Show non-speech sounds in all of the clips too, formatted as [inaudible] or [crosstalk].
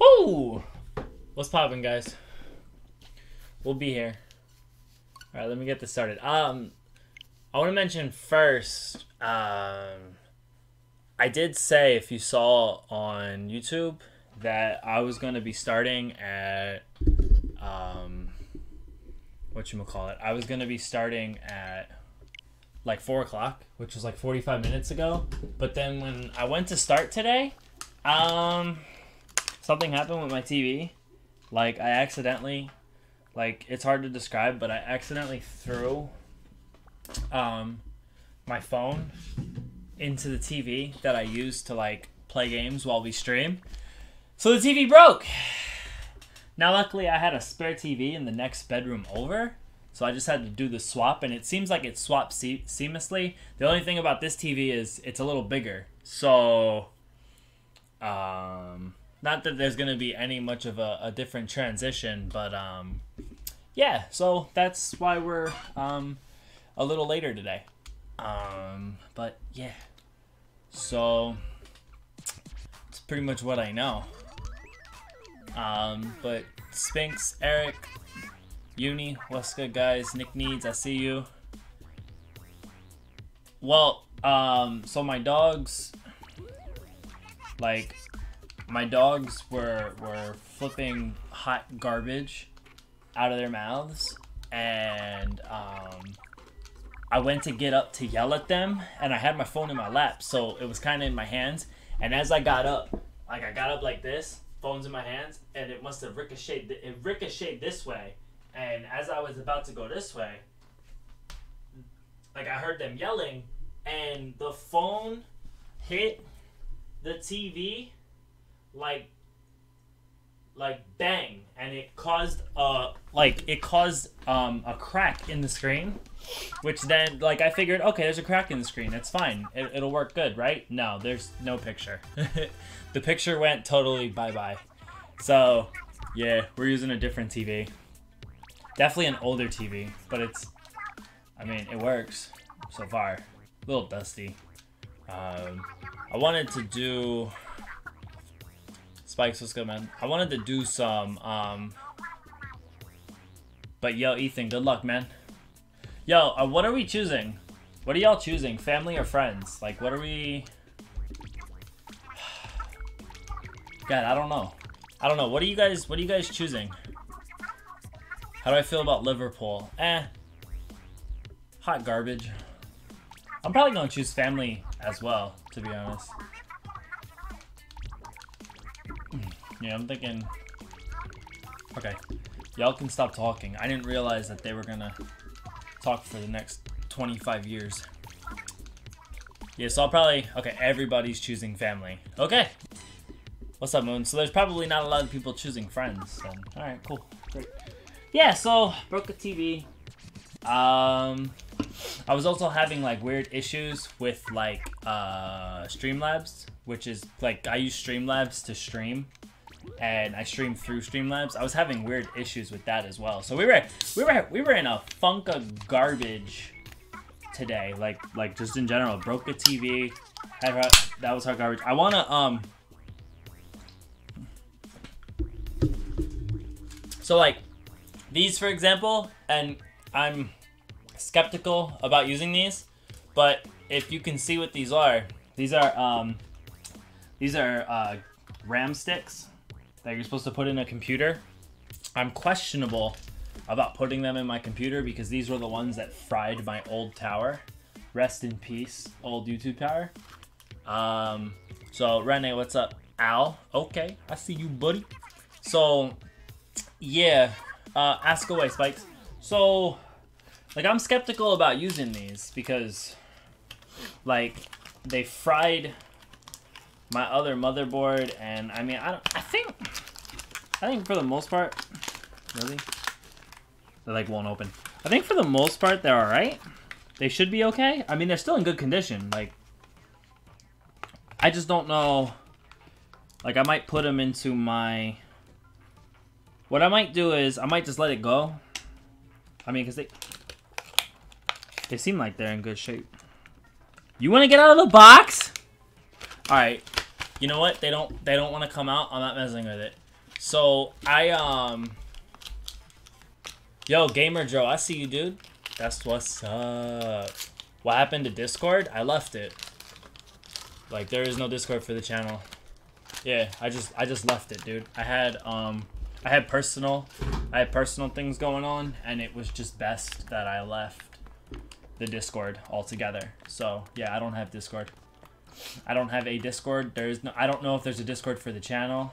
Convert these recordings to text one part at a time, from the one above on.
Woo! What's poppin', guys? We'll be here. All right, let me get this started. Um, I want to mention first. Um, I did say if you saw on YouTube that I was going to be starting at um, what you call it. I was going to be starting at like four o'clock, which was like forty five minutes ago. But then when I went to start today, um, something happened with my TV. Like I accidentally, like it's hard to describe, but I accidentally threw um my phone into the TV that I use to like play games while we stream. So the TV broke. Now luckily I had a spare TV in the next bedroom over. So I just had to do the swap and it seems like it swaps se- seamlessly. The only thing about this TV is it's a little bigger. So um not that there's gonna be any much of a, a different transition, but um, yeah. So that's why we're um, a little later today. Um, but yeah. So it's pretty much what I know. Um, but Spinks, Eric, Uni, what's good, guys? Nick needs, I see you. Well, um, so my dogs, like my dogs were were flipping hot garbage out of their mouths and um, I went to get up to yell at them and I had my phone in my lap so it was kind of in my hands. And as I got up like I got up like this phones in my hands and it must have ricocheted it ricocheted this way. And as I was about to go this way like I heard them yelling and the phone hit the TV like like bang and it caused uh like it caused um a crack in the screen which then like i figured okay there's a crack in the screen it's fine it, it'll work good right? No there's no picture. [laughs] The picture went totally bye-bye. So yeah we're using a different tv definitely an older tv but it's i mean it works so far. A little dusty. Um i wanted to do Spikes, good, man? I wanted to do some, um... But yo, Ethan, good luck, man. Yo, uh, what are we choosing? What are y'all choosing? Family or friends? Like, what are we... [sighs] God, I don't know. I don't know. What are you guys, what are you guys choosing? How do I feel about Liverpool? Eh. Hot garbage. I'm probably to choose family as well, to be honest. Yeah, I'm thinking... Okay. Y'all can stop talking. I didn't realize that they were gonna talk for the next 25 years. Yeah, so I'll probably... Okay, everybody's choosing family. Okay. What's up, Moon? So there's probably not a lot of people choosing friends. Then. Alright, cool. Great. Yeah, so, broke a TV. Um... I was also having like weird issues with like uh Streamlabs, which is like I use Streamlabs to stream and I stream through Streamlabs. I was having weird issues with that as well. So we were we were we were in a funk of garbage today. Like like just in general, broke the TV. That was our garbage. I wanna um. So like these for example, and I'm skeptical about using these, but if you can see what these are, these are um, these are uh, RAM sticks that you're supposed to put in a computer. I'm questionable about putting them in my computer because these were the ones that fried my old tower. Rest in peace, old YouTube tower. Um, so Rene, what's up? Al, okay, I see you, buddy. So, yeah, uh, ask away, Spikes. So, like, I'm skeptical about using these because, like, they fried my other motherboard, and I mean, I don't, I think, I think for the most part, really, they like won't open. I think for the most part they're all right. They should be okay. I mean, they're still in good condition. Like, I just don't know. Like, I might put them into my. What I might do is I might just let it go. I mean, because they they seem like they're in good shape. You want to get out of the box? All right. You know what? They don't they don't want to come out. I'm not messing with it. So I um Yo, Gamer Joe, I see you dude. That's what's up. What happened to Discord? I left it. Like there is no Discord for the channel. Yeah, I just I just left it, dude. I had um I had personal I had personal things going on and it was just best that I left the Discord altogether. So, yeah, I don't have Discord. I don't have a Discord. There's no I don't know if there's a Discord for the channel,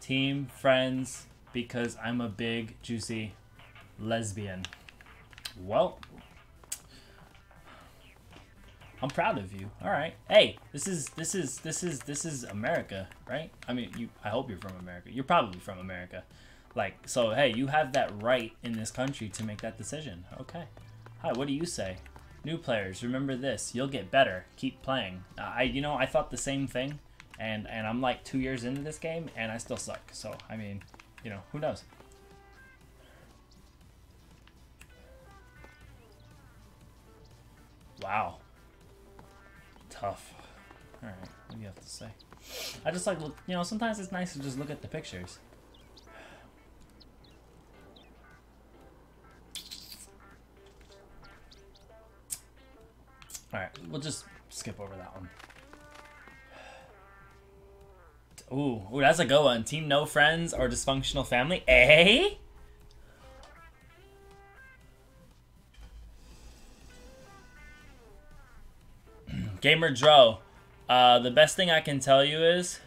team, friends because I'm a big juicy lesbian. Well, I'm proud of you. All right. Hey, this is this is this is this is America, right? I mean, you I hope you're from America. You're probably from America. Like, so hey, you have that right in this country to make that decision. Okay. Hi, what do you say? New players, remember this. You'll get better. Keep playing. Uh, I you know, I thought the same thing and and I'm like 2 years into this game and I still suck. So, I mean, you know, who knows? Wow. Tough. Alright, what do you have to say? I just like, look, you know, sometimes it's nice to just look at the pictures. Alright, we'll just skip over that one. Ooh, ooh, that's a good one. Team no friends or dysfunctional family. Eh? [clears throat] Gamer Dro, uh, the best thing I can tell you is,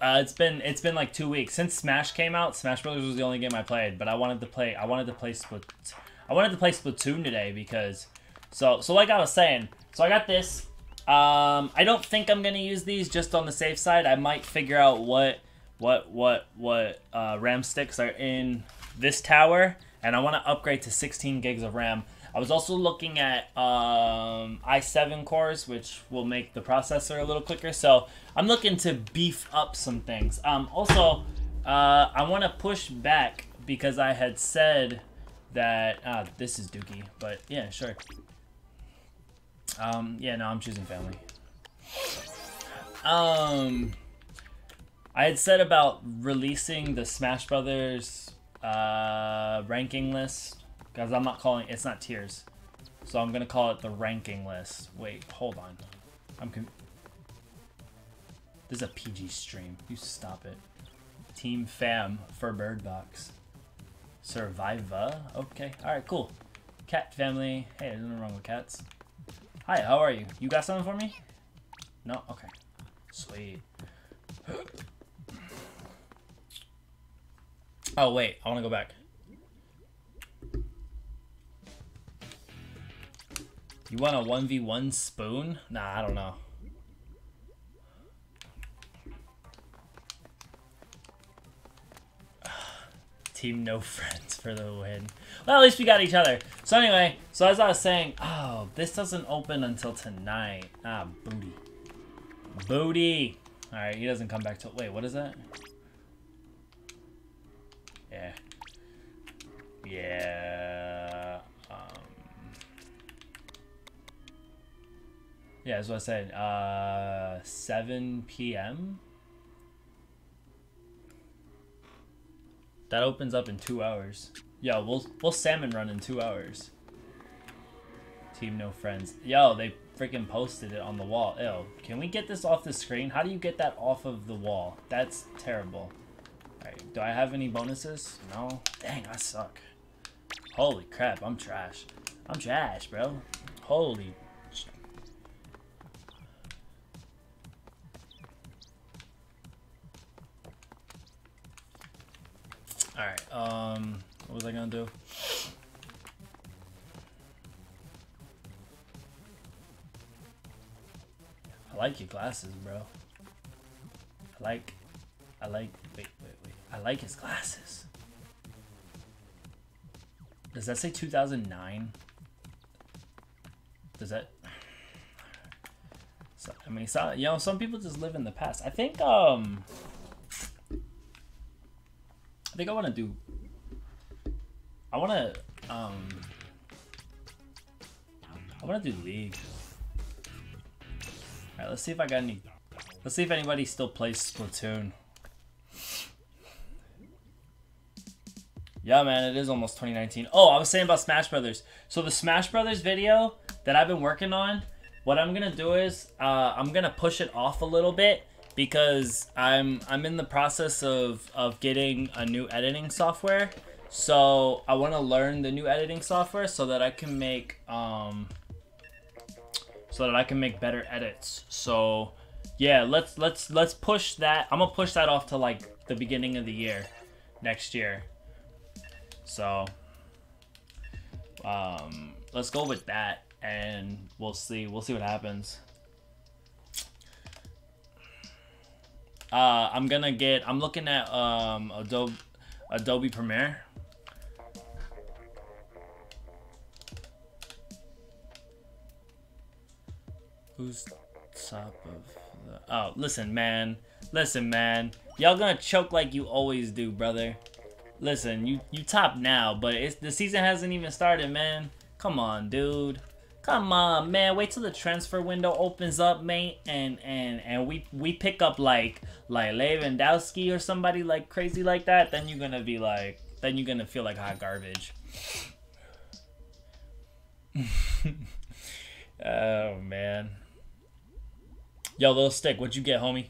uh, it's been it's been like two weeks since Smash came out. Smash Brothers was the only game I played, but I wanted to play I wanted to play Split I wanted to play Splatoon today because so so like I was saying, so I got this. Um, I don't think I'm gonna use these just on the safe side. I might figure out what what what what uh, RAM sticks are in this tower, and I want to upgrade to 16 gigs of RAM. I was also looking at um, i7 cores, which will make the processor a little quicker. So I'm looking to beef up some things. Um, also, uh, I want to push back because I had said that ah, this is Dookie, but yeah, sure. Um, yeah, no, I'm choosing family. Um, I had said about releasing the Smash Brothers uh, ranking list because I'm not calling it's not tiers. So I'm gonna call it the ranking list. Wait, hold on. I'm con This is a PG stream. You stop it. Team fam for Bird Box. Survivor. Okay. Alright, cool. Cat family. Hey, there's nothing wrong with cats. Hi, how are you? You got something for me? No? Okay. Sweet. [clears throat] oh, wait. I want to go back. You want a 1v1 spoon? Nah, I don't know. Team no [laughs] friends for the win. Well, at least we got each other. So anyway, so as I was saying, oh, this doesn't open until tonight. Ah, booty. Booty! Alright, he doesn't come back till... Wait, what is that? Yeah. Yeah. Yeah, that's what I said. Uh, 7 p.m. That opens up in two hours. Yo, we'll we'll salmon run in two hours. Team no friends. Yo, they freaking posted it on the wall. Ew. Can we get this off the screen? How do you get that off of the wall? That's terrible. Alright, do I have any bonuses? No? Dang, I suck. Holy crap, I'm trash. I'm trash, bro. Holy um, what was I gonna do? I like your glasses, bro. I like, I like, wait, wait, wait. I like his glasses. Does that say 2009? Does that? [sighs] So, I mean, so, you know, some people just live in the past. I think, um, I think I want to do. I want to. Um. I want to do league. All right, let's see if I got any Let's see if anybody still plays Splatoon. Yeah, man, it is almost 2019. Oh, I was saying about Smash Brothers. So the Smash Brothers video that I've been working on, what I'm gonna do is uh, I'm gonna push it off a little bit because I'm I'm in the process of of getting a new editing software. So I want to learn the new editing software so that I can make um so that I can make better edits. So yeah, let's let's let's push that. I'm gonna push that off to like the beginning of the year, next year. So um, let's go with that, and we'll see. We'll see what happens. Uh, I'm gonna get. I'm looking at um, Adobe Adobe Premiere. Who's top of the... Oh, listen, man. Listen, man. Y'all gonna choke like you always do, brother. Listen, you you top now, but it's the season hasn't even started, man. Come on, dude. Come on, man. Wait till the transfer window opens up, mate, and and and we we pick up like like Lewandowski or somebody like crazy like that. Then you're gonna be like, then you're gonna feel like hot garbage. [laughs] oh man. Yo, little stick, what'd you get, homie?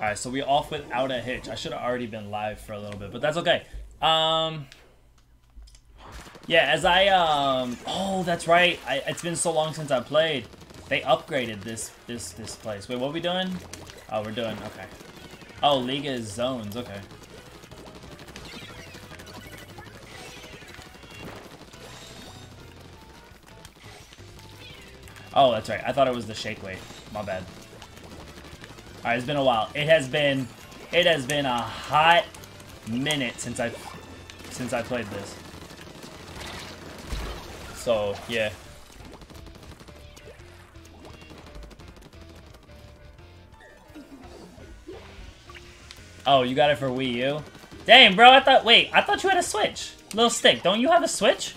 Alright, so we off without a hitch. I should have already been live for a little bit, but that's okay. Um, yeah, as I, um, oh, that's right. I, it's been so long since I played. They upgraded this, this, this place. Wait, what are we doing? Oh, we're doing, okay. Oh, League is zones, okay. Oh, that's right. I thought it was the shake weight. My bad. Alright, it's been a while. It has been it has been a hot minute since I since I played this. So, yeah. Oh, you got it for Wii U? Dang, bro, I thought, wait, I thought you had a Switch. Little stick, don't you have a Switch?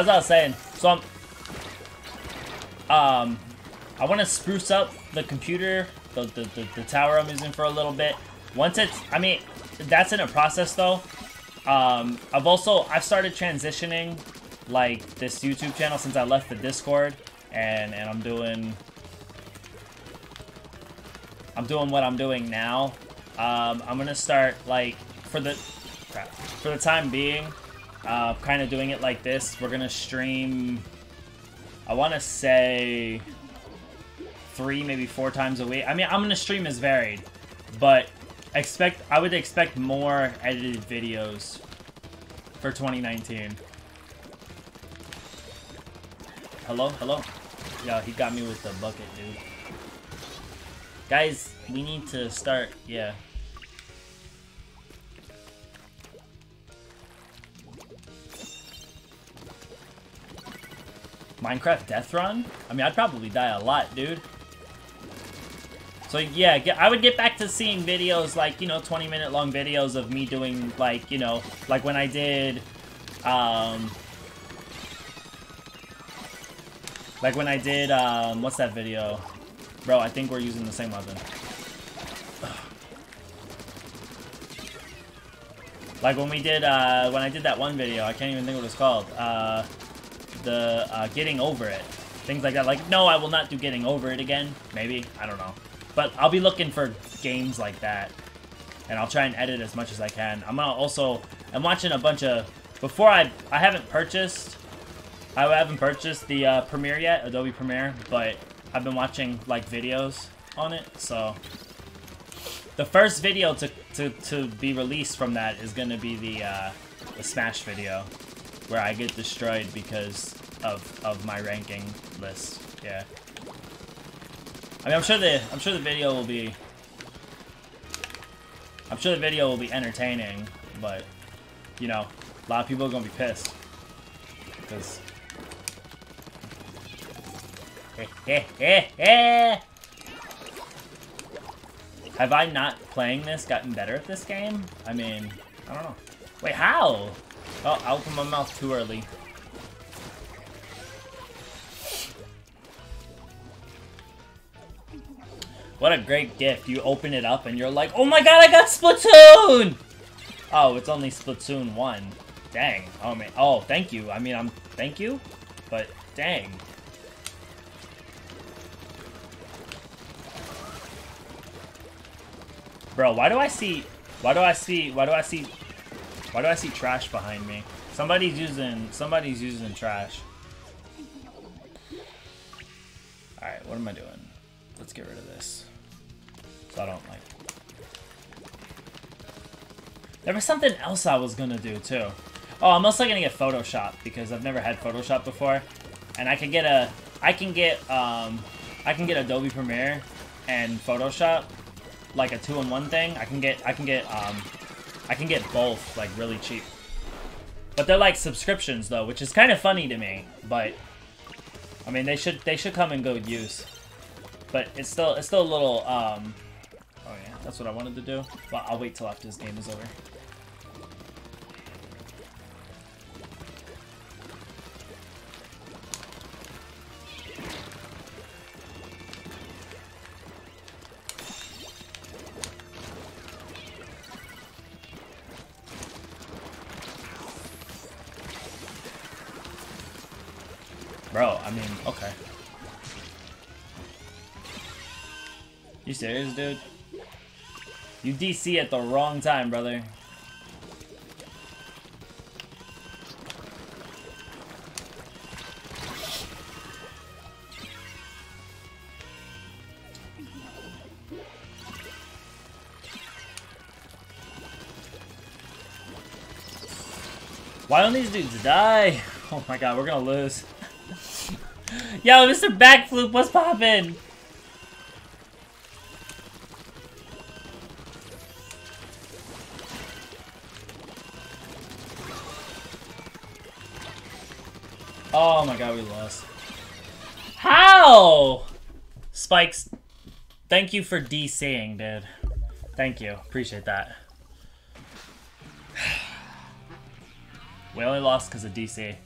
As I was saying, so I'm, um, I want to spruce up the computer, the, the, the, the, tower I'm using for a little bit. Once it's, I mean, that's in a process though. Um, I've also, I've started transitioning like this YouTube channel since I left the Discord and, and I'm doing, I'm doing what I'm doing now. Um, I'm gonna start like for the, for the time being, uh, kind of doing it like this. We're going to stream, I want to say three, maybe four times a week. I mean, I'm going to stream as varied, but expect I would expect more edited videos for 2019. Hello? Hello? Yo, he got me with the bucket, dude. Guys, we need to start, yeah. Minecraft Death Run? I mean, I'd probably die a lot, dude. So yeah, I would get back to seeing videos like, you know, 20 minute long videos of me doing like, you know, like when I did, um, like when I did, um, what's that video? Bro, I think we're using the same weapon. [sighs] like when we did, uh, when I did that one video, I can't even think what it's called. Uh, the uh, getting over it. Things like that. Like, no, I will not do getting over it again. Maybe. I don't know. But I'll be looking for games like that. And I'll try and edit as much as I can. I'm also... I'm watching a bunch of... Before I... I haven't purchased... I haven't purchased the uh, Premiere yet, Adobe Premiere, but I've been watching, like, videos on it, so... The first video to, to, to be released from that is gonna be the, uh, the Smash video where I get destroyed because of of my ranking list. Yeah. I mean, I'm sure the I'm sure the video will be I'm sure the video will be entertaining, but you know, a lot of people are gonna be pissed because [laughs] Have I not playing this gotten better at this game? I mean, I don't know. Wait, how? Oh, I opened my mouth too early. What a great gift. You open it up and you're like, oh my god, I got Splatoon! Oh, it's only Splatoon 1. Dang. Oh, man. Oh, thank you. I mean, I'm... Thank you? But, dang. Bro, why do I see... Why do I see... Why do I see... Why do I see trash behind me? Somebody's using... Somebody's using trash. Alright, what am I doing? Let's get rid of this. So I don't, like... There was something else I was gonna do, too. Oh, I'm also gonna get Photoshop, because I've never had Photoshop before. And I can get a... I can get, um... I can get Adobe Premiere and Photoshop like a two-in-one thing, I can get I can get um I can get both like really cheap. But they're like subscriptions though, which is kind of funny to me. But I mean, they should they should come in good use. But it's still it's still a little um. Oh yeah, that's what I wanted to do. Well, I'll wait till after this game is over. Bro, I mean, okay. You serious, dude? You DC at the wrong time, brother. Why don't these dudes die? [laughs] Oh my god, we're gonna lose. Yo, Mr. Backflip, what's poppin'? Oh my god, we lost. How? Spikes, thank you for DCing, dude. Thank you. Appreciate that. [sighs] We only lost because of DC.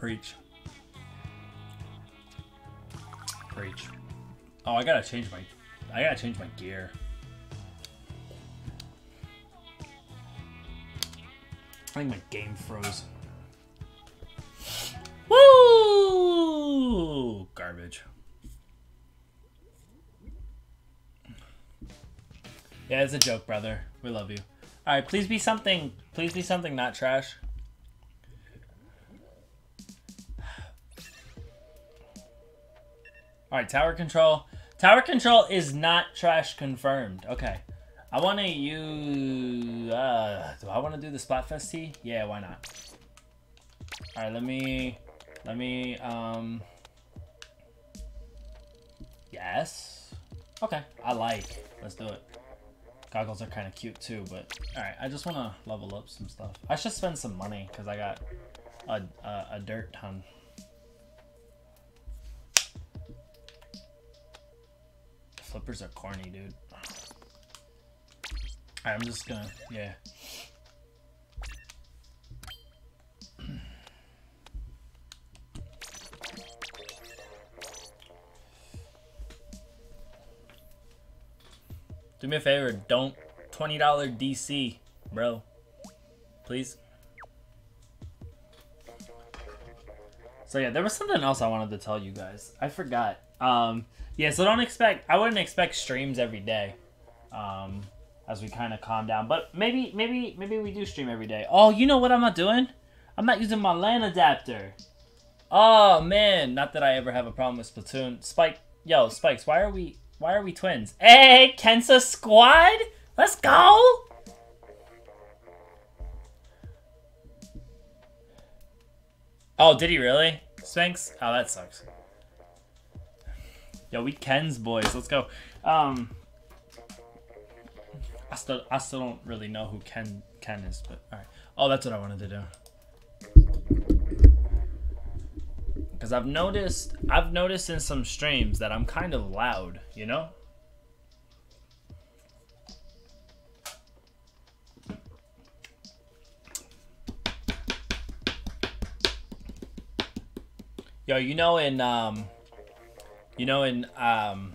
Preach. Preach. Oh, I gotta change my... I gotta change my gear. I think my game froze. Woo! Garbage. Yeah, it's a joke, brother. We love you. Alright, please be something... Please be something not trash. Alright, tower control. Tower control is not trash confirmed. Okay. I want to use... Uh, do I want to do the Splatfest tee? Yeah, why not? Alright, let me... Let me... Um... Yes? Okay, I like. Let's do it. Goggles are kind of cute too, but... Alright, I just want to level up some stuff. I should spend some money, because I got a, a, a dirt ton. Flippers are corny, dude. I'm just gonna, yeah. Do me a favor, don't $20 DC, bro. Please. So yeah, there was something else I wanted to tell you guys. I forgot. Um, yeah, so don't expect. I wouldn't expect streams every day, um, as we kind of calm down. But maybe, maybe, maybe we do stream every day. Oh, you know what I'm not doing? I'm not using my LAN adapter. Oh man, not that I ever have a problem with Splatoon. Spike, yo, Spikes, why are we, why are we twins? Hey, Kensa squad, let's go. Oh, did he really? Sphinx? Oh, that sucks. Yo, we Kensa boys. Let's go. Um, I still I still don't really know who Ken Ken is, but all right. Oh, that's what I wanted to do. Cuz I've noticed I've noticed in some streams that I'm kind of loud, you know? Yo, you know in um you know in um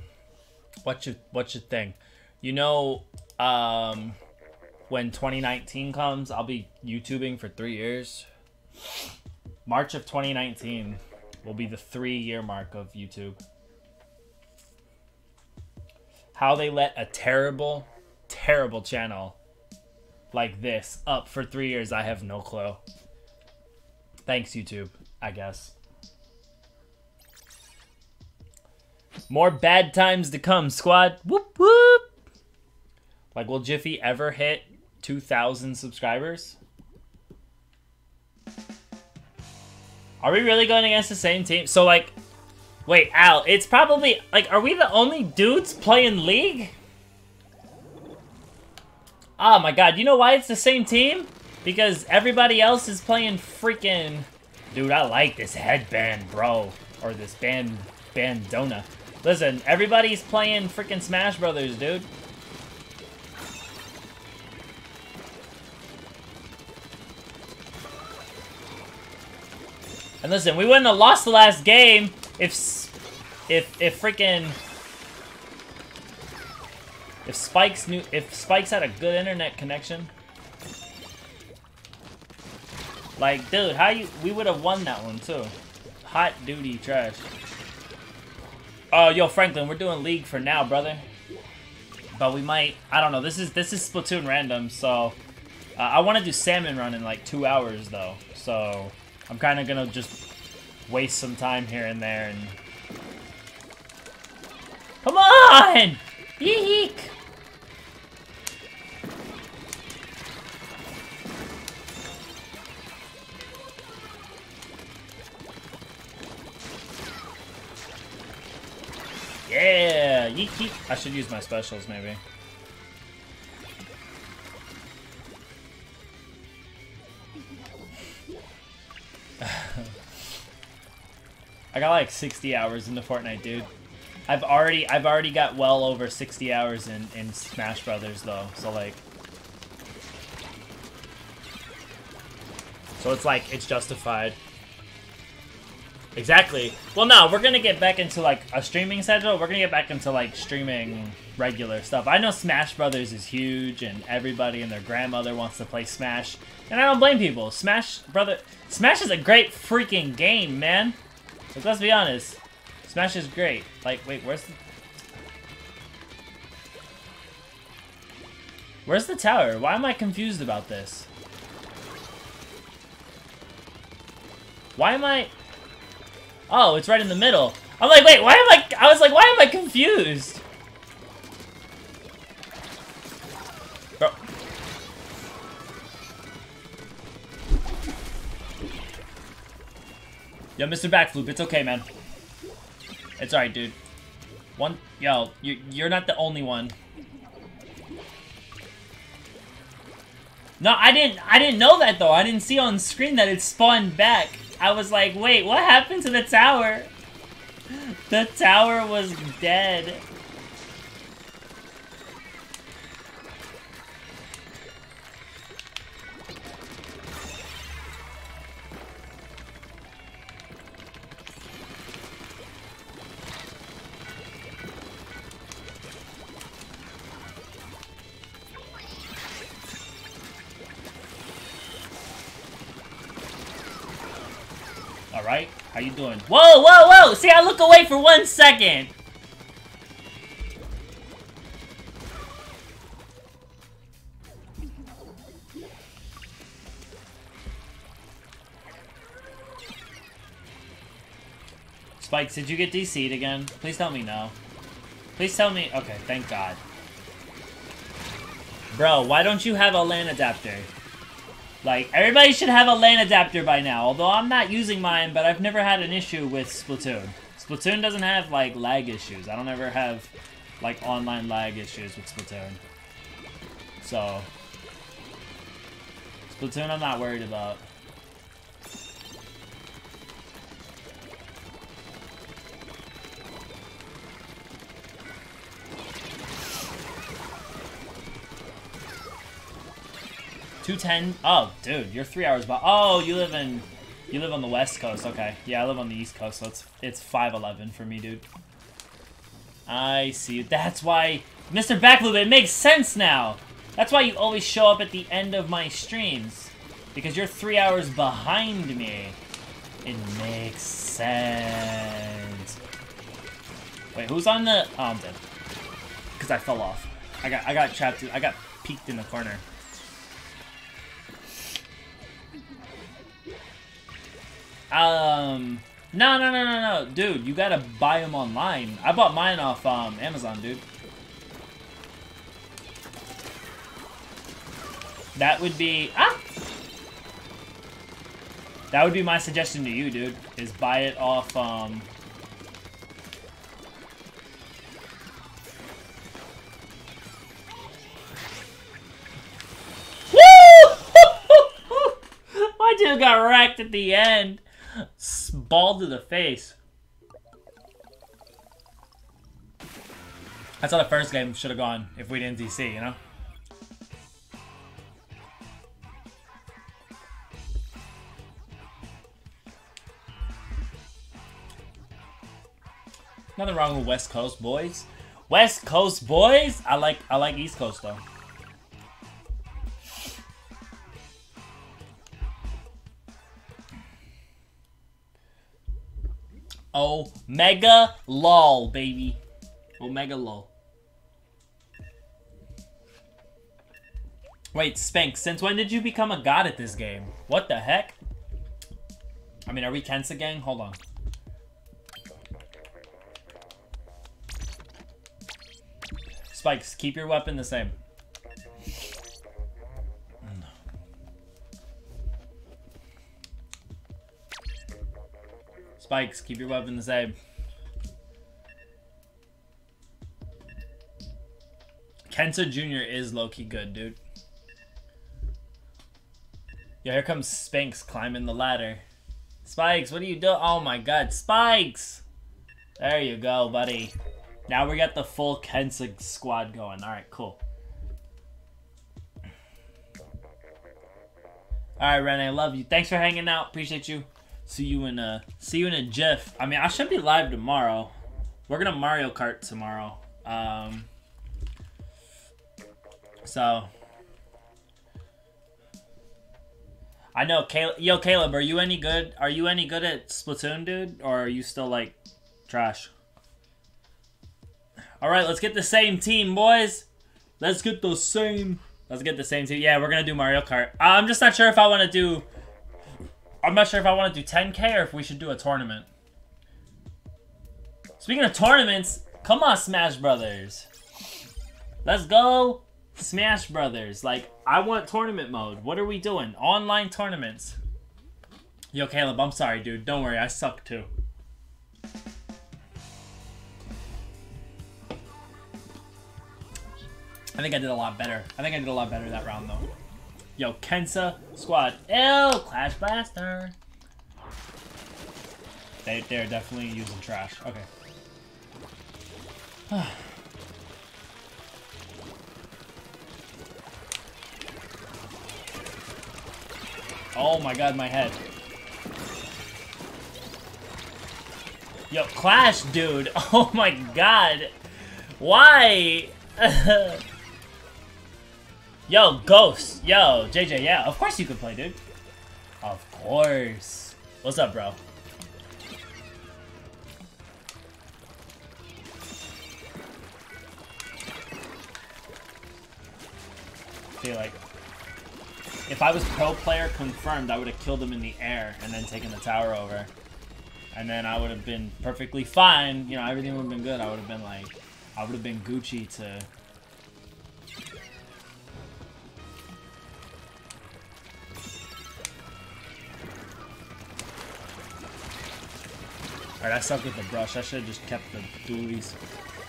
what's your what's your thing? You know um when 2019 comes, I'll be YouTubing for 3 years. March of 2019 will be the 3 year mark of YouTube. How they let a terrible terrible channel like this up for 3 years, I have no clue. Thanks YouTube, I guess. More bad times to come, squad. Whoop whoop. Like, will Jiffy ever hit 2,000 subscribers? Are we really going against the same team? So, like, wait, Al, it's probably, like, are we the only dudes playing League? Oh my god, you know why it's the same team? Because everybody else is playing freaking... Dude, I like this headband, bro. Or this band bandona. Listen, everybody's playing freaking Smash Brothers, dude. And listen, we wouldn't have lost the last game if if if freaking if Spikes knew if Spikes had a good internet connection. Like, dude, how you we would have won that one too. Hot duty trash. Oh, yo, Franklin, we're doing League for now, brother. But we might, I don't know, this is this is Splatoon random, so... Uh, I want to do Salmon Run in like two hours, though. So, I'm kind of going to just waste some time here and there and... Come on! Yeek! Yeah! Yeet, yeet. I should use my specials, maybe. I got like 60 hours into Fortnite, dude. I've already I've already got well over 60 hours in, in Smash Brothers though, so like So it's like it's justified. Exactly. Well, no, we're gonna get back into like a streaming schedule. We're gonna get back into like streaming regular stuff. I know Smash Brothers is huge, and everybody and their grandmother wants to play Smash, and I don't blame people. Smash Brother, Smash is a great freaking game, man. Like, let's be honest, Smash is great. Like, wait, where's the Where's the tower? Why am I confused about this? Why am I... Oh, it's right in the middle. I'm like, wait, why am I... I was like, why am I confused? Bro. Yo, Mr. Backfloop, it's okay, man. It's alright, dude. One... Yo, you, you're not the only one. No, I didn't I didn't know that though. I didn't see on screen that it spawned back. I was like, wait, what happened to the tower? The tower was dead. Alright, how you doing? Whoa, whoa, whoa! See, I look away for one second! Spikes, did you get DC'd again? Please tell me no. Please tell me... Okay, thank God. Bro, why don't you have a LAN adapter? Like, everybody should have a LAN adapter by now, although I'm not using mine, but I've never had an issue with Splatoon. Splatoon doesn't have, like, lag issues. I don't ever have, like, online lag issues with Splatoon. So, Splatoon I'm not worried about. Two ten. Oh, dude, you're three hours behind. Oh, you live in, you live on the west coast. Okay, yeah, I live on the east coast, so it's it's five eleven for me, dude. I see. That's why, Mr. Backloop. It makes sense now. That's why you always show up at the end of my streams, because you're three hours behind me. It makes sense. Wait, who's on the? Oh, I'm dead. Because I fell off. I got I got trapped. I got peeked in the corner. Um, no, no, no, no, no, dude, you gotta buy them online. I bought mine off um, Amazon, dude. That would be ah. That would be my suggestion to you, dude. Is buy it off um. Woo! [laughs] My dude got wrecked at the end. Ball to the face. That's how the first game should have gone if we didn't DC, you know? Nothing wrong with West Coast boys. West Coast boys? I like I like East Coast though. Omega lol, baby. Omega lol. Wait, Spank, since when did you become a god at this game? What the heck? I mean, are we Kensa gang? Hold on. Spikes, keep your weapon the same. Spikes, keep your weapon the same. Kensa Jr. is low-key good, dude. Yeah, here comes Spanks climbing the ladder. Spikes, what are you doing? Oh my god, Spikes! There you go, buddy. Now we got the full Kensa squad going. Alright, cool. Alright, Rene, I love you. Thanks for hanging out. Appreciate you. See you in a see you in a jiff. I mean, I should be live tomorrow. We're gonna Mario Kart tomorrow. Um, so I know, Caleb. Yo, Caleb, are you any good? Are you any good at Splatoon, dude, or are you still like trash? All right, let's get the same team, boys. Let's get the same. Let's get the same team. Yeah, we're gonna do Mario Kart. I'm just not sure if I want to do I'm not sure if I want to do 10k or if we should do a tournament. Speaking of tournaments, come on Smash Brothers. Let's go Smash Brothers. Like, I want tournament mode. What are we doing? Online tournaments. Yo, Caleb, I'm sorry, dude. Don't worry, I suck too. I think I did a lot better. I think I did a lot better that round, though. Yo, Kensa squad. Ew, Clash Blaster. They, they're definitely using trash. Okay. [sighs] oh my god, my head. Yo, Clash, dude. [laughs] Oh my god. Why? [laughs] Yo, Ghost. Yo, JJ, yeah. Of course you can play, dude. Of course. What's up, bro? feel like if I was pro player confirmed, I would have killed him in the air and then taken the tower over. And then I would have been perfectly fine. You know, everything would have been good. I would have been like, I would have been Gucci to Alright, I suck with the brush. I should have just kept the dualies.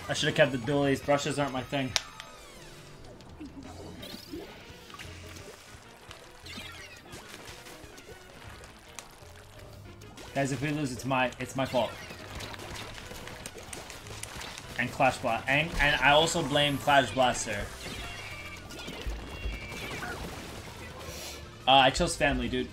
I should have kept the dualies. Brushes aren't my thing. Guys, if we lose, it's my it's my fault. And Clash Blast, and, and I also blame Clash Blaster. Uh, I chose family, dude.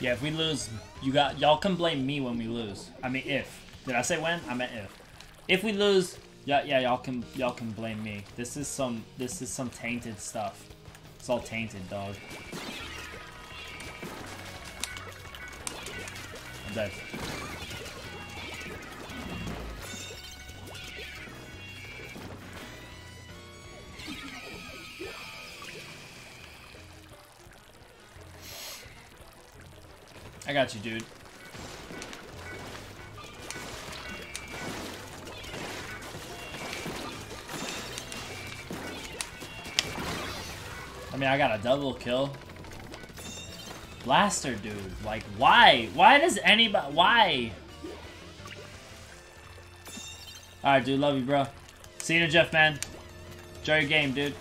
Yeah, if we lose, you got y'all can blame me when we lose. I mean, if did I say when? I meant if. If we lose, yeah, yeah, y'all can y'all can blame me. This is some this is some tainted stuff. It's all tainted, dog. I'm dead. I got you, dude. I mean, I got a double kill. Blaster, dude. Like, why? Why does anybody... Why? Alright, dude. Love you, bro. See you, Jeff, man. Enjoy your game, dude.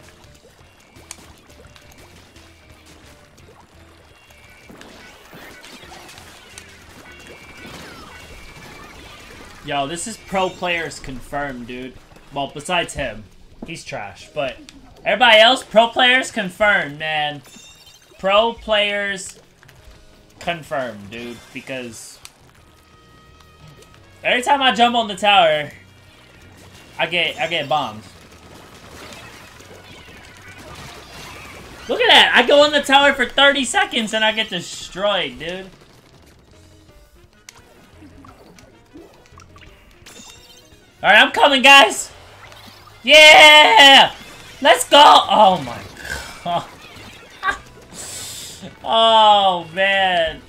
Yo, this is pro players confirmed, dude. Well, besides him. He's trash, but everybody else, pro players confirmed, man. Pro players confirmed, dude, because every time I jump on the tower, I get I get bombed. Look at that! I go on the tower for 30 seconds and I get destroyed, dude. Alright, I'm coming, guys! Yeah! Let's go! Oh my god. [laughs] oh, man.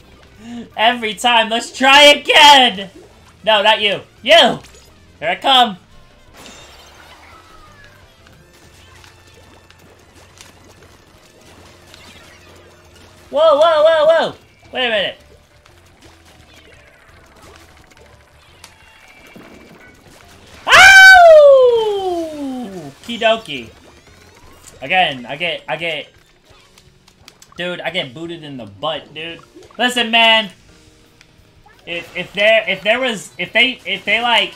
Every time. Let's try again! No, not you. You! Here I come. Whoa, whoa, whoa, whoa! Wait a minute. Ow! Kidoki. Again, I get, I get, dude, I get booted in the butt, dude. Listen, man. If if there if there was if they if they like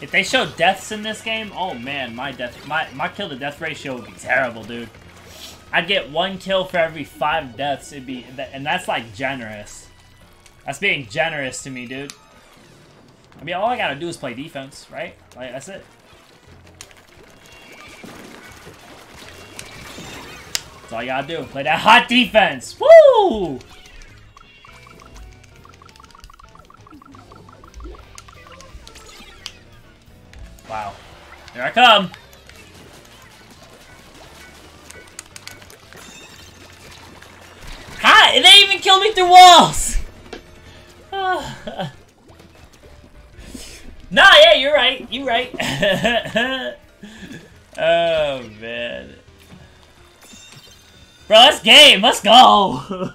if they show deaths in this game, oh man, my death my my kill to death ratio would be terrible, dude. I'd get one kill for every five deaths. It'd be and that's like generous. That's being generous to me, dude. I mean, all I gotta do is play defense, right? Like, that's it. That's all you gotta do. Play that hot defense! Woo! Wow. Here I come! Hi! They even killed me through walls! [sighs] Nah, yeah, you're right. You're right. [laughs] oh, man. Bro, let's game. Let's go.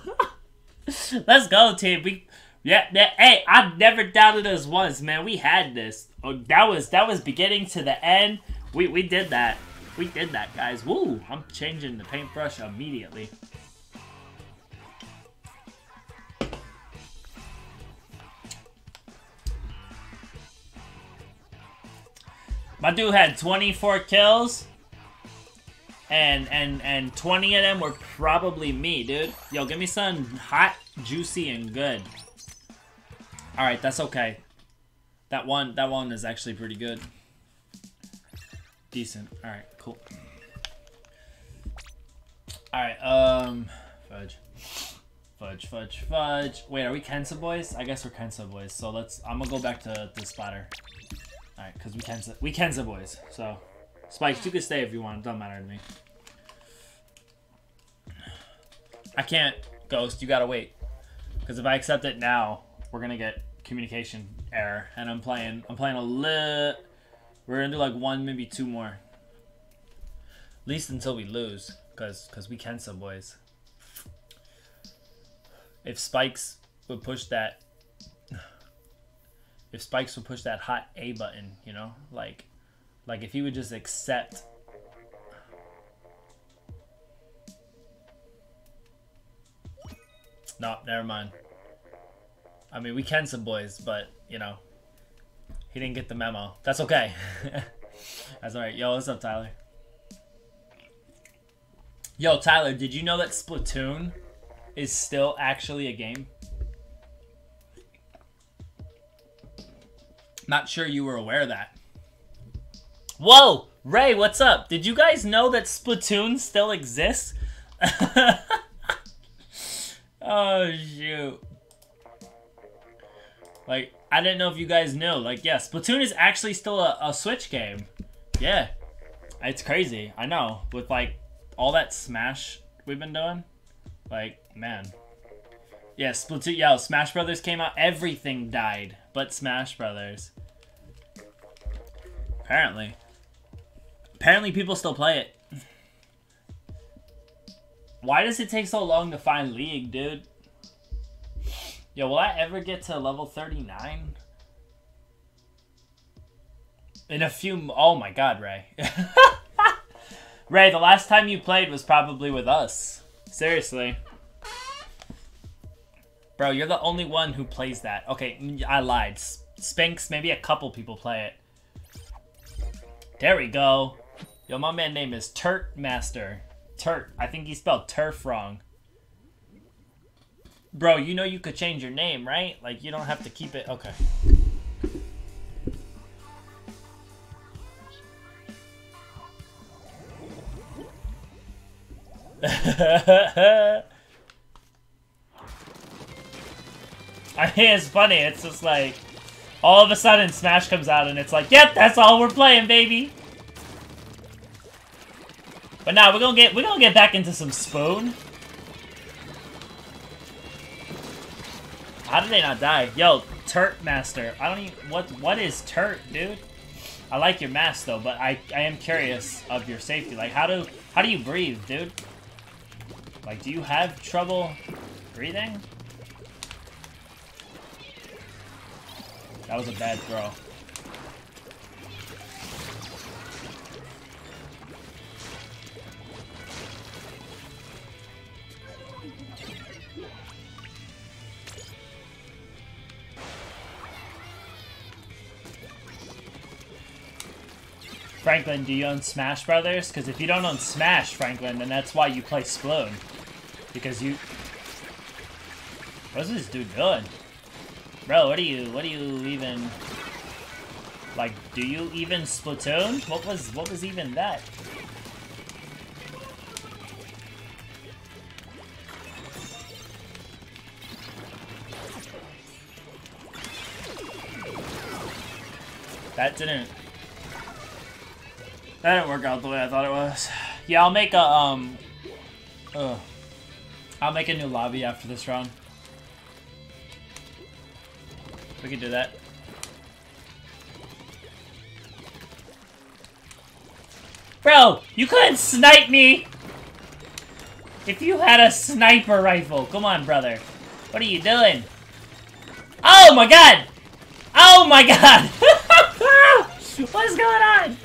[laughs] let's go, team. We, yeah, yeah, hey, I've never doubted us once, man. We had this. Oh, that was that was beginning to the end. We we did that. We did that, guys. Woo! I'm changing the paintbrush immediately. My dude had 24 kills. And and and 20 of them were probably me, dude. Yo, give me something hot, juicy, and good. Alright, that's okay. That one that one is actually pretty good. Decent. Alright, cool. Alright, um fudge. Fudge, fudge, fudge. Wait, are we Kensa boys? I guess we're Kensa boys. So let's I'm gonna go back to the splatter. Alright, because we Kensa, we Kensa boys. So, Spikes, you can stay if you want. It doesn't matter to me. I can't, Ghost. You gotta wait. Because if I accept it now, we're gonna get communication error. And I'm playing, I'm playing a little... We're gonna do like one, maybe two more. At least until we lose. Because cause we Kensa boys. if Spikes would push that [sighs] if Spikes would push that hot A button, you know? Like like if he would just accept No, never mind. I mean, we Kensa boys, but, you know, he didn't get the memo. That's okay. [laughs] That's alright. Yo, what's up, Tyler? Yo, Tyler, did you know that Splatoon is still actually a game? Not sure you were aware of that. Whoa! Ray, what's up? Did you guys know that Splatoon still exists? [laughs] oh, shoot. Like, I didn't know if you guys knew. Like, yeah, Splatoon is actually still a, a Switch game. Yeah. It's crazy. I know. With, like, all that Smash we've been doing. Like, man. Yeah, Splatoon. Yeah, Smash Brothers came out. Everything died but Smash Brothers. Apparently. Apparently people still play it. Why does it take so long to find League, dude? Yo, will I ever get to level 39? In a few... Oh my god, Ray. [laughs] Ray, the last time you played was probably with us. Seriously. Bro, you're the only one who plays that. Okay, I lied. Spinks, maybe a couple people play it. There we go. Yo, my man name is Turt Master. Turt. I think he spelled turf wrong. Bro, you know you could change your name, right? Like, you don't have to keep it... Okay. [laughs] I mean, it's funny. It's just like... All of a sudden, Smash comes out and it's like, Yep, that's all we're playing, baby! But now, we're gonna get we're gonna get back into some Spoon. How did they not die? Yo, Turt Master. I don't even... What, what is Turt, dude? I like your mask, though, but I, I am curious of your safety. Like, how do... How do you breathe, dude? Like, do you have trouble breathing? That was a bad throw. Franklin, do you own Smash Brothers? Because if you don't own Smash, Franklin, then that's why you play Sploon. Because you... What's this dude doing? Bro, what are you, what are you even... Like, do you even Splatoon? What was, what was even that? That didn't that didn't work out the way I thought it was. Yeah, I'll make a, um... Ugh. I'll make a new lobby after this round. We can do that. Bro, you couldn't snipe me! If you had a sniper rifle. Come on, brother. What are you doing? Oh my god! Oh my god! [laughs] What's going on?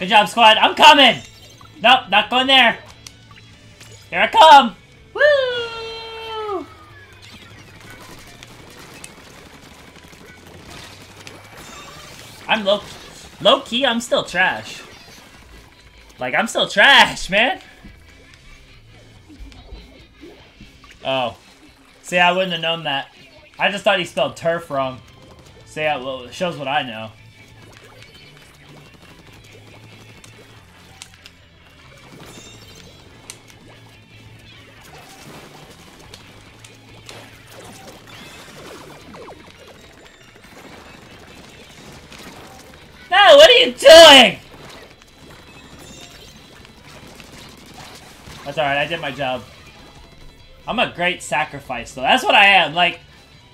Good job, squad. I'm coming! Nope, not going there. Here I come! Woo! I'm low, low key, I'm still trash. Like, I'm still trash, man. Oh. See, I wouldn't have known that. I just thought he spelled turf wrong. See, it shows what I know. What are you doing? That's alright, I did my job. I'm a great sacrifice, though. That's what I am. Like,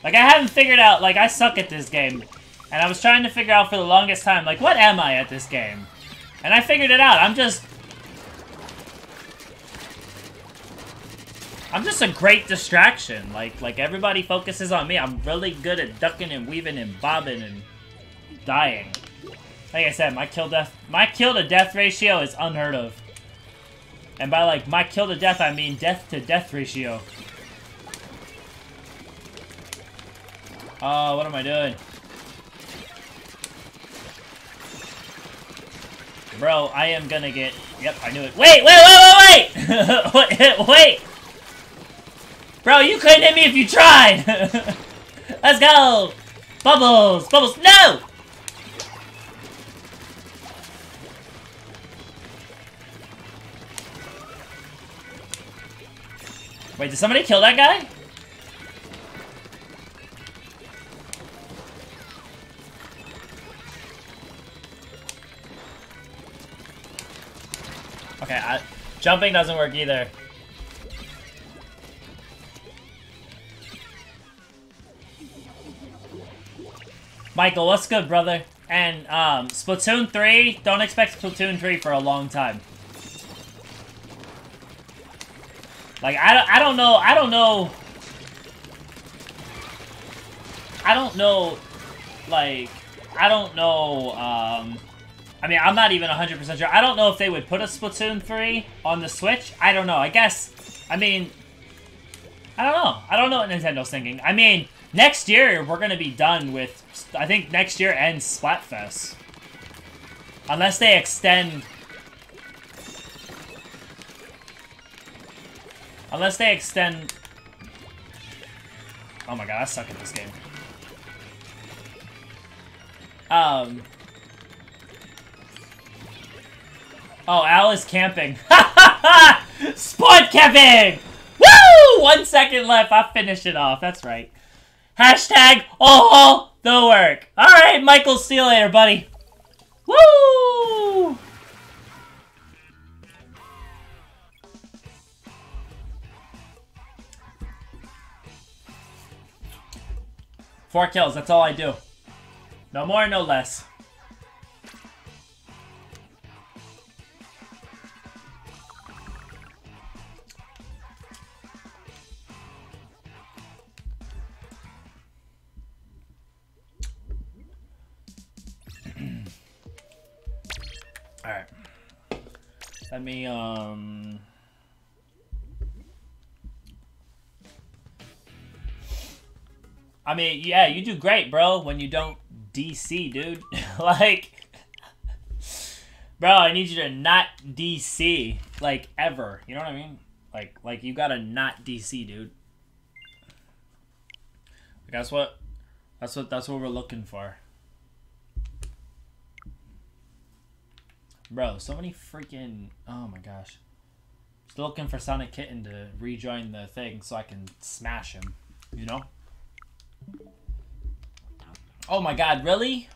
like I haven't figured out, like, I suck at this game. And I was trying to figure out for the longest time, like, what am I at this game? And I figured it out. I'm just... I'm just a great distraction. Like, like everybody focuses on me. I'm really good at ducking and weaving and bobbing and dying. Like I said, my kill death, my kill to death ratio is unheard of. And by like my kill to death, I mean death to death ratio. Oh, what am I doing? Bro, I am gonna get... Yep, I knew it. Wait, wait, wait, wait, wait! [laughs] wait! Bro, you couldn't hit me if you tried! [laughs] Let's go! Bubbles! Bubbles, no! Wait, did somebody kill that guy? Okay, I, jumping doesn't work either. Michael, what's good, brother? And, um, Splatoon 3, don't expect Splatoon 3 for a long time. Like, I, I don't know, I don't know... I don't know, like, I don't know, um... I mean, I'm not even 100% sure. I don't know if they would put a Splatoon 3 on the Switch. I don't know. I guess, I mean, I don't know. I don't know what Nintendo's thinking. I mean, next year, we're going to be done with, I think next year ends Splatfest. Unless they extend... Unless they extend... Oh my god, I suck at this game. Um... Oh, Al is camping. [laughs] Sport camping! Woo! One second left. I finished it off. That's right. Hashtag all the work. All right, Michael. See you later, buddy. Woo! Four kills. That's all I do. No more, no less. [clears throat] Alright. Let me, um... I mean, yeah, you do great, bro, when you don't DC, dude. [laughs] like... Bro, I need you to not DC, like, ever. You know what I mean? Like, like you gotta not DC, dude. That's what, that's what, that's what we're looking for. Bro, so many freaking... Oh my gosh. Still looking for Sonic Kitten to rejoin the thing so I can smash him. You know? Oh my god, really?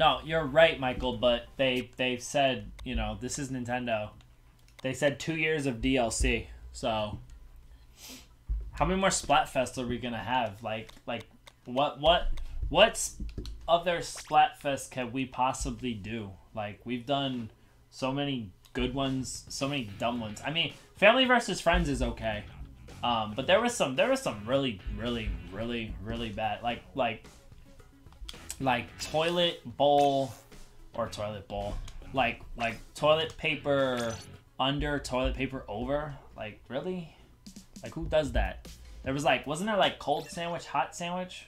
No, you're right, Michael, but they they've said, you know, this is Nintendo. They said 2 years of DLC. So, how many more Splatfests are we gonna have? Like, like, what, what, what other Splatfest can we possibly do? Like, we've done so many good ones, so many dumb ones. I mean, Family versus Friends is okay, um, but there was some, there was some really, really, really, really bad. Like, like, like toilet bowl, or toilet bowl, like, like toilet paper under, toilet paper over. Like, really? Like, who does that? There was like, wasn't there like cold sandwich, hot sandwich?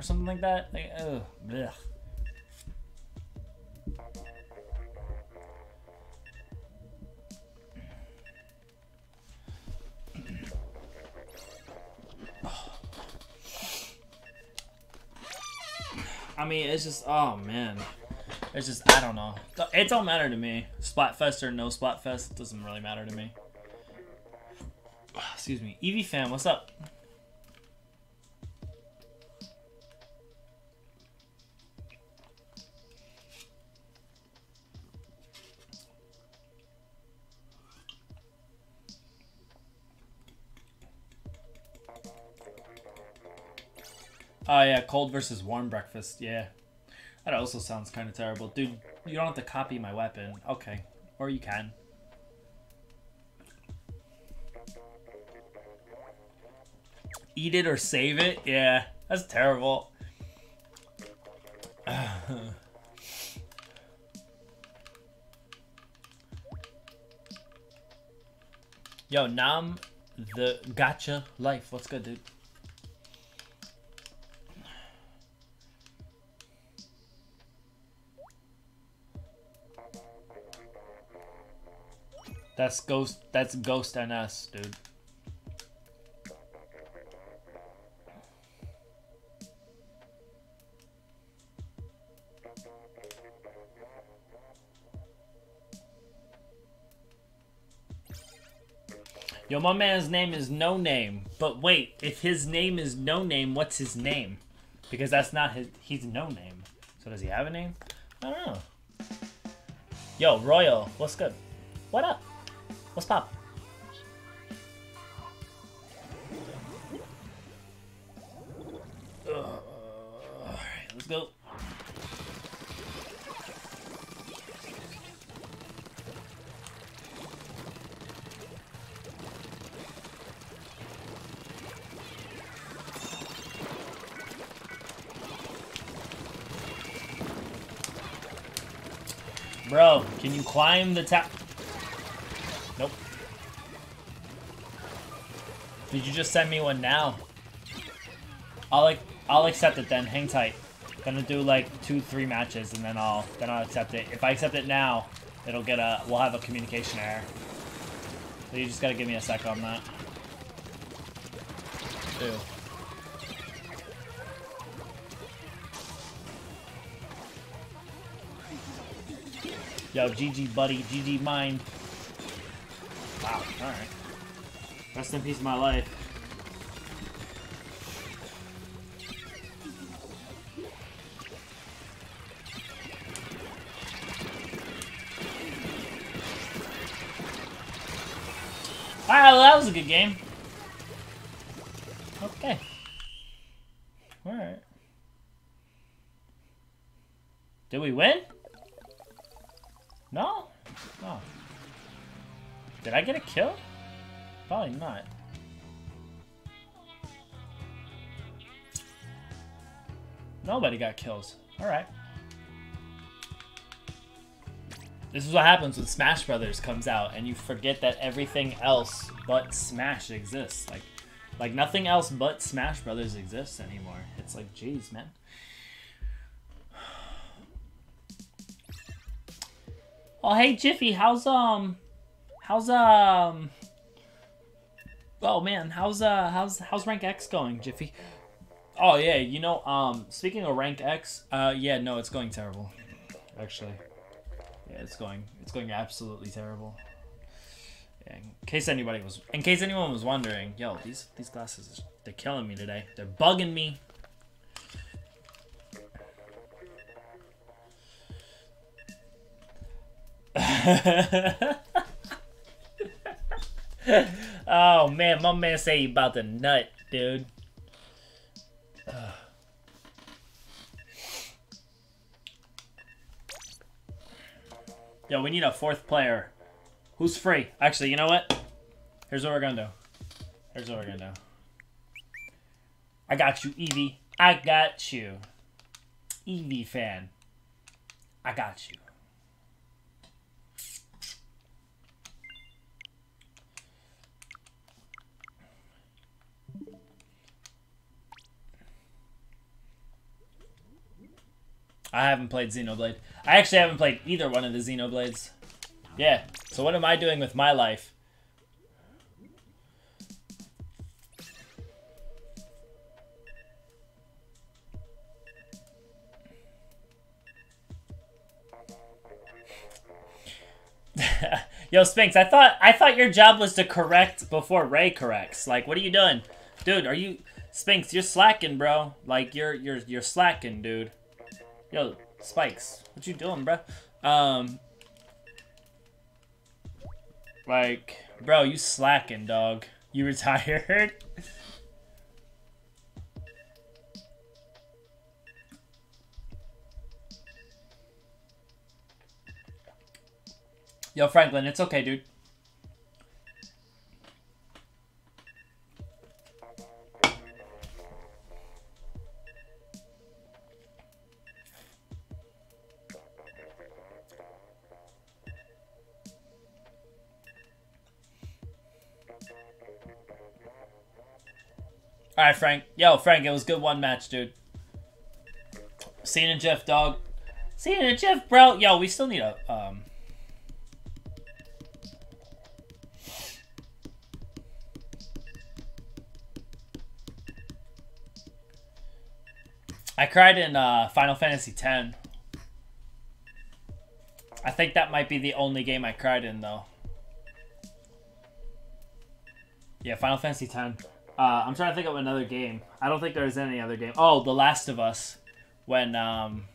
Or something like that? Like, ugh, blech. I mean, it's just, oh man. It's just, I don't know. It don't matter to me. Splatfest or no Splatfest, doesn't really matter to me. Excuse me. Eevee fam, what's up? Oh yeah, cold versus warm breakfast. Yeah, that also sounds kind of terrible, dude. You don't have to copy my weapon. Okay, or you can. Eat it or save it? Yeah, that's terrible. [sighs] Yo, Nam, the gotcha life. What's good, dude? That's Ghost. That's Ghost NS, dude. Yo, my man's name is No Name. But wait, if his name is No Name, what's his name? Because that's not his. He's No Name. So does he have a name? I don't know. Yo, Royal, what's good? What up? What's pop? Alright, let's go. Bro, can you climb the top? Did you just send me one now? I'll like I'll accept it then. Hang tight. Gonna do like two, three matches and then I'll then I'll accept it. If I accept it now, it'll get a we'll have a communication error. So you just gotta give me a sec on that. Ew. Yo, GG buddy, GG mind. Wow, alright. Rest in peace of my life. Alright, well, that was a good game. Okay. Alright. Did we win? No? No. Did I get a kill? Probably not. Nobody got kills. Alright. This is what happens when Smash Brothers comes out and you forget that everything else but Smash exists. Like like nothing else but Smash Brothers exists anymore. It's like, jeez, man. [sighs] Oh, hey Jiffy, how's um, how's um, oh man, how's uh, how's how's rank X going, Jiffy? Oh yeah, you know, um, speaking of rank X, uh, yeah, no, it's going terrible, actually. Yeah, it's going, it's going absolutely terrible. Yeah, in case anybody was, in case anyone was wondering, yo, these these glasses, they're killing me today. They're bugging me. [laughs] [laughs] oh man, my man say he about to nut, dude. Yo, we need a fourth player. Who's free? Actually, you know what? Here's what we're gonna do. Here's what we're gonna do. I got you, Eevee. I got you. Eevee fan. I got you. I haven't played Xenoblade. I actually haven't played either one of the Xenoblades. Yeah, so what am I doing with my life? [laughs] Yo, Spinks, I thought I thought your job was to correct before Ray corrects. Like, what are you doing? Dude, are you Spinks, you're slacking, bro. Like you're you're you're slacking, dude. Yo, Spikes, what you doing, bro? Um, like, bro, you slacking, dog. You [laughs] retired? Yo, Franklin, it's okay, dude. Alright, Frank. Yo, Frank, it was good one match, dude. Cena Jeff, dog. Cena Jeff, bro. Yo, we still need a, um... I cried in uh, Final Fantasy X. I think that might be the only game I cried in, though. Yeah, Final Fantasy X. Uh, I'm trying to think of another game. I don't think there's any other game. Oh, The Last of Us. When um,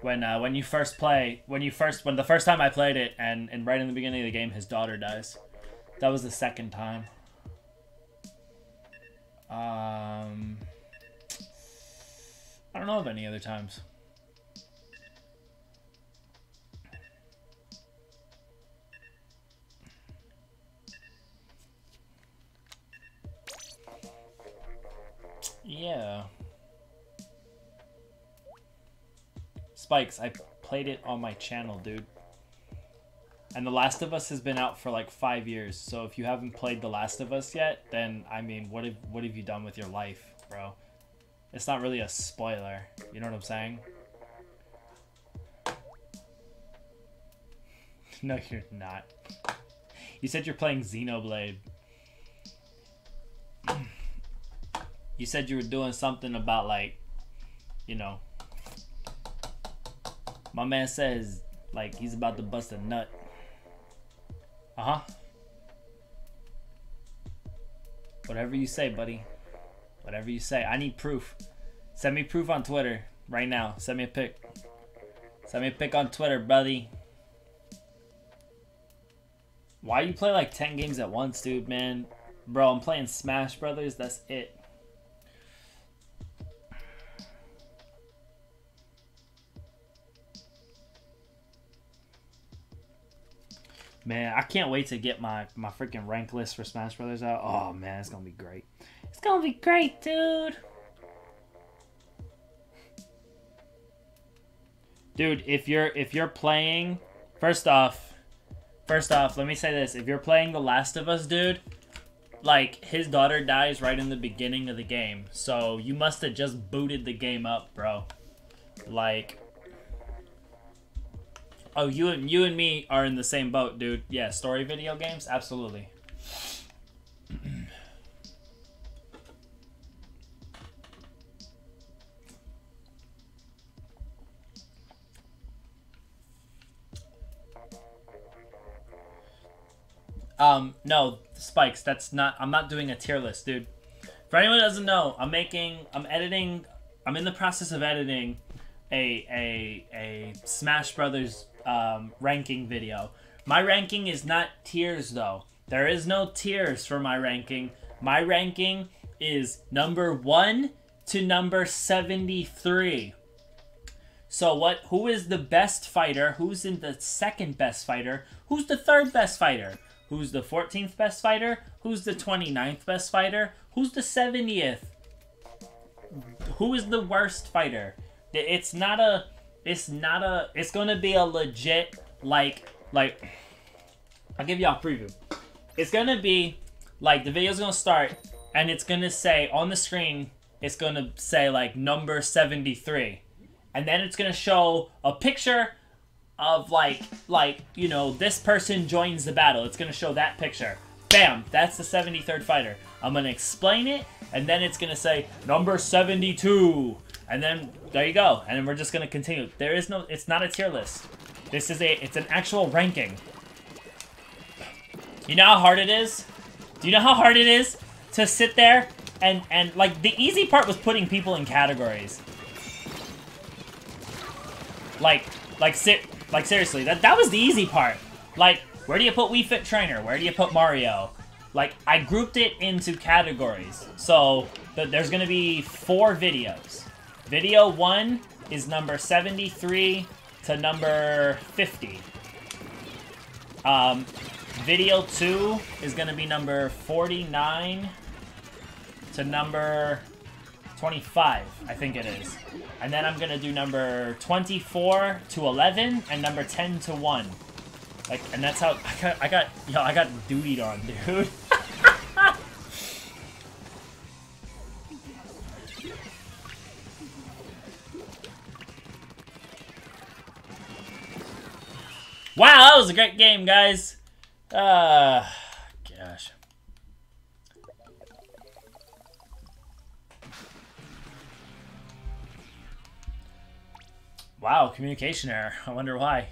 when uh, when you first play, when you first when the first time I played it, and and right in the beginning of the game, his daughter dies. That was the second time. Um, I don't know of any other times. Yeah. Spikes, I played it on my channel, dude. And The Last of Us has been out for like five years. So if you haven't played The Last of Us yet, then I mean, what have what have you done with your life, bro? It's not really a spoiler. You know what I'm saying? [laughs] no, you're not. You said you're playing Xenoblade. You said you were doing something about like, you know. My man says like he's about to bust a nut. Uh huh. Whatever you say, buddy. Whatever you say. I need proof. Send me proof on Twitter right now. Send me a pic. Send me a pic on Twitter, buddy. Why you play like 10 games at once, dude, man? Bro, I'm playing Smash Brothers. That's it. Man, I can't wait to get my my freaking rank list for Smash Brothers out. Oh man, it's gonna be great. It's gonna be great, dude. Dude, if you're if you're playing, first off, first off, let me say this: if you're playing The Last of Us, dude, like his daughter dies right in the beginning of the game, so you must have just booted the game up, bro. Like, Oh, you and you and me are in the same boat, dude. Yeah, story video games, absolutely. um, no, spikes. That's not. I'm not doing a tier list, dude. For anyone who doesn't know, I'm making. I'm editing. I'm in the process of editing a a a Smash Brothers um, ranking video. My ranking is not tiers though. There is no tiers for my ranking. My ranking is number 1 to number 73. So what who is the best fighter? Who's in the second best fighter? Who's the third best fighter? Who's the 14th best fighter? Who's the 29th best fighter? Who's the 70th? Who is the worst fighter? It's not a it's not a. It's gonna be a legit like like. I'll give y'all a preview. It's gonna be like the video's gonna start and it's gonna say on the screen. It's gonna say like number seventy three, and then it's gonna show a picture of like like you know this person joins the battle. It's gonna show that picture. Bam! That's the 73rd fighter. I'm gonna explain it, and then it's gonna say number 72. And then there you go. And we're just gonna continue. There is no it's not a tier list. This is a it's an actual ranking. You know how hard it is? Do you know how hard it is to sit there and and like the easy part was putting people in categories. Like like sit like seriously, that that was the easy part. Like where do you put Wii Fit Trainer? Where do you put Mario? Like I grouped it into categories. So th there's gonna be four videos. Video 1 is number 73 to number 50. Um, video two is gonna be number 49 to number 25, I think it is. And then I'm gonna do number 24 to 11 and number 10 to 1. Like, and that's how I got, I got, yo, I got dudied on, [laughs] dude. Wow, that was a great game, guys. Uh, gosh. Wow, communication error. I wonder why.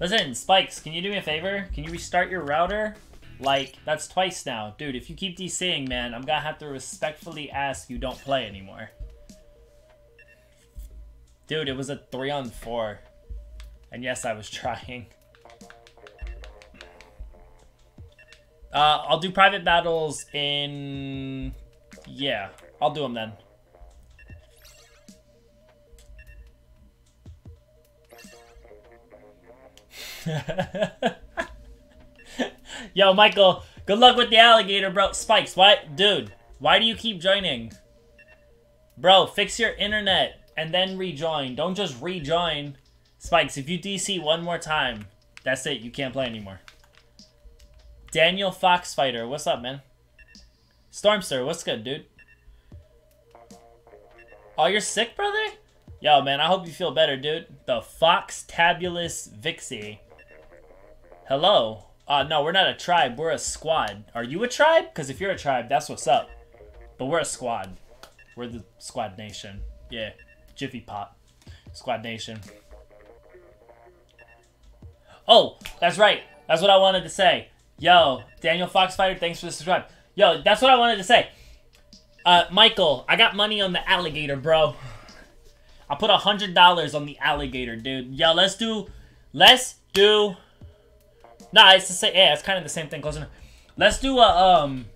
Listen, Spikes, can you do me a favor? Can you restart your router? Like, that's twice now. Dude, if you keep DCing, man, I'm gonna have to respectfully ask you don't play anymore. Dude, it was a 3 on 4. And yes, I was [laughs] trying. Uh, I'll do private battles in... Yeah, I'll do them then. [laughs] Yo, Michael, good luck with the alligator, bro. Spikes, what? Dude, why do you keep joining? Bro, fix your internet and then rejoin. Don't just rejoin. Spikes, if you DC one more time, that's it. You can't play anymore. Daniel Foxfighter, what's up, man? Stormster, what's good, dude? Oh, you're sick, brother? Yo, man, I hope you feel better, dude. The Fox Tabulous Vixie. Hello. Uh, no, we're not a tribe. We're a squad. Are you a tribe? Because if you're a tribe, that's what's up. But we're a squad. We're the Squad Nation. Yeah. Jiffy Pop. Squad Nation. Oh, that's right. That's what I wanted to say. Yo, Daniel Foxfighter, thanks for the subscribe. Yo, that's what I wanted to say. Uh, Michael, I got money on the alligator, bro. I put a hundred dollars on the alligator, dude. Yo, let's do, let's do. Nah, it's the same. Yeah, it's kind of the same thing. Close enough. Let's do a um,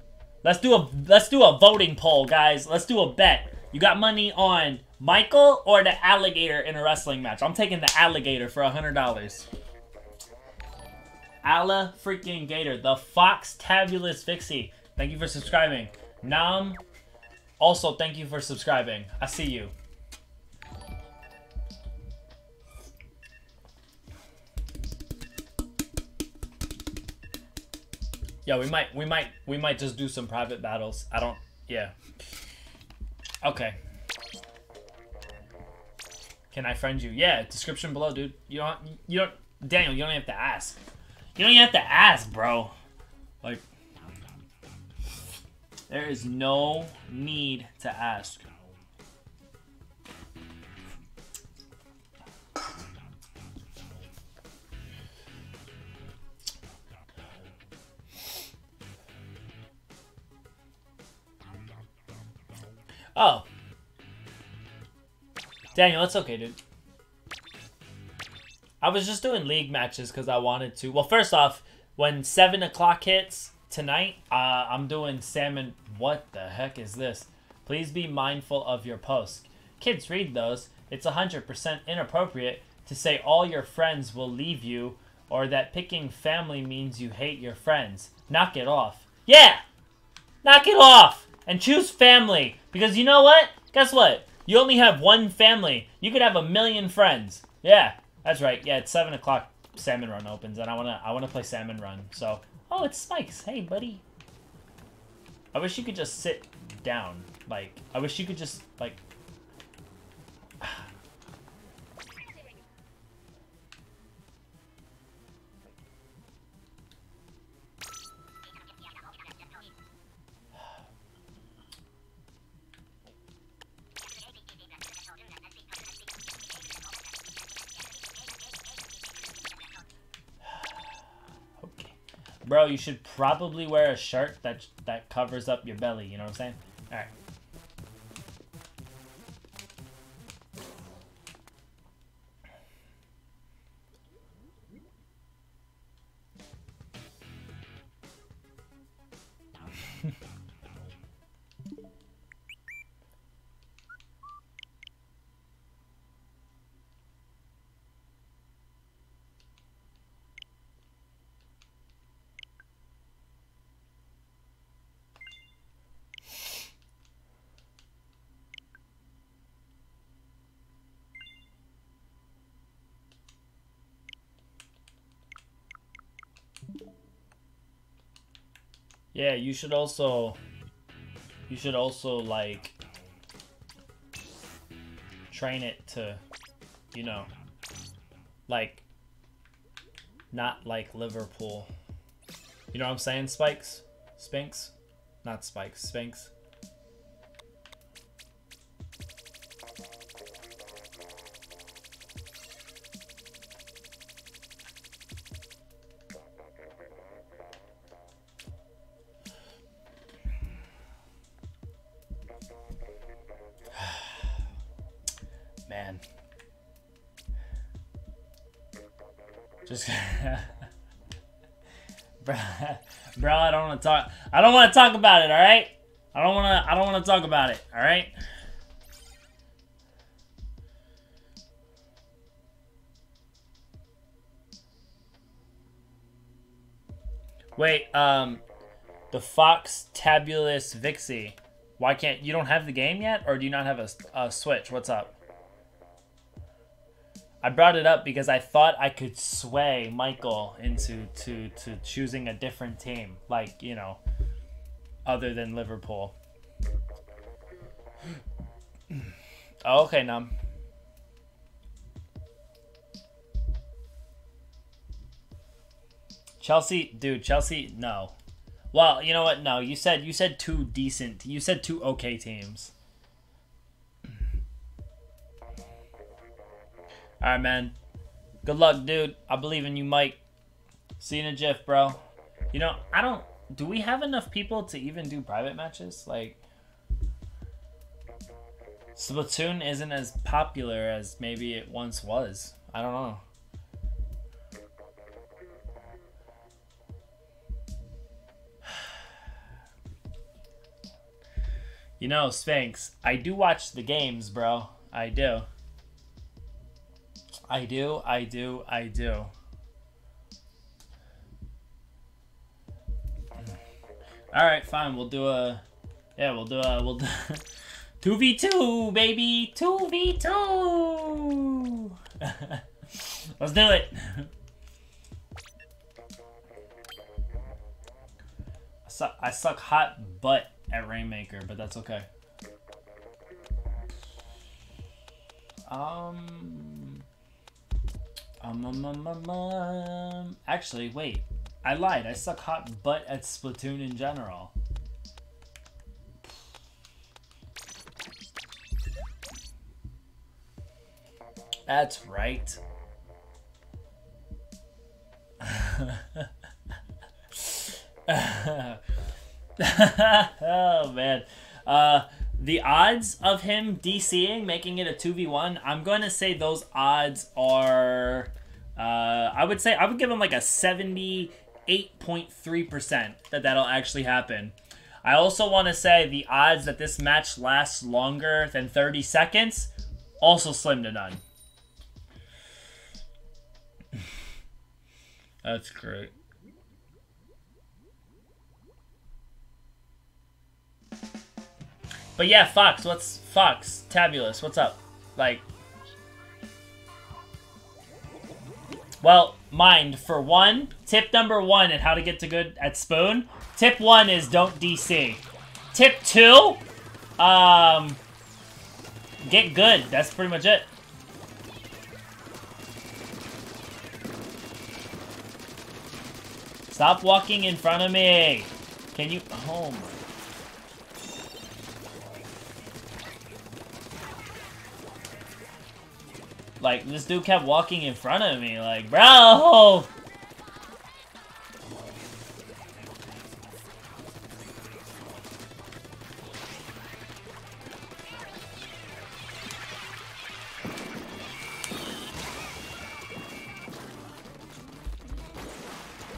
let's do a let's do a voting poll, guys. Let's do a bet. You got money on Michael or the alligator in a wrestling match? I'm taking the alligator for a hundred dollars. Alla freaking Gator, the Fox Tabulous Vixie. Thank you for subscribing. Nam, also thank you for subscribing. I see you. Yeah, we might, we might, we might just do some private battles. I don't, yeah. Okay. Can I friend you? Yeah, description below, dude. You don't, you don't, Daniel, you don't have to ask. You don't even have to ask, bro. Like, there is no need to ask. Oh. Daniel, it's okay, dude. I was just doing league matches because I wanted to. Well, first off, when 7 o'clock hits tonight, uh, I'm doing salmon. What the heck is this? Please be mindful of your posts. Kids, read those. It's 100% inappropriate to say all your friends will leave you or that picking family means you hate your friends. Knock it off. Yeah! Knock it off! And choose family. Because you know what? Guess what? You only have one family. You could have a million friends. Yeah. That's right. Yeah, it's seven o'clock. Salmon Run opens, and I wanna I wanna play Salmon Run. So, oh, it's Spikes. Hey, buddy. I wish you could just sit down. Like, I wish you could just like. Bro, you should probably wear a shirt that that covers up your belly, you know what I'm saying? Alright. Yeah, you should also you should also like train it to you know like not like Liverpool. You know what I'm saying, Spikes? Spinks? Not Spikes, Spinks. I don't want to talk about it. All right. I don't want to. I don't want to talk about it. All right. Wait. Um, the Fox Tabulous Vixie. Why can't you don't have the game yet, or do you not have a, a Switch? What's up? I brought it up because I thought I could sway Michael into to to choosing a different team, like you know, other than Liverpool. Oh, okay, Num. Chelsea, dude, Chelsea, no. Well, you know what? No, you said you said two decent. You said two okay teams. All right, man. Good luck, dude. I believe in you, Mike. See you in a jiff, bro. You know, I don't. Do we have enough people to even do private matches? Like, Splatoon isn't as popular as maybe it once was. I don't know. [sighs] You know, Sphinx, I do watch the games, bro. I do. I do, I do, I do. All right, fine. We'll do a, yeah, we'll do a, we'll do [laughs] two v two, baby, two v two. [laughs] Let's do it. I suck, I suck hot butt at Rainmaker, but that's okay. Um, um, um, um, um, um, actually, wait. I lied. I suck hot butt at Splatoon in general. That's right. [laughs] oh man. Uh the odds of him DCing, making it a 2v1, I'm going to say those odds are uh I would say I would give him like a 78.3% that that'll actually happen. I also want to say the odds that this match lasts longer than 30 seconds also slim to none. [sighs] That's great. But yeah, Fox, what's Fox? Tabulous, what's up? Like Well, mind, for one, tip number one and how to get to good at Spoon. Tip one is don't DC. Tip two, um, get good. That's pretty much it. Stop walking in front of me. Can you? Oh my. Like, this dude kept walking in front of me. Like, bro!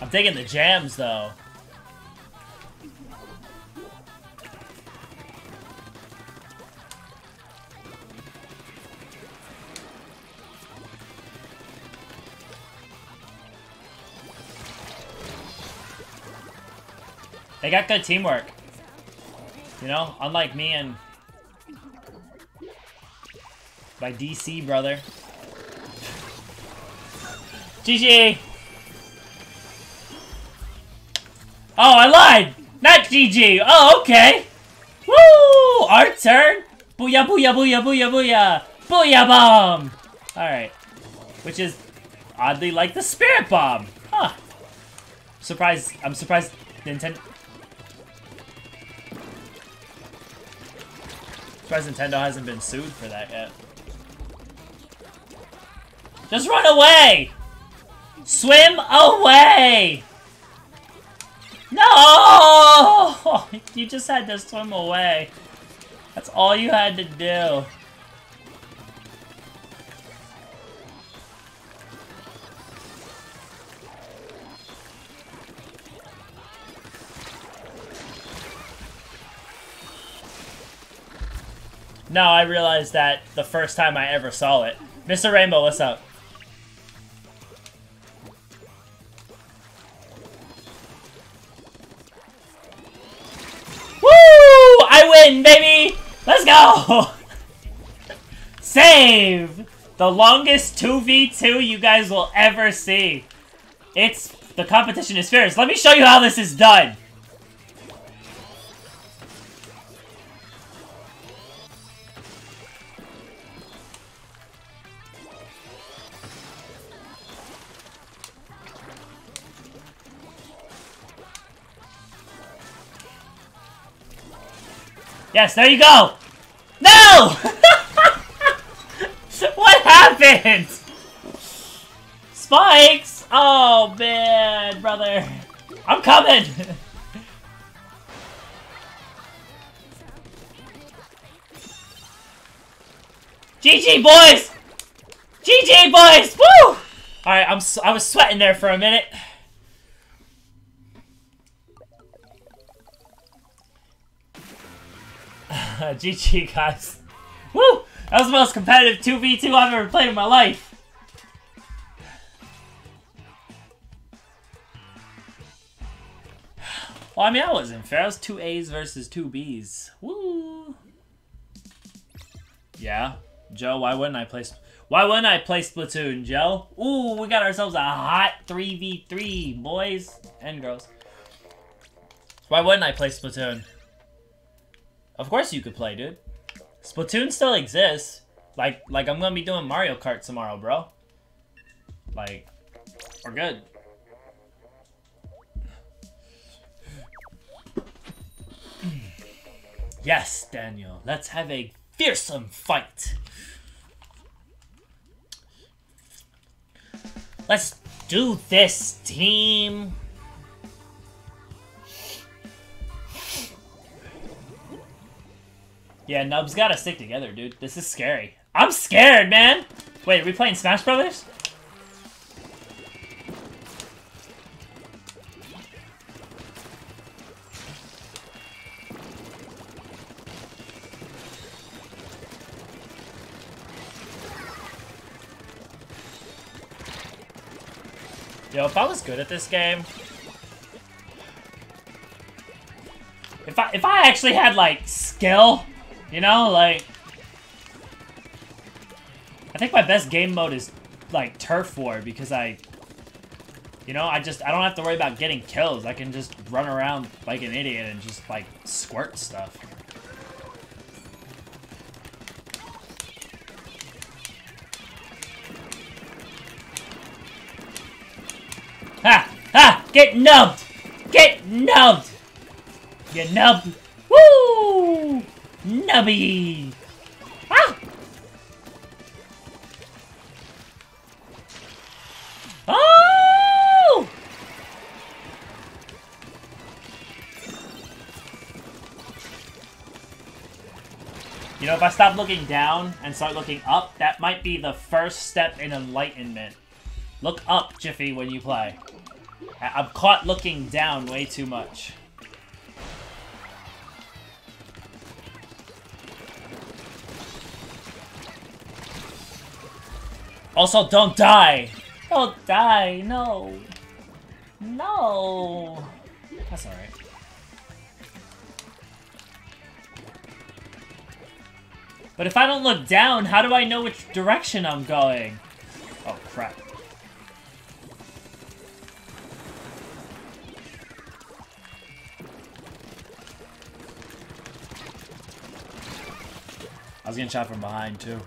I'm taking the jams, though. They got good teamwork. You know, unlike me and my DC brother. GG! Oh, I lied! Not GG! Oh, okay! Woo! Our turn! Booyah, booyah, booyah, booyah, booyah! Booyah bomb! Alright. Which is oddly like the spirit bomb. Huh. Surprised, I'm surprised Nintendo... Surprised Nintendo hasn't been sued for that yet. Just run away! Swim away! No! [laughs] You just had to swim away. That's all you had to do. Now I realized that the first time I ever saw it. Mr. Rainbow, what's up? Woo! I win, baby! Let's go! [laughs] Save! The longest 2v2 you guys will ever see. It's... The competition is fierce. Let me show you how this is done. Yes, there you go! No! [laughs] what happened? Spikes! Oh, man, brother. I'm coming! [laughs] GG, boys! GG, boys! Woo! Alright, I'm I was sweating there for a minute. [laughs] GG, guys. Woo! That was the most competitive 2v2 I've ever played in my life. Well, I mean, I wasn't fair. I was two A's versus two B's. Woo! Yeah, Joe. Why wouldn't I play? Why wouldn't I play Splatoon, Joe? Ooh, we got ourselves a hot 3v3, boys and girls. Why wouldn't I play Splatoon? Of course you could play, dude. Splatoon still exists. Like, like I'm gonna be doing Mario Kart tomorrow, bro. Like, we're good. Yes, Daniel. Let's have a fearsome fight. Let's do this, team. Yeah, Nubs gotta stick together, dude. This is scary. I'm scared, man! Wait, are we playing Smash Brothers? Yo, if I was good at this game... If I, if I actually had, like, skill you know, like... I think my best game mode is, like, Turf War, because I... You know, I just, I don't have to worry about getting kills. I can just run around like an idiot and just, like, squirt stuff. Ha! Ha! Get nubbed! Get nubbed! Get nubbed! Woo! Nubby! Ah! Oh! You know, if I stop looking down and start looking up, that might be the first step in enlightenment. Look up, Jiffy, when you play. I'm caught looking down way too much. Also, don't die! Don't die, no! No! That's alright. But if I don't look down, how do I know which direction I'm going? Oh, crap. I was getting shot from behind, too.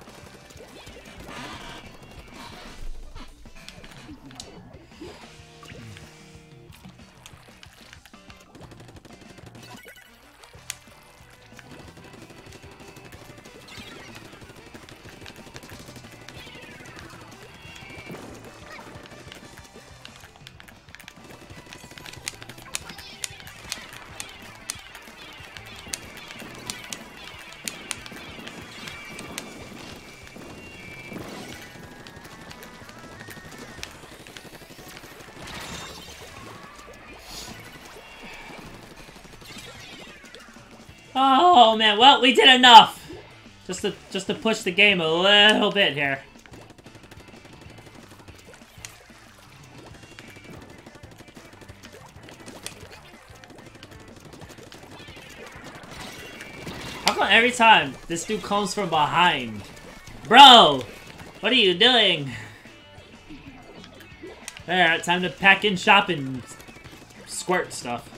Man, well we did enough. Just to just to push the game a little bit here. How come every time this dude comes from behind? Bro! What are you doing? There, time to pack in shop and squirt stuff.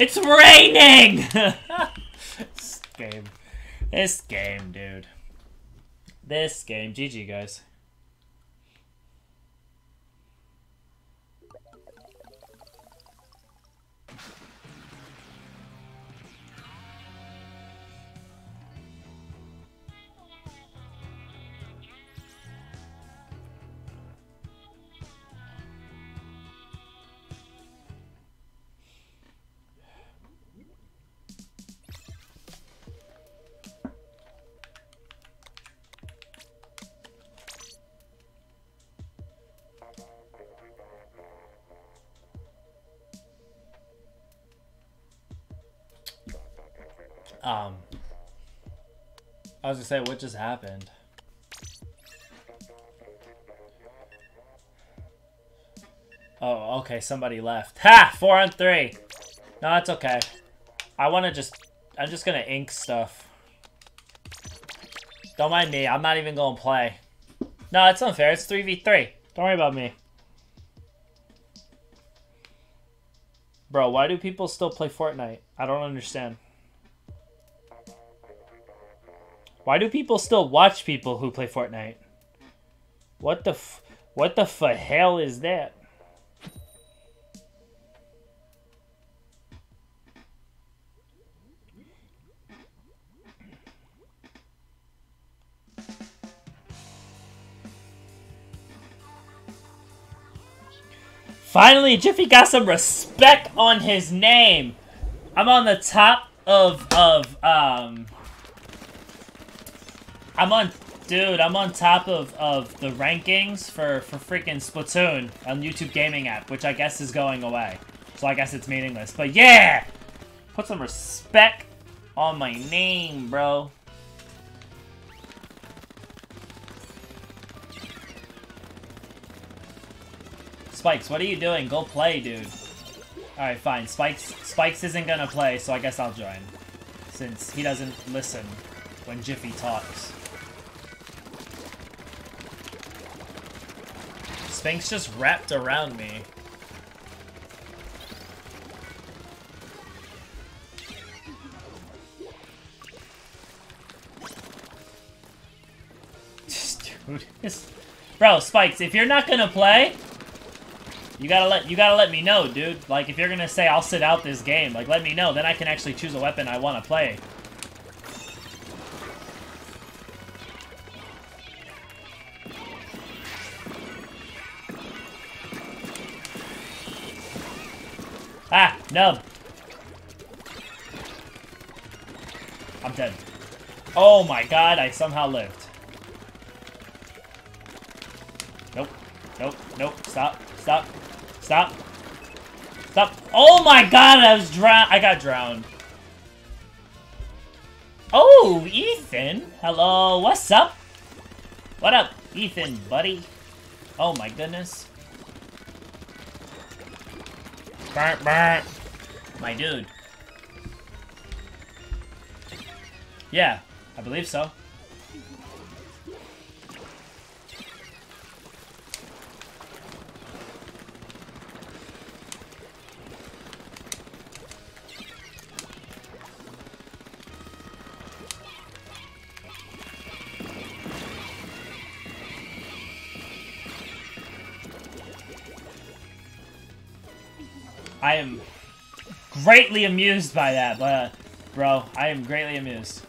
It's raining! this game. This game, dude. This game. GG, guys. Was gonna say, what just happened? Oh, okay, somebody left. Ha! Four on three! No, that's okay. I wanna just... I'm just gonna ink stuff. Don't mind me, I'm not even gonna play. No, it's unfair, it's 3v3. Don't worry about me. Bro, why do people still play Fortnite? I don't understand. Why do people still watch people who play Fortnite? What the f- what the f- hell is that? Finally, Jiffy got some respect on his name. I'm on the top of of um I'm on, dude. I'm on top of of the rankings for for freaking Splatoon on YouTube Gaming app, which I guess is going away. So I guess it's meaningless. But yeah, put some respect on my name, bro. Spikes, what are you doing? Go play, dude. Alright, fine. Spikes Spikes isn't gonna play, so I guess I'll join. Since he doesn't listen when Jiffy talks. Sphinx just wrapped around me. [laughs] Dude, bro, Spikes, if you're not gonna play, you gotta let you gotta let me know, dude. Like, if you're gonna say I'll sit out this game, like, let me know. Then I can actually choose a weapon I want to play. Ah, no. I'm dead. Oh my god, I somehow lived. Nope. Nope. Nope. Stop. Stop. Stop. Stop. Oh my god, I was drowned. I got drowned. Oh, Ethan. Hello. What's up? What up, Ethan, buddy? Oh my goodness. Burnt, burnt. My dude. Yeah, I believe so. I am greatly amused by that, but, uh, bro, I am greatly amused.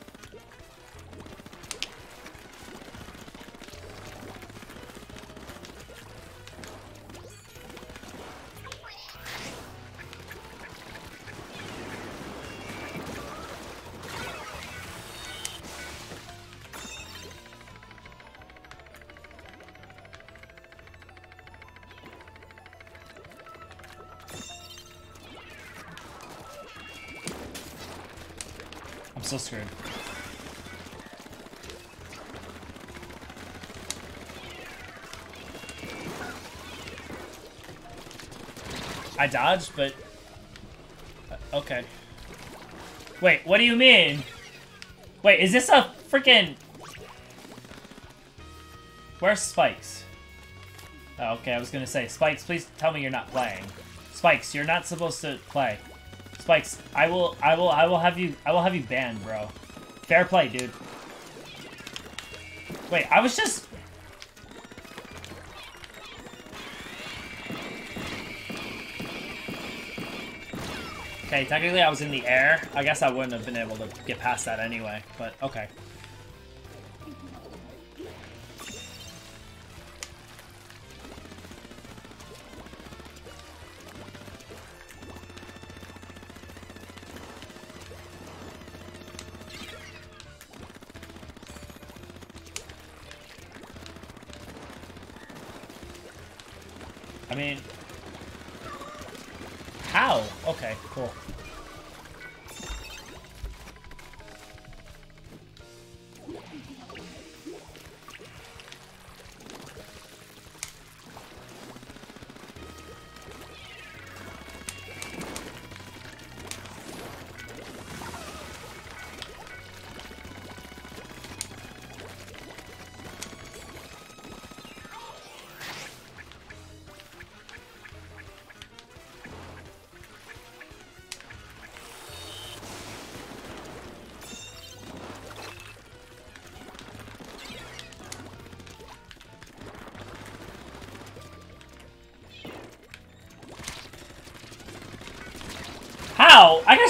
I dodged, but... uh, Okay. Wait, what do you mean? Wait, is this a freaking... Where's Spikes? Oh, okay, I was gonna say, Spikes, please tell me you're not playing. Spikes, you're not supposed to play. Spikes, I will, I will, I will have you, I will have you banned, bro. Fair play, dude. Wait, I was just... Okay, technically I was in the air. I guess I wouldn't have been able to get past that anyway, but okay. I mean...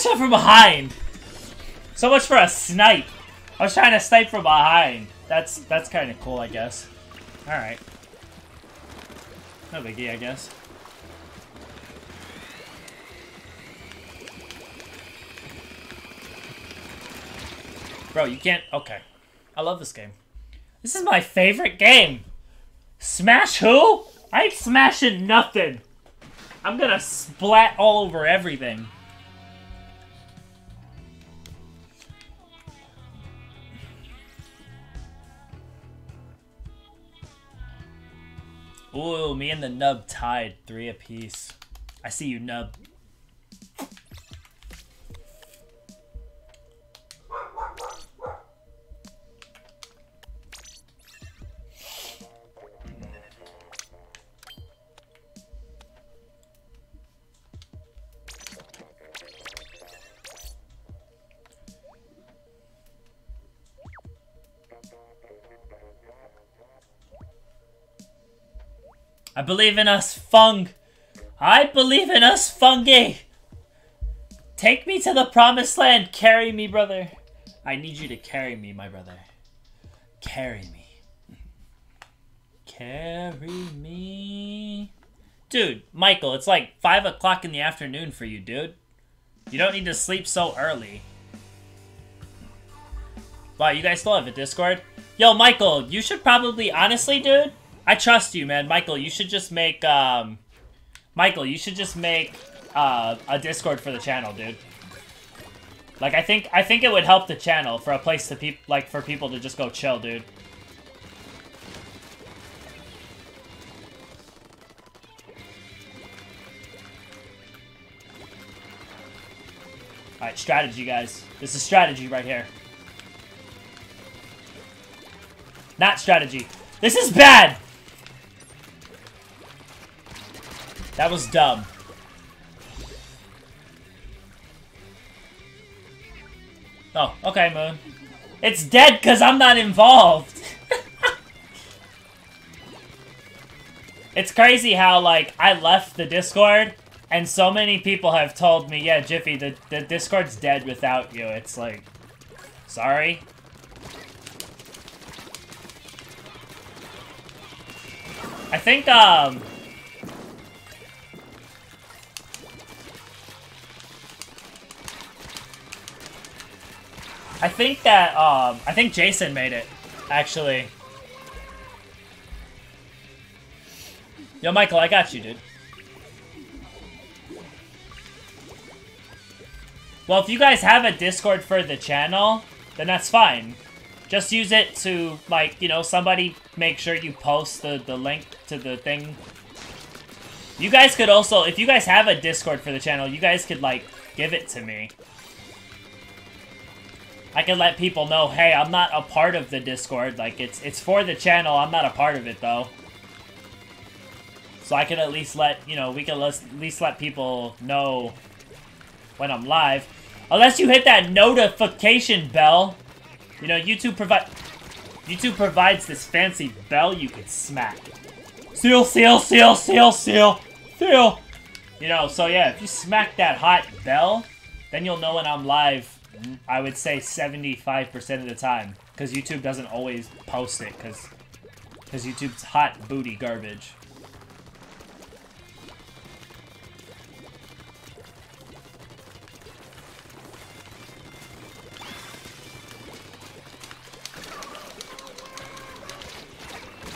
shot from behind. So much for a snipe. I was trying to snipe from behind. That's that's kind of cool, I guess. All right. No biggie, I guess. Bro, you can't. Okay. I love this game. This is my favorite game. Smash who? I ain't smashing nothing. I'm gonna splat all over everything. Me and the nub tied three apiece. I see you, nub. Believe in us, Fung. I believe in us, Fungi. Take me to the promised land. Carry me, brother. I need you to carry me, my brother. Carry me. Carry me. Dude, Michael, it's like 5 o'clock in the afternoon for you, dude. You don't need to sleep so early. Wow, you guys still have a Discord? Yo, Michael, you should probably, honestly, dude, I trust you, man. Michael, you should just make, um... Michael, you should just make, uh, a Discord for the channel, dude. Like, I think, I think it would help the channel for a place to peop, like, for people to just go chill, dude. Alright, strategy, guys. This is strategy right here. Not strategy. This is bad! That was dumb. Oh, okay, Moon. It's dead because I'm not involved. [laughs] it's crazy how, like, I left the Discord And so many people have told me, yeah, Jiffy, the, the Discord's dead without you. It's like, sorry? I think, um... I think that, um, I think Jason made it, actually. Yo, Michael, I got you, dude. Well, if you guys have a Discord for the channel, then that's fine. Just use it to, like, you know, somebody make sure you post the, the link to the thing. You guys could also, if you guys have a Discord for the channel, you guys could, like, give it to me. I can let people know, hey, I'm not a part of the Discord. Like, it's it's for the channel. I'm not a part of it, though. So I can at least let, you know, we can at least let people know when I'm live. Unless you hit that notification bell. You know, YouTube provide YouTube provides this fancy bell you can smack. Seal, seal, seal, seal, seal, seal. You know, so yeah, if you smack that hot bell, then you'll know when I'm live I would say 75% of the time. Because YouTube doesn't always post it, because because YouTube's hot booty garbage.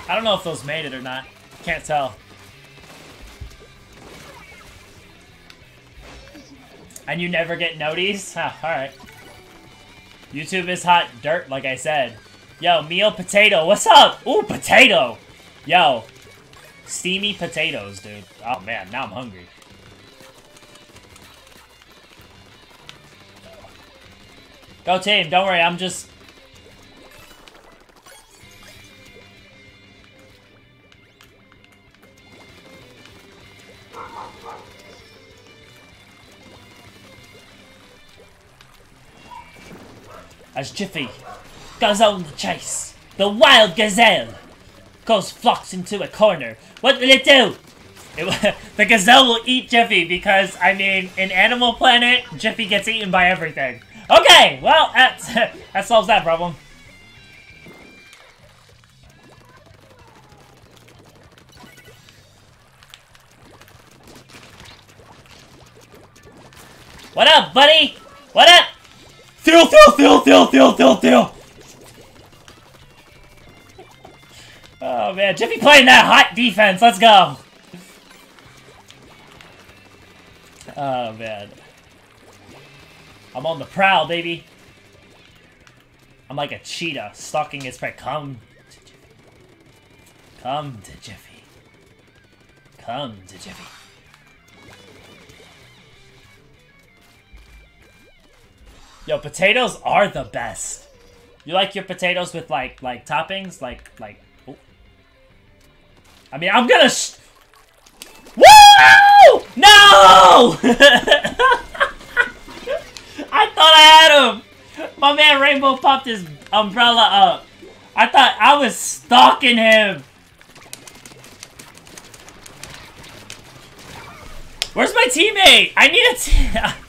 I don't know if those made it or not. Can't tell. And you never get noties? [laughs] Alright. YouTube is hot dirt, like I said. Yo, meal potato, what's up? Ooh, potato! Yo, steamy potatoes, dude. Oh man, now I'm hungry. Go team, don't worry, I'm just as Jiffy goes on the chase. The wild gazelle goes flocks into a corner. What will it do? It, [laughs] the gazelle will eat Jiffy because, I mean, in Animal Planet, Jiffy gets eaten by everything. Okay, well, that, [laughs] that solves that problem. What up, buddy? What up? Theo, Theo, Theo, Theo, Theo, Theo. Oh man, Jiffy playing that hot defense. Let's go. Oh man. I'm on the prowl, baby. I'm like a cheetah stalking his prey. Come to. Come to Jiffy. Come to Jiffy. Yo, potatoes are the best. You like your potatoes with like like toppings, like like. Oh. I mean, I'm gonna. Sh Woo! No! [laughs] I thought I had him. My man Rainbow popped his umbrella up. I thought I was stalking him. Where's my teammate? I need a. [laughs]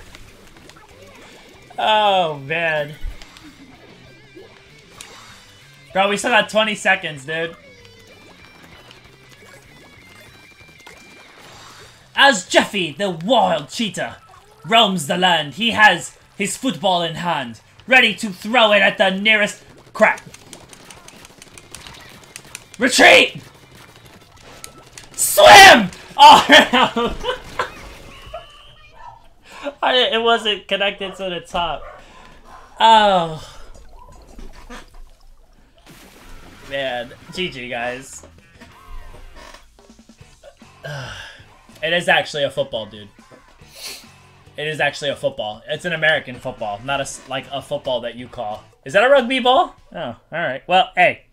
Oh, man. Bro, we still got 20 seconds, dude. As Jiffy, the wild cheetah, roams the land, he has his football in hand, ready to throw it at the nearest crack. Retreat! Swim! [laughs] Oh, I, it wasn't connected to the top. Oh. Man, GG guys. It is actually a football, dude. It is actually a football. It's an American football, not a like a football that you call. Is that a rugby ball? Oh, all right. Well, hey,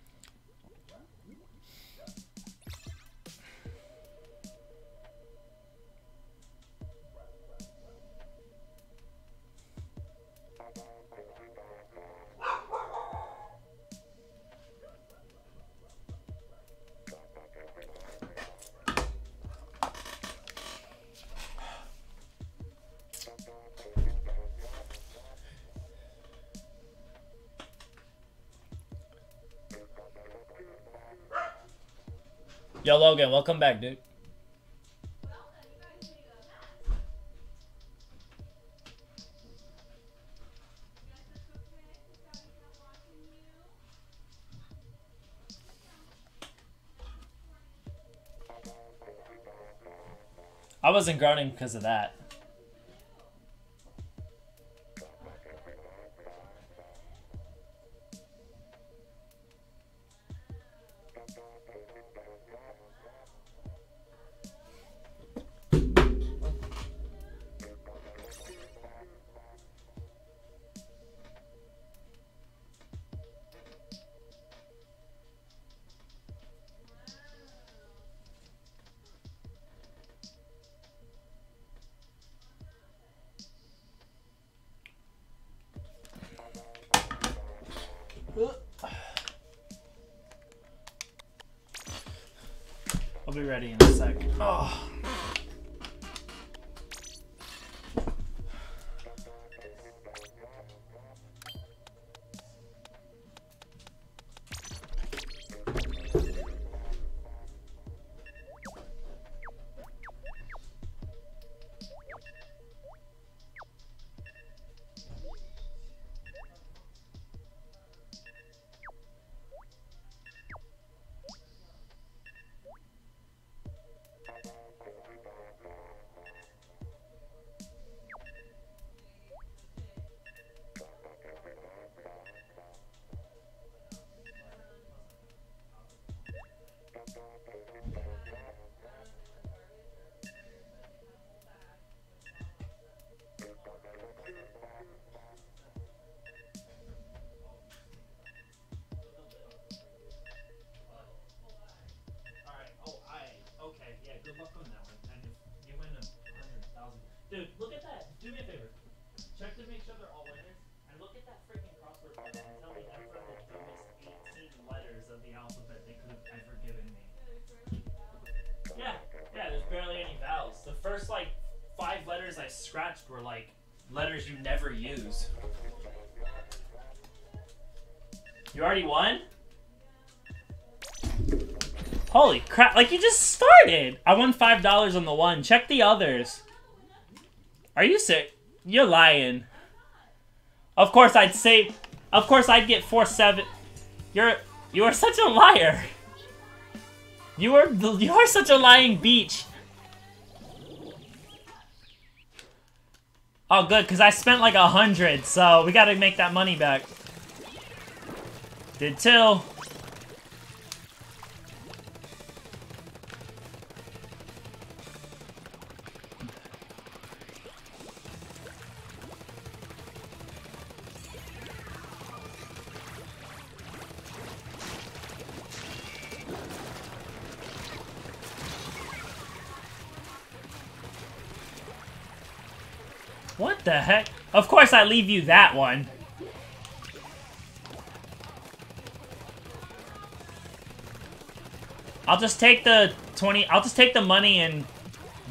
Yo, Logan, welcome back, dude. I wasn't groaning because of that. Ready in a sec. Oh. Were, like, letters you never use. You already won? Holy crap, like you just started! I won $5 on the one. Check the others. Are you sick? You're lying. Of course I'd say, of course I'd get 4-7. You're, you are such a liar. You are, you are such a lying beach. Oh good, because I spent like a hundred, so we gotta make that money back. Did too. The heck? Of course I leave you that one. I'll just take the 20... I'll just take the money and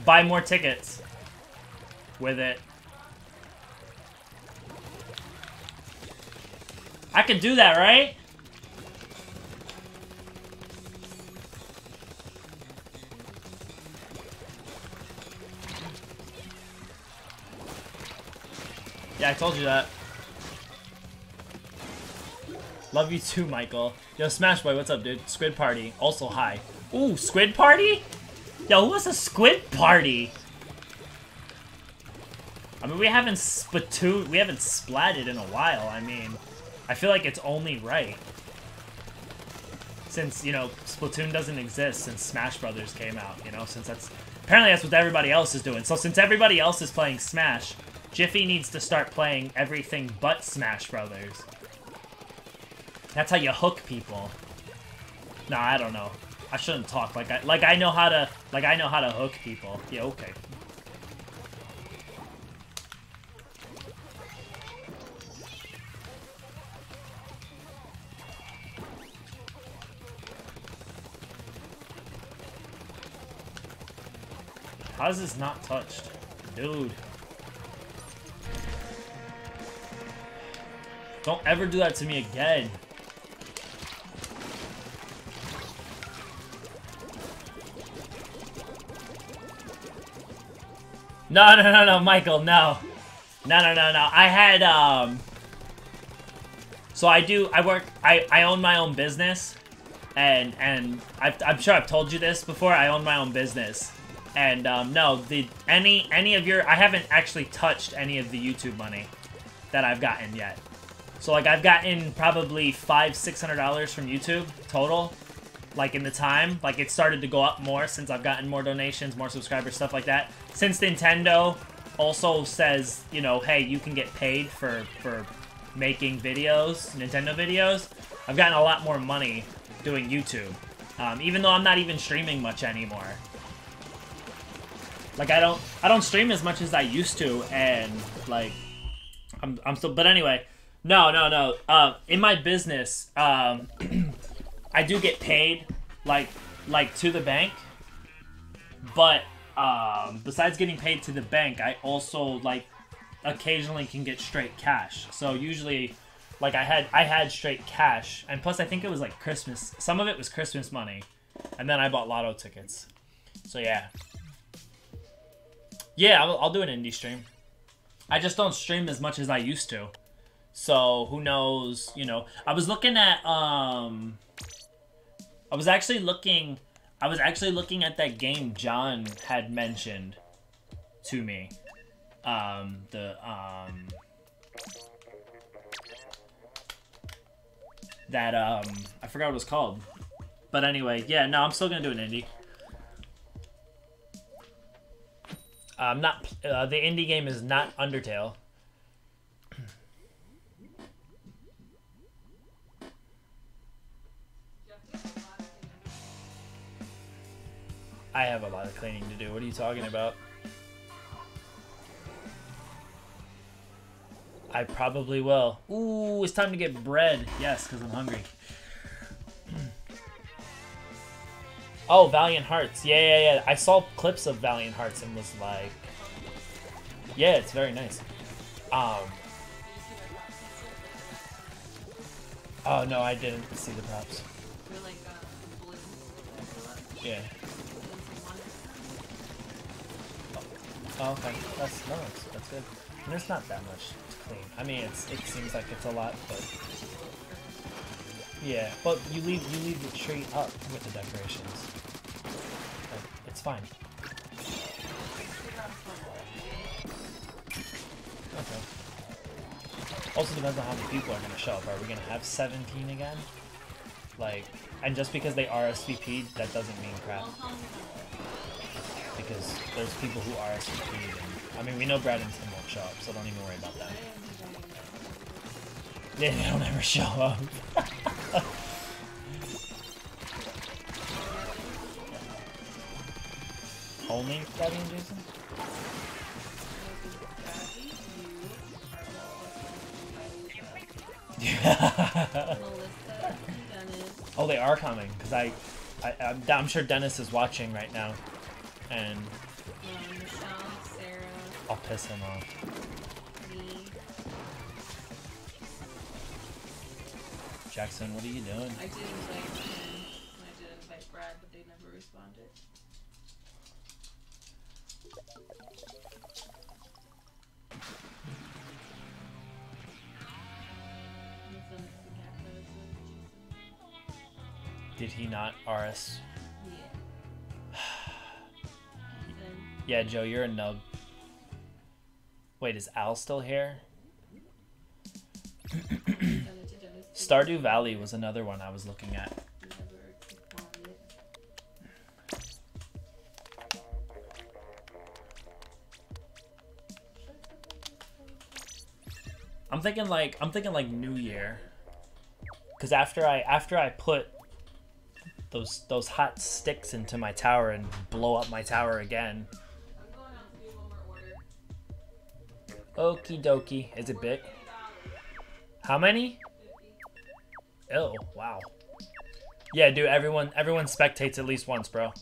buy more tickets with it. I can do that, right? Yeah, I told you that. Love you too, Michael. Yo, Smash Boy, what's up, dude? Squid Party, also hi. Ooh, Squid Party? Yo, who was a Squid Party? I mean, we haven't spatoon, we haven't splatted in a while. I mean, I feel like it's only right. Since, you know, Splatoon doesn't exist since Smash Brothers came out, you know, since that's... Apparently that's what everybody else is doing. So since everybody else is playing Smash, Jiffy needs to start playing everything but Smash Brothers. That's how you hook people. Nah, I don't know. I shouldn't talk like I like I know how to like I know how to hook people. Yeah, okay. How is this not touched? Dude. Don't ever do that to me again. No, no, no, no, Michael, no. No, no, no, no. I had, um... So I do, I work, I, I own my own business. And, and i am sure I've told you this before, I own my own business. And, um, no, the, any, any of your, I haven't actually touched any of the YouTube money that I've gotten yet. So, like, I've gotten probably five, six hundred dollars from YouTube total like in the time. Like it started to go up more since I've gotten more donations, more subscribers, stuff like that. Since Nintendo also says, you know, hey, you can get paid for for making videos, Nintendo videos, I've gotten a lot more money doing YouTube. Um, even though I'm not even streaming much anymore. Like I don't I don't stream as much as I used to and like I'm I'm still but anyway, no, no, no. Uh, in my business, um [clears throat] I do get paid like like to the bank, but um, besides getting paid to the bank, I also like occasionally can get straight cash. So usually, like I had I had straight cash, and plus I think it was like Christmas. Some of it was Christmas money, and then I bought lotto tickets. So yeah, yeah, I'll, I'll do an indie stream. I just don't stream as much as I used to. So who knows? You know, I was looking at um I was actually looking I was actually looking at that game John had mentioned to me. Um the um that um I forgot what it was called. But anyway, yeah, no, I'm still gonna do an indie. I'm not. Uh, the indie game is not Undertale. I have a lot of cleaning to do. What are you talking about? I probably will. Ooh, it's time to get bread. Yes, because I'm hungry. [clears throat] oh, Valiant Hearts. Yeah, yeah, yeah. I saw clips of Valiant Hearts and was like... Yeah, it's very nice. Um... Oh, no, I didn't see the props. Yeah. Oh, okay. That's no, that's, that's good. And there's not that much to clean. I mean, it's it seems like it's a lot, but yeah. But you leave you leave the tree up with the decorations. It's fine. Okay. Also depends on how many people are gonna show up. Are we gonna have 17 again? Like, and just because they RSVP, that doesn't mean crap because there's people who are SVP'd. And, I mean, we know Brad and Tim won't show up, so don't even worry about that. They, they don't ever show up. [laughs] Only Brad and Jason? [laughs] oh, they are coming because I, I, I'm sure Dennis is watching right now and yeah, Michelle, Sarah, I'll piss him off. me. Jackson, what are you doing? I did invite him, and I did invite Brad, but they never responded. And then the cat that was with Jason. Did he not RS? Yeah, Joe, you're a nub. Wait, is Al still here? Stardew Valley was another one I was looking at. I'm thinking like I'm thinking like New Year. Cause after I after I put those those hot sticks into my tower and blow up my tower again. Okie dokie. Is it big? How many? Oh, wow. Yeah, dude, everyone everyone spectates at least once, bro.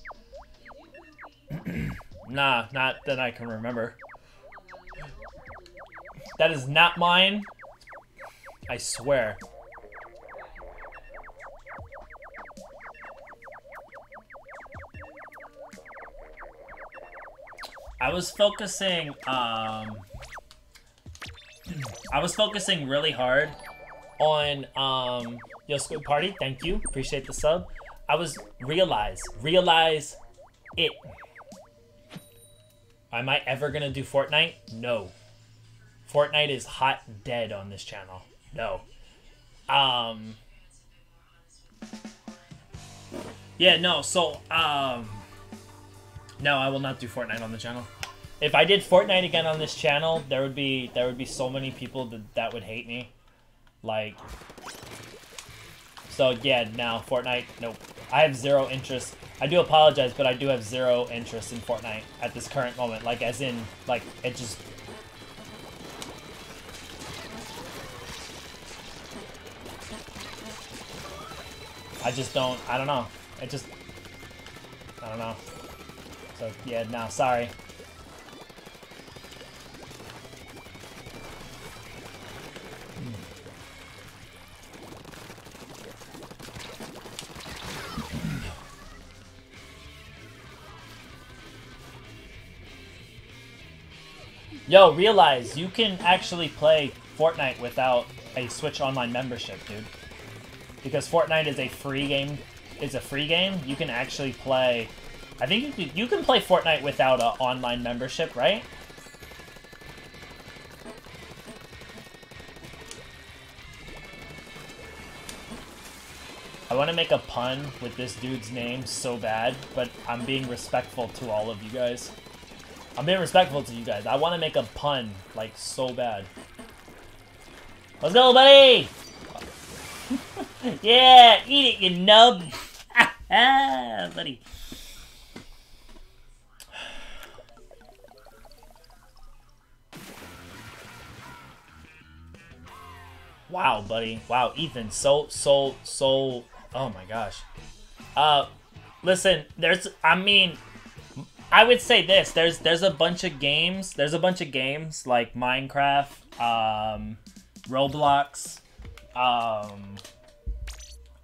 [clears throat] nah, not that I can remember. That is not mine. I swear. I was focusing, um, I was focusing really hard on, um, Yo Squid Party, thank you, appreciate the sub. I was, realize, realize it. Am I ever gonna do Fortnite? No. Fortnite is hot dead on this channel. No. Um. Yeah, no, so, um. No, I will not do Fortnite on the channel. If I did Fortnite again on this channel, there would be there would be so many people that, that would hate me. Like So yeah, now Fortnite, nope. I have zero interest. I do apologize, but I do have zero interest in Fortnite at this current moment. Like as in like it just I just don't I don't know. It just I don't know. So yeah, no, sorry. Yo, realize you can actually play Fortnite without a Switch Online membership, dude. Because Fortnite is a free game. Is a free game. You can actually play. I think you can, you can play Fortnite without an online membership, right? I want to make a pun with this dude's name so bad, but I'm being respectful to all of you guys. I'm being respectful to you guys. I want to make a pun, like, so bad. Let's go, buddy! [laughs] yeah, eat it, you nub! [laughs] buddy. Wow, buddy. Wow, Ethan, so, so, so... Oh my gosh. Uh, listen, there's... I mean, I would say this. There's there's a bunch of games. There's a bunch of games like Minecraft, um, Roblox, um,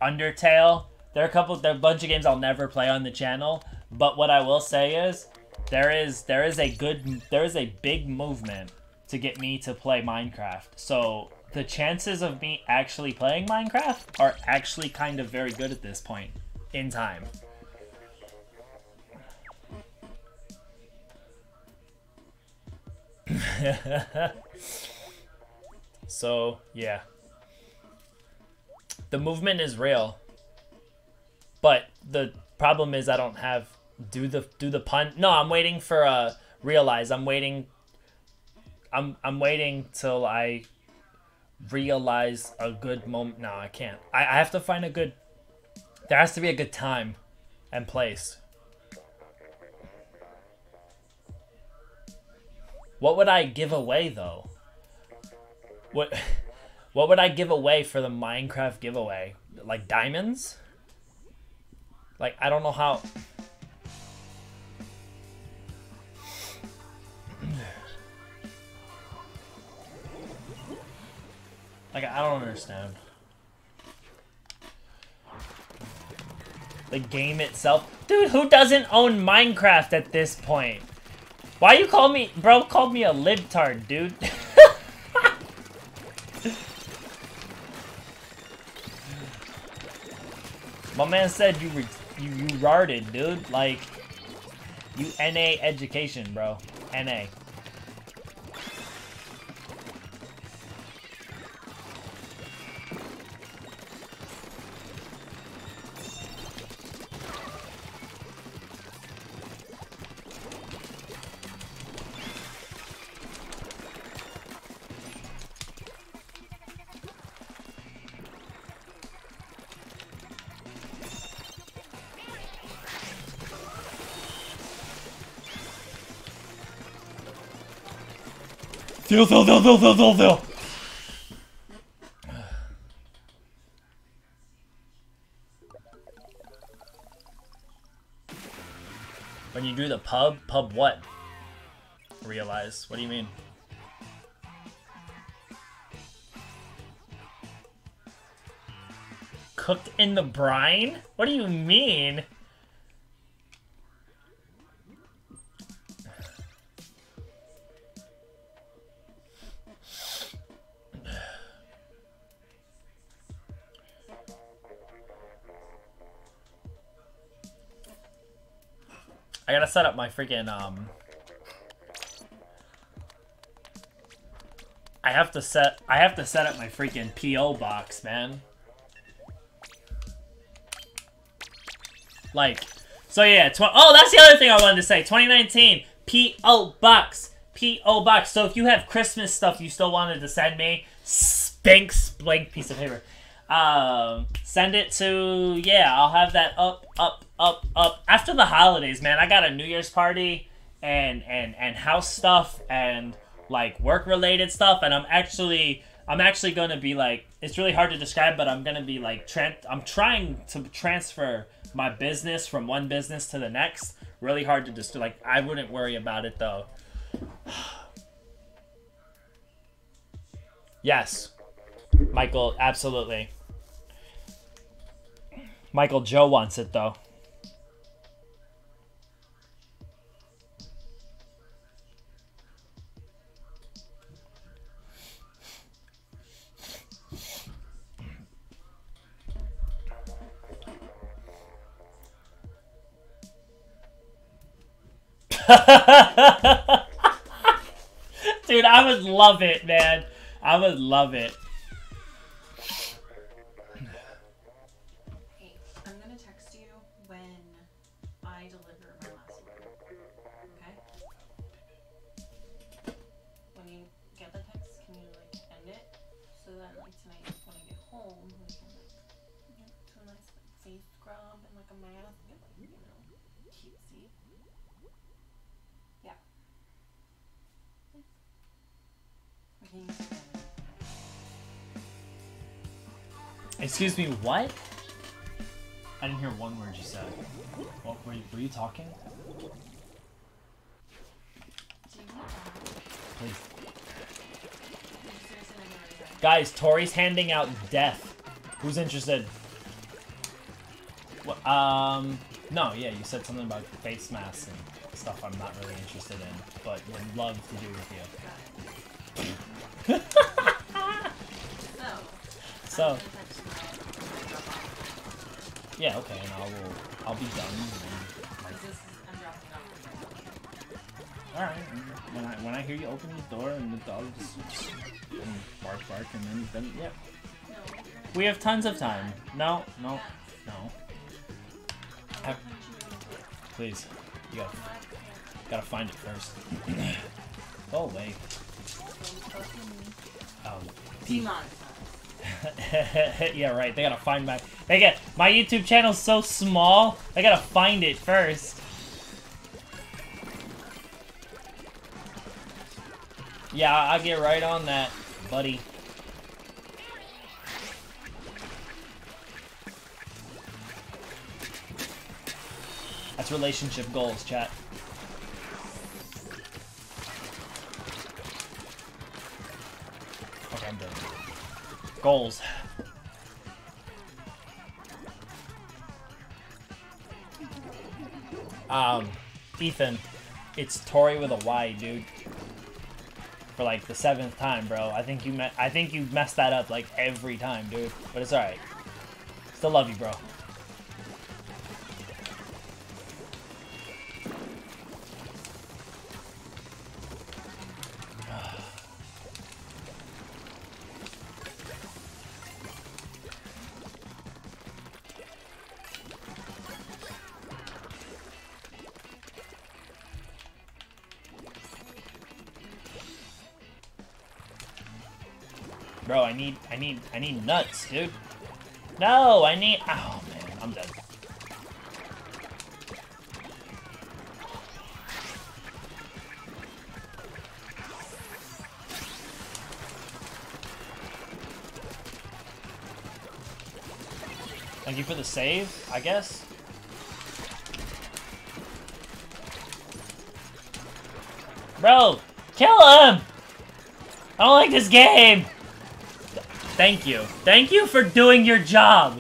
Undertale. There are a couple. There are a bunch of games I'll never play on the channel. But what I will say is there is there is a good there is a big movement to get me to play Minecraft. So the chances of me actually playing Minecraft are actually kind of very good at this point in time. So, yeah. The movement is real. But the problem is I don't have do the do the pun. No, I'm waiting for uh realize. I'm waiting I'm I'm waiting till I realize a good moment. No, I can't. I, I have to find a good there has to be a good time and place What would I give away though? What [laughs] what would I give away for the Minecraft giveaway? Like diamonds? Like I don't know how [clears throat] Like I don't understand. The game itself. Dude, who doesn't own Minecraft at this point? Why you call me, bro? Called me a libtard, dude. [laughs] My man said you you you rarded, dude. Like you NA education, bro. NA. Theo, Theo, Theo, Theo, Theo, Theo, Theo. When you do the pub, pub what? Realize. What do you mean? Cooked in the brine? What do you mean? Set up my freaking um. I have to set. I have to set up my freaking PO box, man. Like, so yeah. Oh, that's the other thing I wanted to say. 2019 PO box. PO box. So if you have Christmas stuff you still wanted to send me, spanks blank piece of paper. Um, send it to yeah. I'll have that up, up, up, up after the holidays, man. I got a New Year's party and and and house stuff and like work related stuff, and I'm actually I'm actually gonna be like it's really hard to describe, but I'm gonna be like I'm trying to transfer my business from one business to the next. Really hard to just like I wouldn't worry about it though. [sighs] yes, Michael, absolutely. Michael Joe wants it though. [laughs] Dude, I would love it, man. I would love it. Excuse me, what? I didn't hear one word you said. What were you, were you talking? Please. Guys, Tori's handing out death. Who's interested? What, um, no, yeah, you said something about face masks and stuff I'm not really interested in, but would love to do with you. [laughs] So, So, I'm gonna text you when I drop off. yeah, okay, and I will, I'll be done. All right. When I when I hear you open the door and the dogs and bark bark and then then yeah, you're gonna. we have tons of time. No, no, no. Please, you gotta gotta find it first. Go away. Um, demonetize. [laughs] yeah, right. They gotta find my. They get my YouTube channel's so small. They gotta find it first. Yeah, I'll get right on that, buddy. That's relationship goals, chat. Okay, I'm done. Goals. Um, Ethan, it's Tori with a Y, dude. For like the seventh time, bro. I think you me- I think you messed that up like every time, dude. But it's alright. Still love you, bro. I need, I need, nuts, dude. No, I need. Oh man, I'm dead. Thank you for the save, I guess. Bro, kill him! I don't like this game! Thank you. Thank you for doing your job.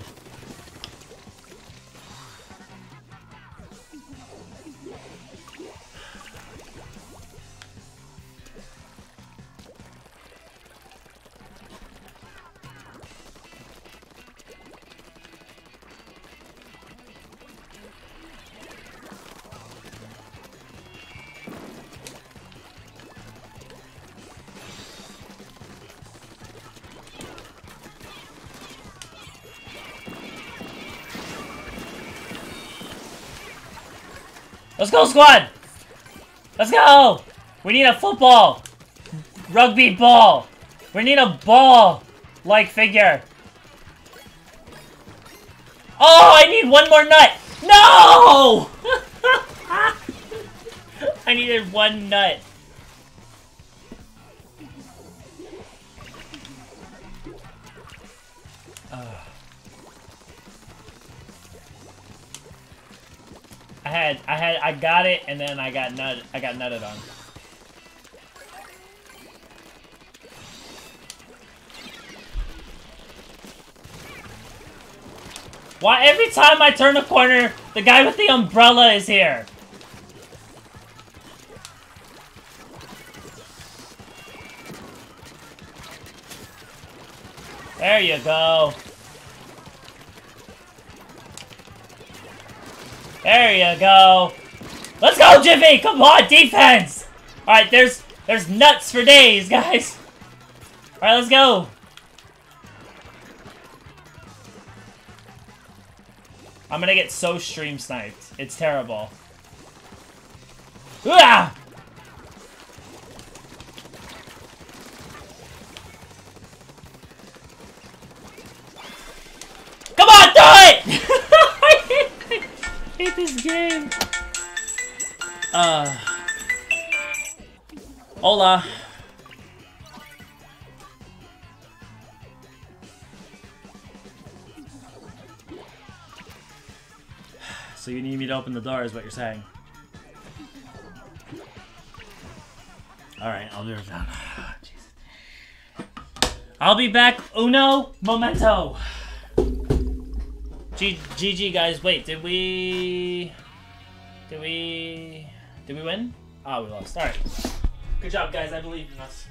Go, squad! Let's go! We need a football! Rugby ball! We need a ball-like figure. Oh, I need one more nut! No! [laughs] I needed one nut. I had, I had, I got it, and then I got nut, I got nutted on. Why every time I turn a corner, the guy with the umbrella is here? There you go. There you go. Let's go, Jiffy! Come on, defense! Alright, there's there's nuts for days, guys. Alright, let's go. I'm gonna get so stream sniped. It's terrible. Ah! Uh. Hola. So you need me to open the door, is what you're saying. Alright, I'll do it down. I'll be back. Uno momento. GG guys, wait, did we did we did we win? Ah, we lost. Alright. Good job guys, I believe in us.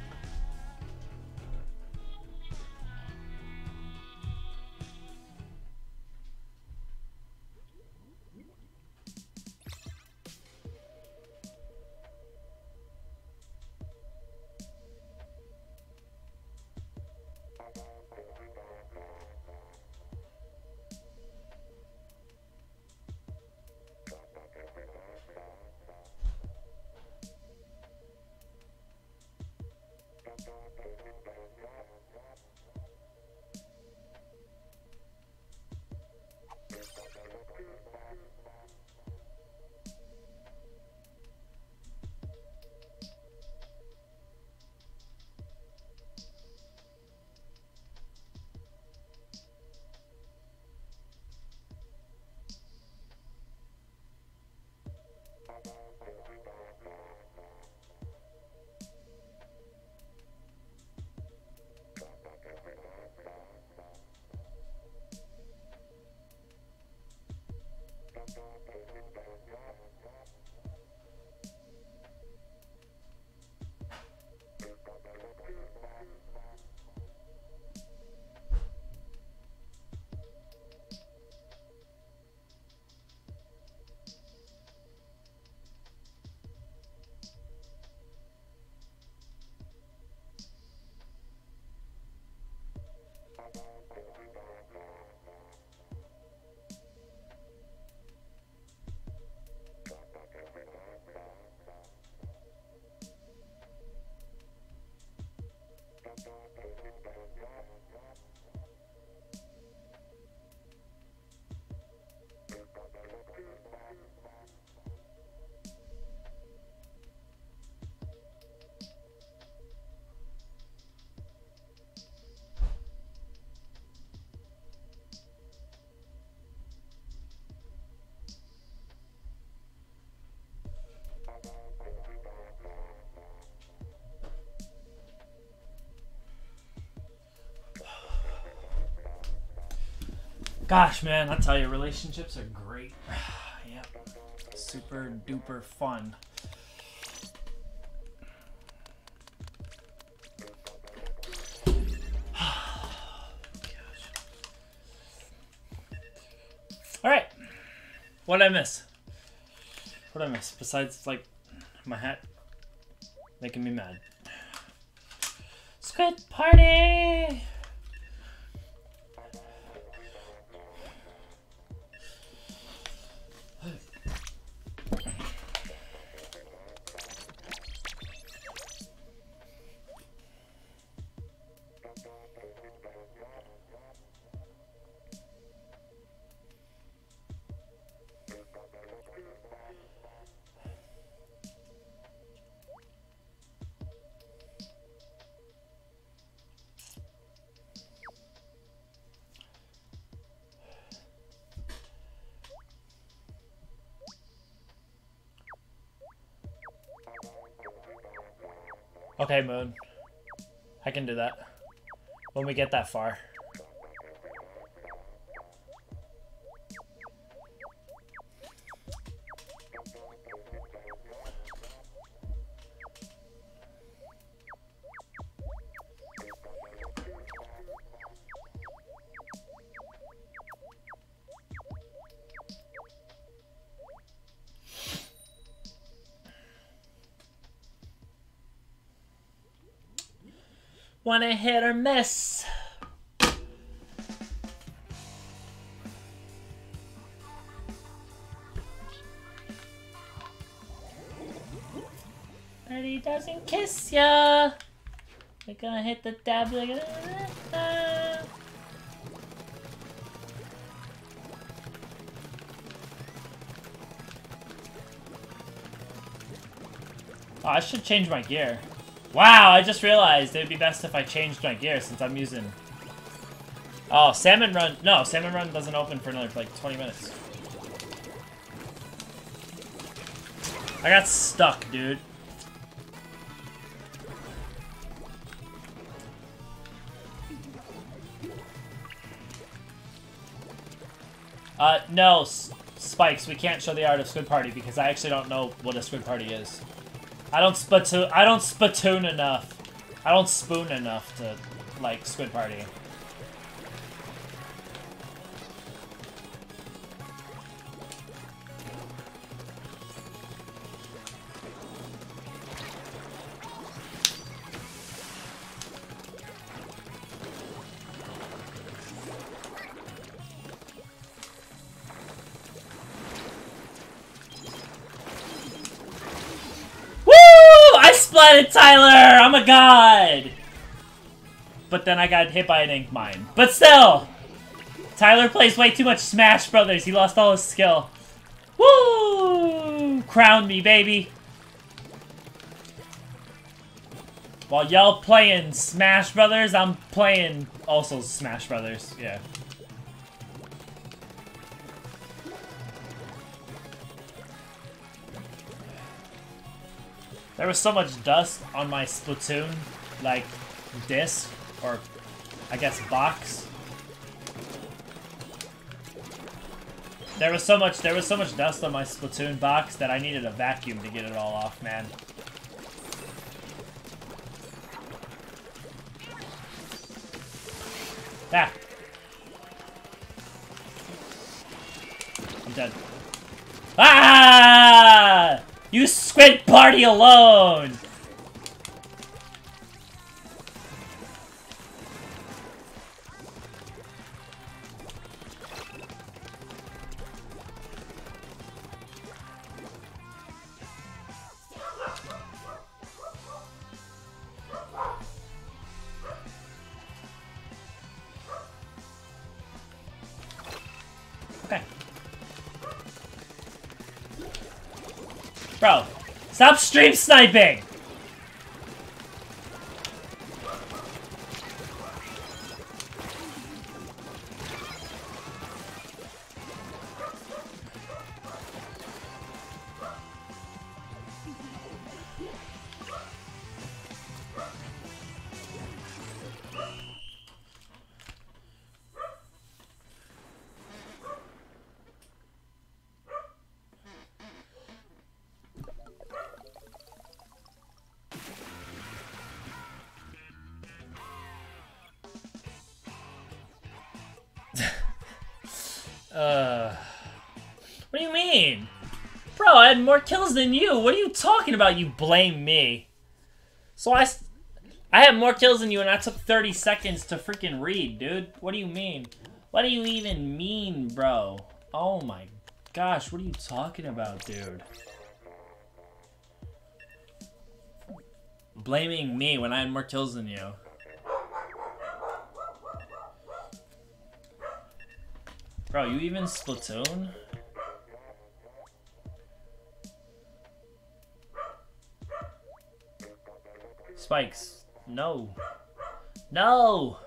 Gosh, man, I tell you, relationships are great. [sighs] yep. Super duper fun. [sighs] Alright. What did I miss? What did I miss? Besides, like, my hat making me mad. Squid party! Okay, Moon. I can do that. When we get that far. Wanna hit or miss? But he doesn't kiss ya. We're gonna hit the dab like a. Oh, I should change my gear. Wow, I just realized it would be best if I changed my gear since I'm using... Oh, Salmon Run... No, Salmon Run doesn't open for another, like, 20 minutes. I got stuck, dude. Uh, no, Spikes, we can't show the art of Squid Party because I actually don't know what a Squid Party is. I don't spatoon. I don't spatoon enough. I don't spoon enough to like Squid Party. Tyler! I'm a god! But then I got hit by an ink mine. But still! Tyler plays way too much Smash Brothers. He lost all his skill. Woo! Crown me, baby. While y'all playing Smash Brothers, I'm playing also Smash Brothers. Yeah. There was so much dust on my Splatoon, like, disc, or, I guess, box. There was so much, there was so much dust on my Splatoon box that I needed a vacuum to get it all off, man. Ah! I'm dead. Ah! You squid party alone! Stream sniping! Than you. What are you talking about? You blame me. So I, I had more kills than you, and I took 30 seconds to freaking read, dude. What do you mean? What do you even mean, bro? Oh my gosh, what are you talking about, dude? Blaming me when I had more kills than you. Bro, you even Splatoon? Spikes. No. No!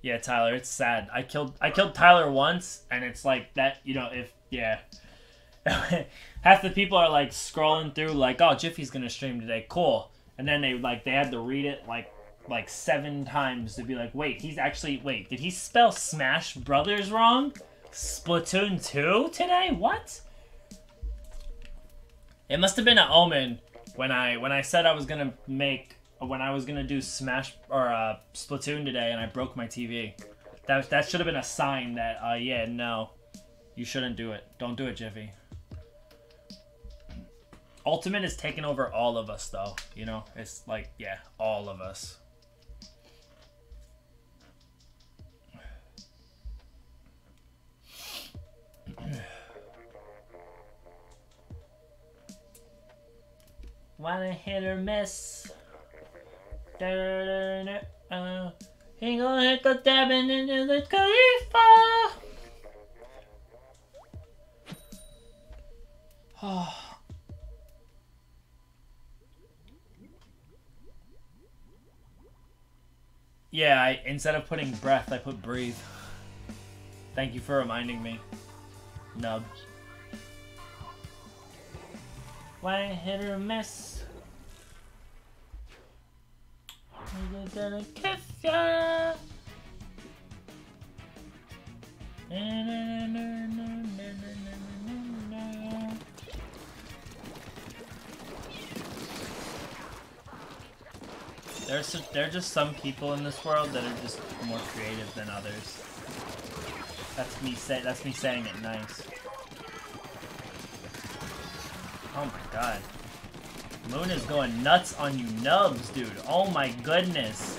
Yeah, Tyler, it's sad. I killed I killed Tyler once, and it's like that, you know, if, yeah. [laughs] half the people are like scrolling through like, oh, Jiffy's gonna stream today, cool. And then they like they had to read it like like seven times to be like, wait, he's actually wait, did he spell Smash Brothers wrong? Splatoon 2 today? What? It must have been an omen when I when I said I was gonna make when I was gonna do Smash or uh, Splatoon today and I broke my TV. That that should have been a sign that uh yeah no, you shouldn't do it. Don't do it, Jiffy. Ultimate is taking over all of us though. You know, it's like yeah, all of us. Wanna hit or miss? Uh, he gonna hit the dabbing into the Khalifa. Oh. [sighs] yeah, I, instead of putting breath, I put breathe. Thank you for reminding me. Nubs. Why hit or miss? I'm gonna kiss ya! There's just, there are just some people in this world that are just more creative than others. That's me say that's me saying it nice. Oh my god. Moon is going nuts on you nubs, dude. Oh my goodness.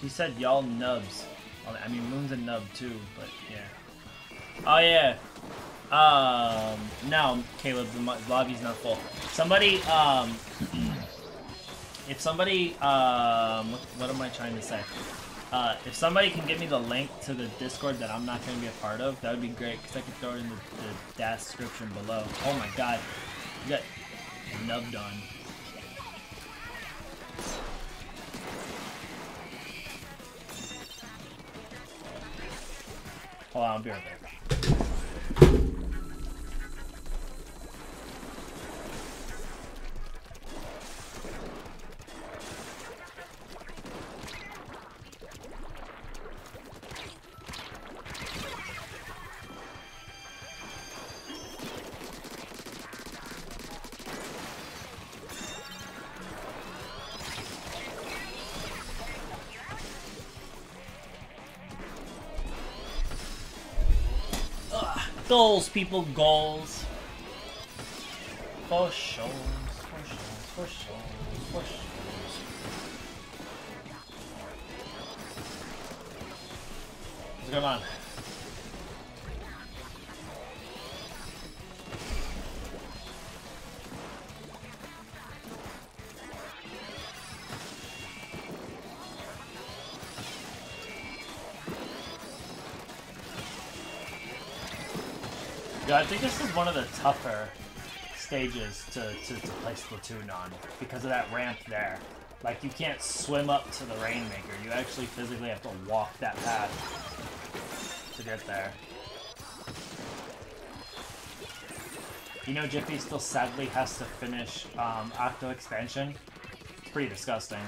She said y'all nubs. I mean, Moon's a nub too, but yeah. Oh yeah. Um, no, Caleb, the lobby's not full. Somebody, um, [clears throat] if somebody, um, what, what am I trying to say? Uh, if somebody can give me the link to the Discord that I'm not going to be a part of, that would be great, because I can throw it in the, the description below. Oh my god. You got nubbed on. Hold on, I'll be right back. Goals, people, goals. For sure, for sure, for sure, for sure. What's going on? Yeah, I think this is one of the tougher stages to, to, to play Splatoon on because of that ramp there. Like, you can't swim up to the Rainmaker. You actually physically have to walk that path to get there. You know, Jiffy still sadly has to finish um, Octo Expansion. It's pretty disgusting.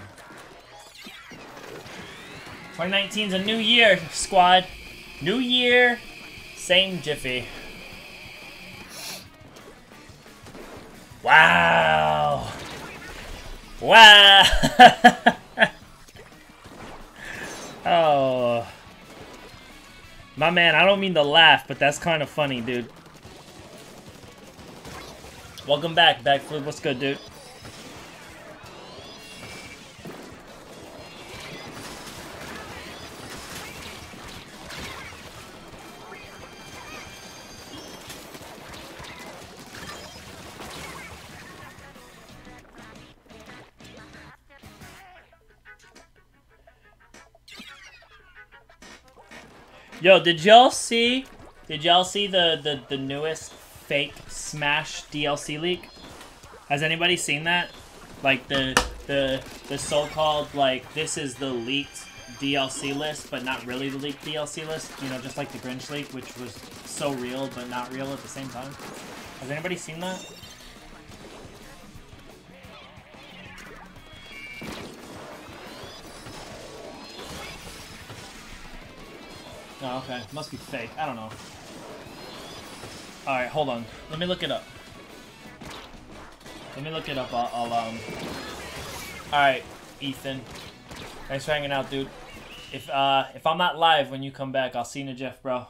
2019's a new year, squad. New year, same Jiffy. Wow. Wow. [laughs] oh. My man, I don't mean to laugh, but that's kind of funny, dude. Welcome back, Backflip. What's good, dude? Yo, did y'all see? Did y'all see the, the the newest fake Smash DLC leak? Has anybody seen that? Like the the the so-called like this is the leaked DLC list, but not really the leaked DLC list. You know, just like the Grinch leak, which was so real but not real at the same time. Has anybody seen that? Oh, okay. Must be fake. I don't know. Alright, hold on. Let me look it up. Let me look it up. I'll, I'll um... Alright, Ethan. Thanks for hanging out, dude. If, uh, if I'm not live when you come back, I'll see you in Jeff, bro.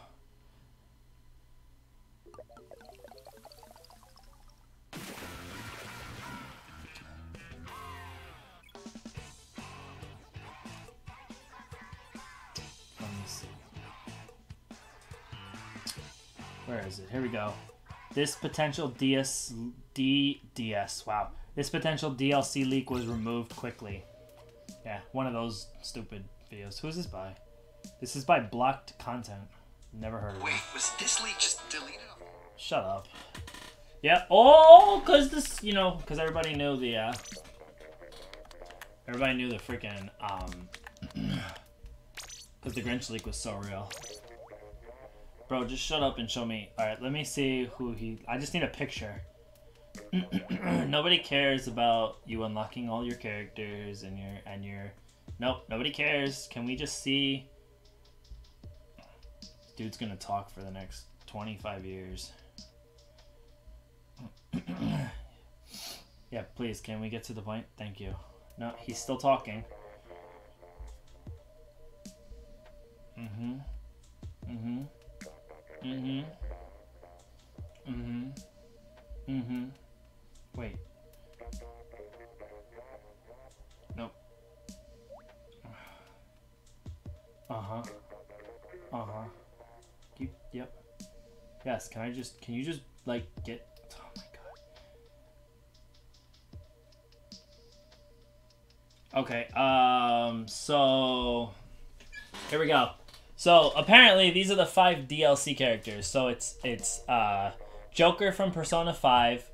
Where is it? Here we go. This potential DS D DS. Wow. This potential DLC leak was removed quickly. Yeah, one of those stupid videos. Who's this by? This is by blocked content. Never heard of it. Wait, was this leak just deleted? Shut up. Yeah. Oh, cause this, you know, cause everybody knew the. Uh, everybody knew the freaking um. [clears throat] Cause the Grinch leak was so real. Bro, just shut up and show me. All right, let me see who he. I just need a picture. [clears throat] nobody cares about you unlocking all your characters and your and your. Nope, nobody cares. Can we just see? Dude's gonna talk for the next twenty-five years. [clears throat] yeah, please. Can we get to the point? Thank you. No, he's still talking. Mm-hmm. Mm-hmm. Mm-hmm. Mm-hmm. Mm-hmm. Wait. Nope. [sighs] Uh-huh. Uh-huh. You, yep. Yes, can I just, can you just, like, get, oh my god. Okay, um, so, here we go. So, apparently, these are the five DLC characters. So, it's, it's, uh, Joker from Persona 5,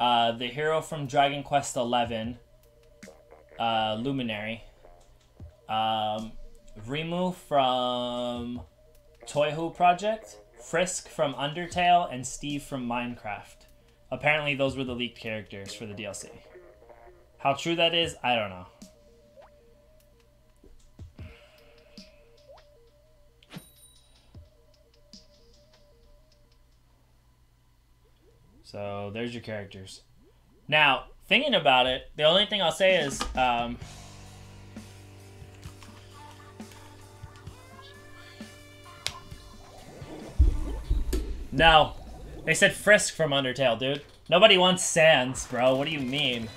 uh, the hero from Dragon Quest XI, uh, Luminary, um, Reimu from Touhou Project, Frisk from Undertale, and Steve from Minecraft. Apparently, those were the leaked characters for the DLC. How true that is, I don't know. So there's your characters. Now, thinking about it, the only thing I'll say is, um, no, they said Frisk from Undertale, dude. Nobody wants Sans, bro. What do you mean?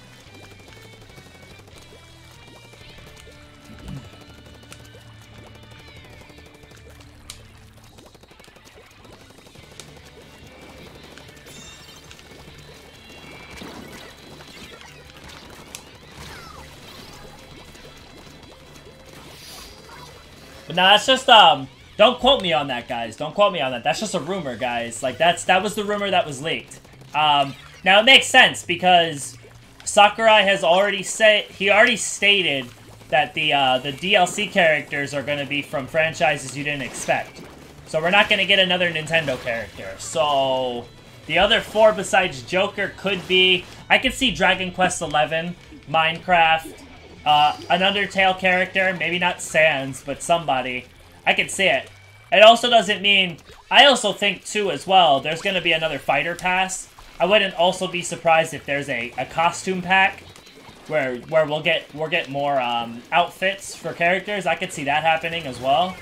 No, that's just um. Don't quote me on that, guys. Don't quote me on that. That's just a rumor, guys. Like that's that was the rumor that was leaked. Um, now it makes sense because Sakurai has already said he already stated that the uh, the DLC characters are going to be from franchises you didn't expect. So we're not going to get another Nintendo character. So the other four besides Joker could be I could see Dragon Quest XI, Minecraft, uh, an Undertale character, maybe not Sans, but somebody. I can see it. It also doesn't mean... I also think, too, as well, there's going to be another Fighter Pass. I wouldn't also be surprised if there's a, a costume pack where where we'll get we'll get more um, outfits for characters. I could see that happening as well.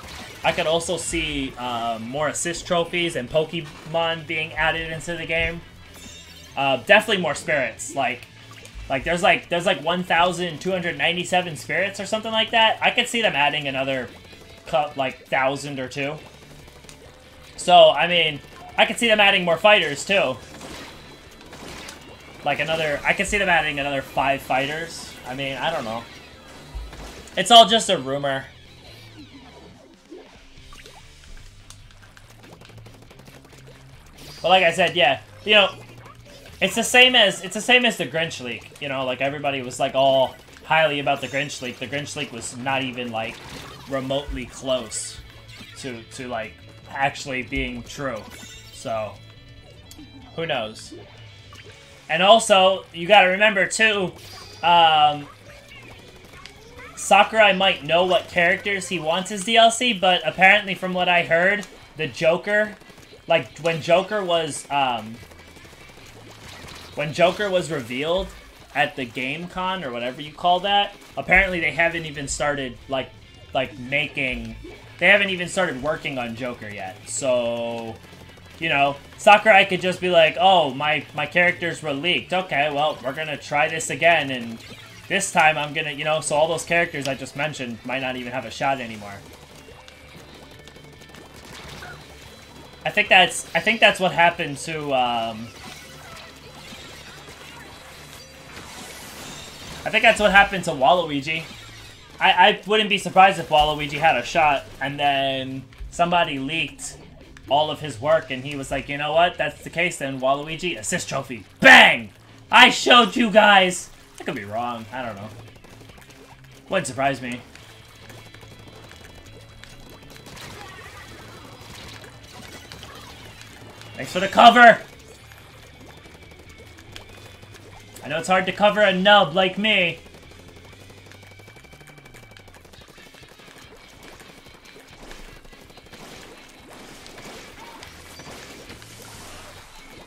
I could also see um, more assist trophies and Pokemon being added into the game. Uh, definitely more spirits. Like like there's like there's like 1,297 spirits or something like that. I could see them adding another cut like thousand or two. So I mean, I could see them adding more fighters too. Like another, I could see them adding another five fighters. I mean, I don't know. It's all just a rumor. But like I said, yeah, you know, it's the same as it's the same as the Grinch leak. You know, like everybody was like all highly about the Grinch leak. The Grinch leak was not even like remotely close to to like actually being true. So who knows? And also, you got to remember too, um, Sakurai might know what characters he wants as DLC, but apparently, from what I heard, the Joker, like when Joker was um, when Joker was revealed at the GameCon or whatever you call that, apparently they haven't even started like like making they haven't even started working on Joker yet. So, you know, Sakurai could just be like, "Oh, my my characters were leaked. Okay, well, we're gonna try this again, and this time I'm gonna, you know, so all those characters I just mentioned might not even have a shot anymore." I think that's I think that's what happened to um, I think that's what happened to Waluigi. I, I wouldn't be surprised if Waluigi had a shot and then somebody leaked all of his work and he was like, you know what, that's the case then, Waluigi, assist trophy. Bang! I showed you guys! I could be wrong, I don't know. Wouldn't surprise me. Thanks for the cover! I know it's hard to cover a nub like me.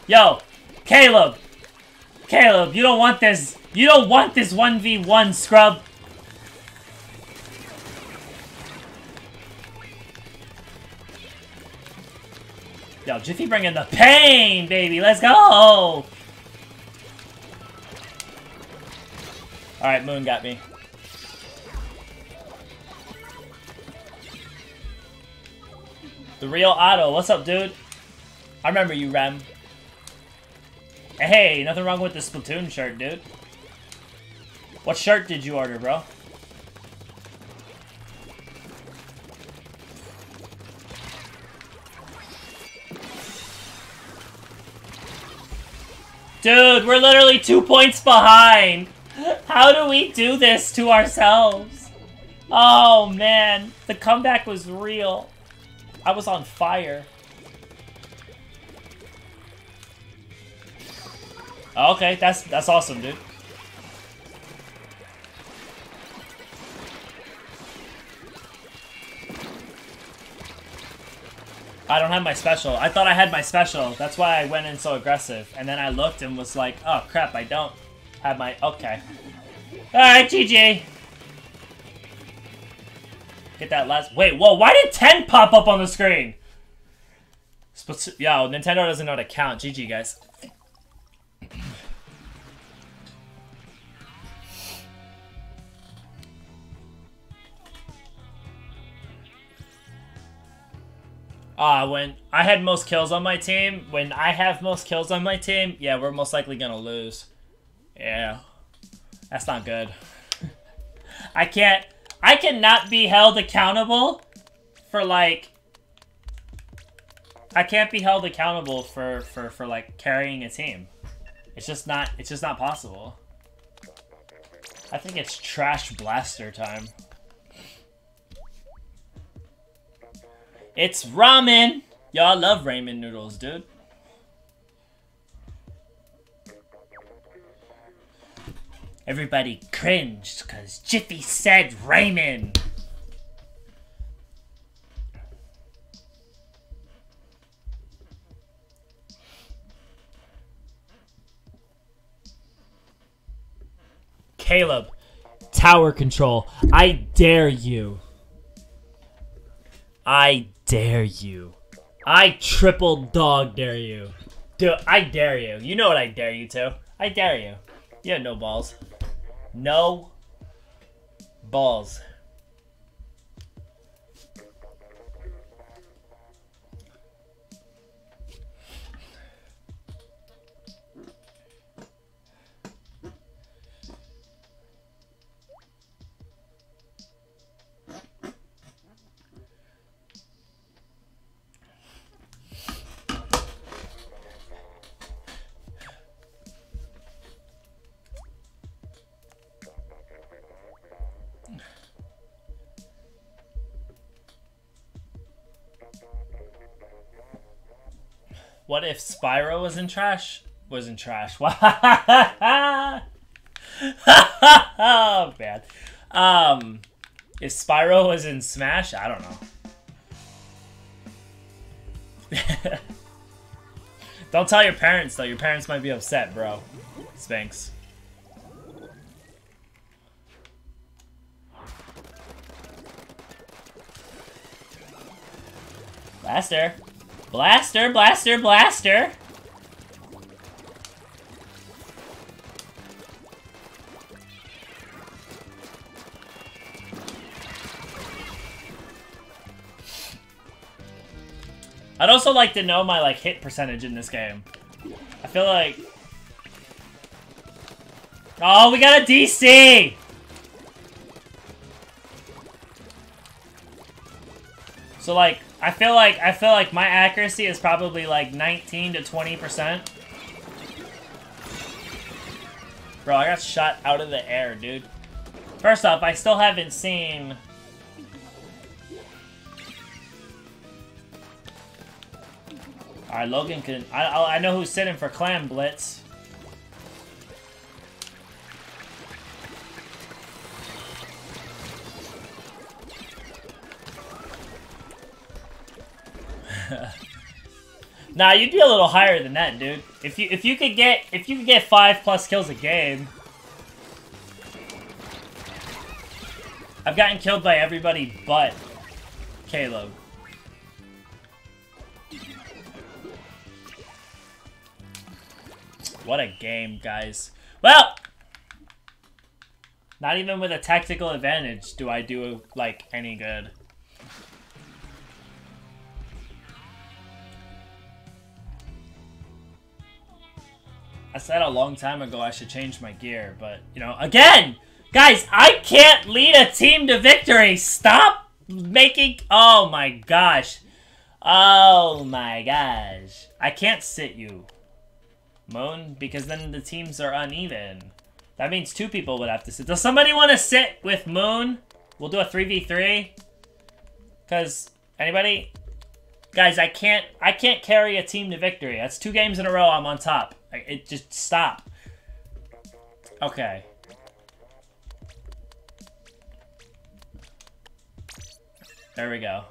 Yo, Caleb! Caleb, you don't want this. You don't want this 1v1, scrub. Yo, Jiffy bringing the pain, baby. Let's go! Alright, Moon got me. The real Otto. What's up, dude? I remember you, Rem. Hey, nothing wrong with the Splatoon shirt, dude. What shirt did you order, bro? Dude, we're literally two points behind! How do we do this to ourselves? Oh, man. The comeback was real. I was on fire. Okay, that's that's awesome, dude. I don't have my special. I thought I had my special. That's why I went in so aggressive. And then I looked and was like, oh crap, I don't have my... Okay. Alright, GG. Get that last... Wait, whoa, why did 10 pop up on the screen? Yo, Nintendo doesn't know how to count. GG, guys. Uh, when I had most kills on my team, when I have most kills on my team, yeah, we're most likely gonna lose. Yeah. That's not good. [laughs] I can't... I cannot be held accountable for, like... I can't be held accountable for, for, for, like, carrying a team. It's just not... It's just not possible. I think it's trash blaster time. It's ramen! Y'all love ramen noodles, dude. Everybody cringed because Jiffy said Raymond. Caleb, tower control. I dare you. I dare you. I triple dog dare you. Dude, I dare you. You know what I dare you to. I dare you. You have no balls. No balls. What if Spyro was in trash? Was in trash. [laughs] oh, bad. Um, if Spyro was in Smash, I don't know. [laughs] don't tell your parents though. Your parents might be upset, bro. Sphinx. Blaster. Blaster, blaster, blaster. I'd also like to know my like hit percentage in this game. I feel like... Oh, we got a DC! So like, I feel like I feel like my accuracy is probably like 19 to 20 percent. Bro, I got shot out of the air, dude. First off, I still haven't seen. All right, Logan can. I I know who's sitting for Clam Blitz. [laughs] nah, you'd be a little higher than that, dude. If you if you could get if you could get five plus kills a game. I've gotten killed by everybody but Caleb. What a game, guys. Well, not even with a tactical advantage do I do, like, any good. I said a long time ago I should change my gear, but, you know, again! Guys, I can't lead a team to victory! Stop making... Oh my gosh. Oh my gosh. I can't sit you, Moon, because then the teams are uneven. That means two people would have to sit. Does somebody want to sit with Moon? We'll do a 3v3. Because, anybody? Guys, I can't I can't carry a team to victory. That's two games in a row I'm on top. It just stop. Okay. There we go.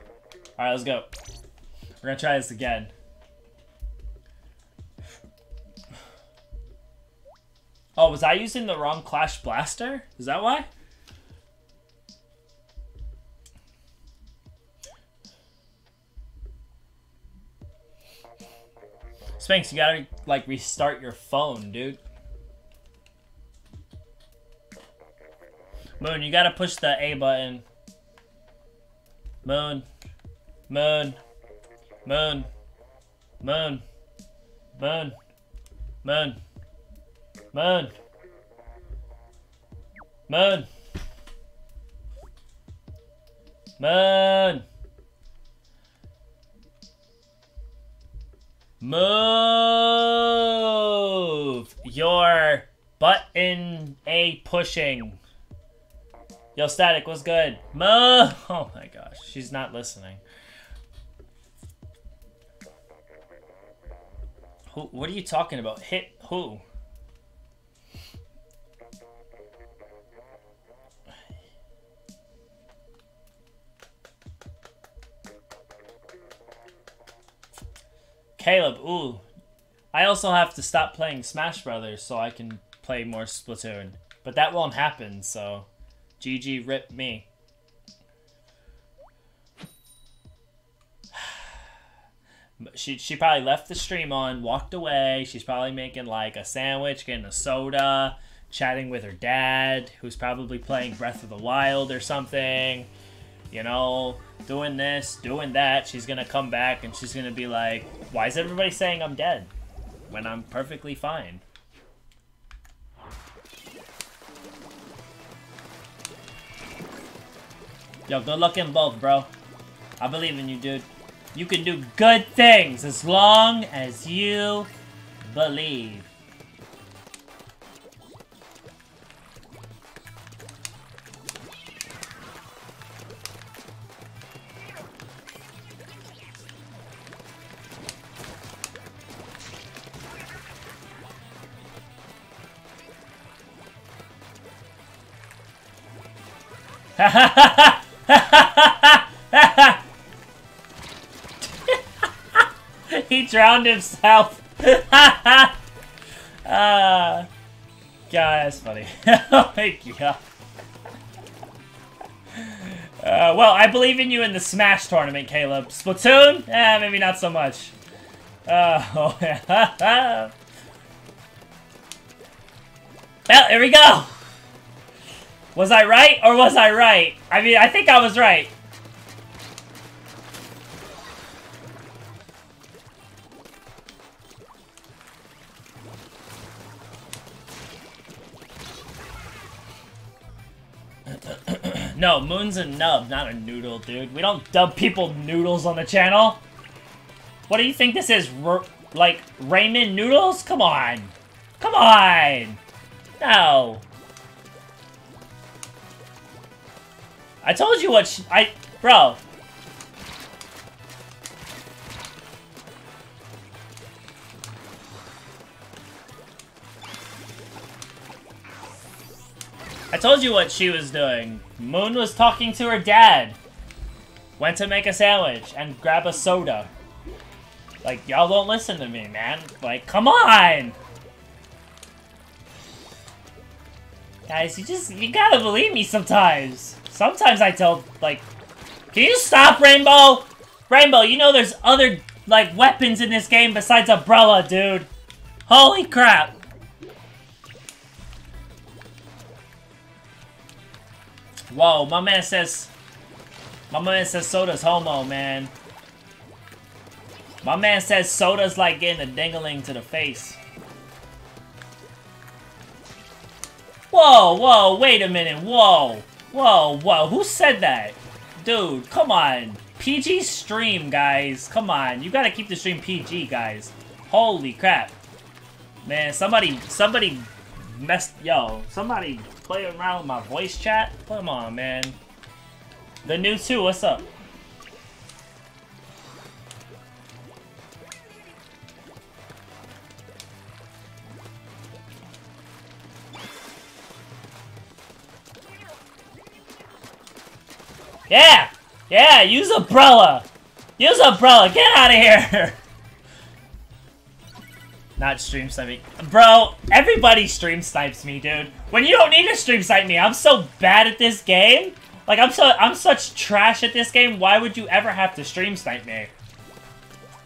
Alright, let's go. We're gonna try this again. [sighs] Oh, was I using the wrong Clash Blaster? Is that why? Sphinx, you gotta, like, restart your phone, dude. Moon, you gotta push the A button. Moon. Moon. Moon. Moon. Moon. Moon. Moon. Moon. Moon. Move your button A pushing. Yo, Static, what's good? Move! [laughs] Oh my gosh, she's not listening. Who, what are you talking about? Hit who? Caleb, ooh. I also have to stop playing Smash Brothers so I can play more Splatoon. But that won't happen, so GG rip me. [sighs] She, she probably left the stream on, walked away. She's probably making like a sandwich, getting a soda, chatting with her dad, who's probably playing Breath of the Wild or something you know, doing this, doing that. She's gonna come back and she's gonna be like, why is everybody saying I'm dead? When I'm perfectly fine. Yo, good luck in both, bro. I believe in you, dude. You can do good things as long as you believe. [laughs] he drowned himself. uh, [laughs] God, that's funny. [laughs] oh my god. Uh, well, I believe in you in the Smash tournament, Caleb. Splatoon? Eh, maybe not so much. Uh, oh, yeah. well, here we go. Was I right or was I right? I mean, I think I was right. [clears throat] no, Moon's a nub, not a noodle, dude. We don't dub people noodles on the channel. What do you think this is? R like, ramen noodles? Come on. Come on. No. I told you what I... Bro. I told you what she was doing. Moon was talking to her dad. Went to make a sandwich and grab a soda. Like, y'all don't listen to me, man. Like, come on! Guys, you just, you gotta believe me sometimes. Sometimes I tell, like, can you stop, Rainbow? Rainbow, you know there's other, like, weapons in this game besides Umbrella, dude. Holy crap. Whoa, my man says... My man says soda's homo, man. My man says soda's like getting a dingling to the face. Whoa, whoa, wait a minute, whoa. Whoa, whoa, who said that? Dude, come on. PG stream, guys. Come on, you gotta keep the stream PG, guys. Holy crap. Man, somebody, somebody messed, yo, somebody play around with my voice chat? Come on, man. The new two, what's up? Yeah! Yeah, use umbrella! Use umbrella, get out of here! [laughs] Not stream sniping. Bro, everybody stream snipes me, dude. When you don't need to stream snipe me, I'm so bad at this game. Like, I'm so I'm such trash at this game, why would you ever have to stream snipe me?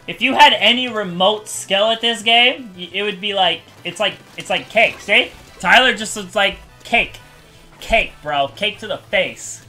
If you had any remote skill at this game, it would be like, it's like, it's like cake, see? Tyler just looks like cake. Cake, bro. Cake to the face.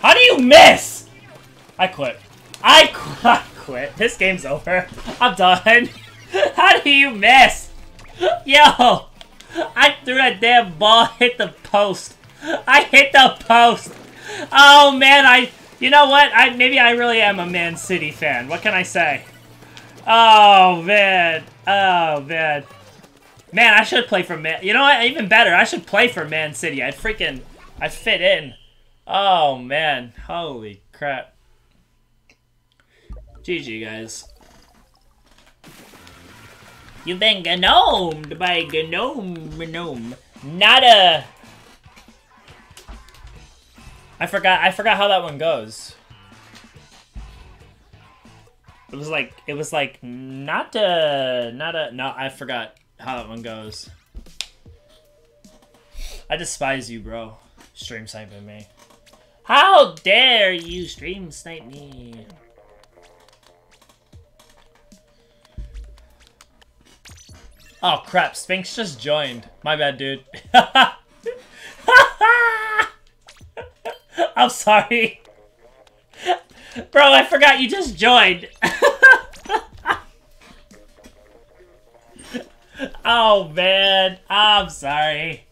How do you miss? I quit. I, qu [laughs] I quit. This game's over. I'm done. [laughs] How do you miss? Yo! I threw a damn ball, hit the post. I hit the post. Oh man, I. You know what? I maybe I really am a Man City fan. What can I say? Oh man. Oh man. Man, I should play for Man. You know what? Even better. I should play for Man City. I'd freaking. I'd fit in. Oh man. Holy crap. GG, guys. You've been gnomed by gnome gnome. Nada. I forgot. I forgot how that one goes. It was like it was like not a not a no. I forgot how that one goes. I despise you, bro. Stream sniping me. How dare you stream snipe me? Oh crap, Sphinx just joined. My bad, dude. [laughs] I'm sorry. Bro, I forgot you just joined. [laughs] oh man, I'm sorry.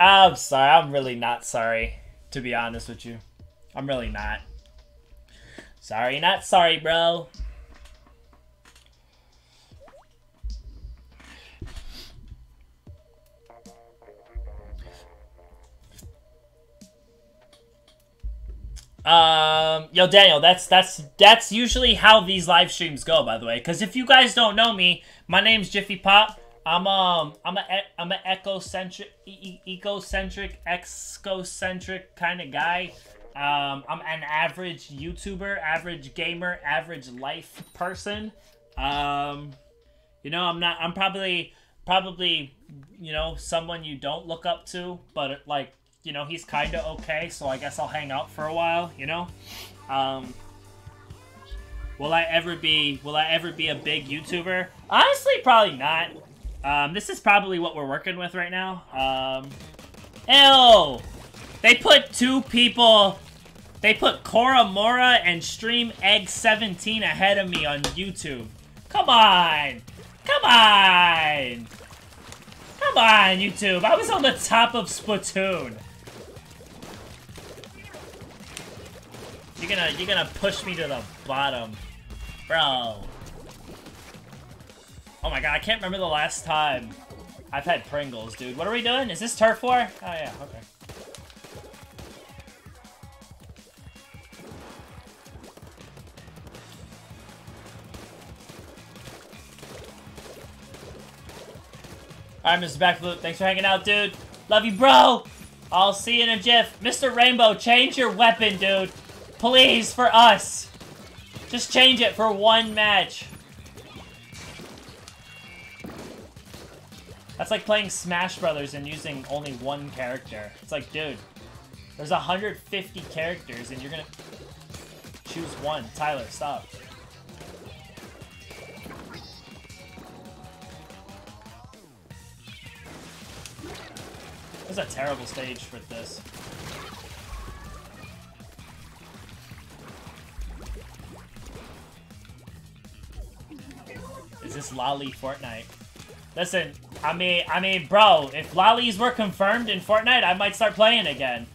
I'm sorry. I'm really not sorry, to be honest with you. I'm really not. Sorry, not sorry, bro. Um, yo, Daniel, that's that's that's usually how these live streams go, by the way. Because if you guys don't know me, my name's Jiffy Pop. I'm um I'm a I'm an ecocentric e ecocentric exocentric kind of guy. Um, I'm an average YouTuber, average gamer, average life person. Um, you know, I'm not. I'm probably probably you know someone you don't look up to, but like you know he's kind of okay. So I guess I'll hang out for a while. You know. Um, will I ever be? Will I ever be a big YouTuber? Honestly, probably not. Um, this is probably what we're working with right now. Um, ew! They put two people... They put Cora Mora and Stream Egg 17 ahead of me on YouTube. Come on! Come on! Come on, YouTube! I was on the top of Splatoon! You're gonna, you're gonna push me to the bottom. Bro. Oh my god, I can't remember the last time I've had Pringles, dude. What are we doing? Is this turf war? Oh yeah, okay. Alright, Mr. Backflip, thanks for hanging out, dude. Love you, bro! I'll see you in a jiff. Mr. Rainbow, change your weapon, dude. Please, for us. Just change it for one match. That's like playing Smash Brothers and using only one character. It's like, dude, there's 150 characters and you're gonna choose one. Tyler, stop. This is a terrible stage for this. Is this Lolly Fortnite? Listen, I mean, I mean, bro, if lollies were confirmed in Fortnite, I might start playing again.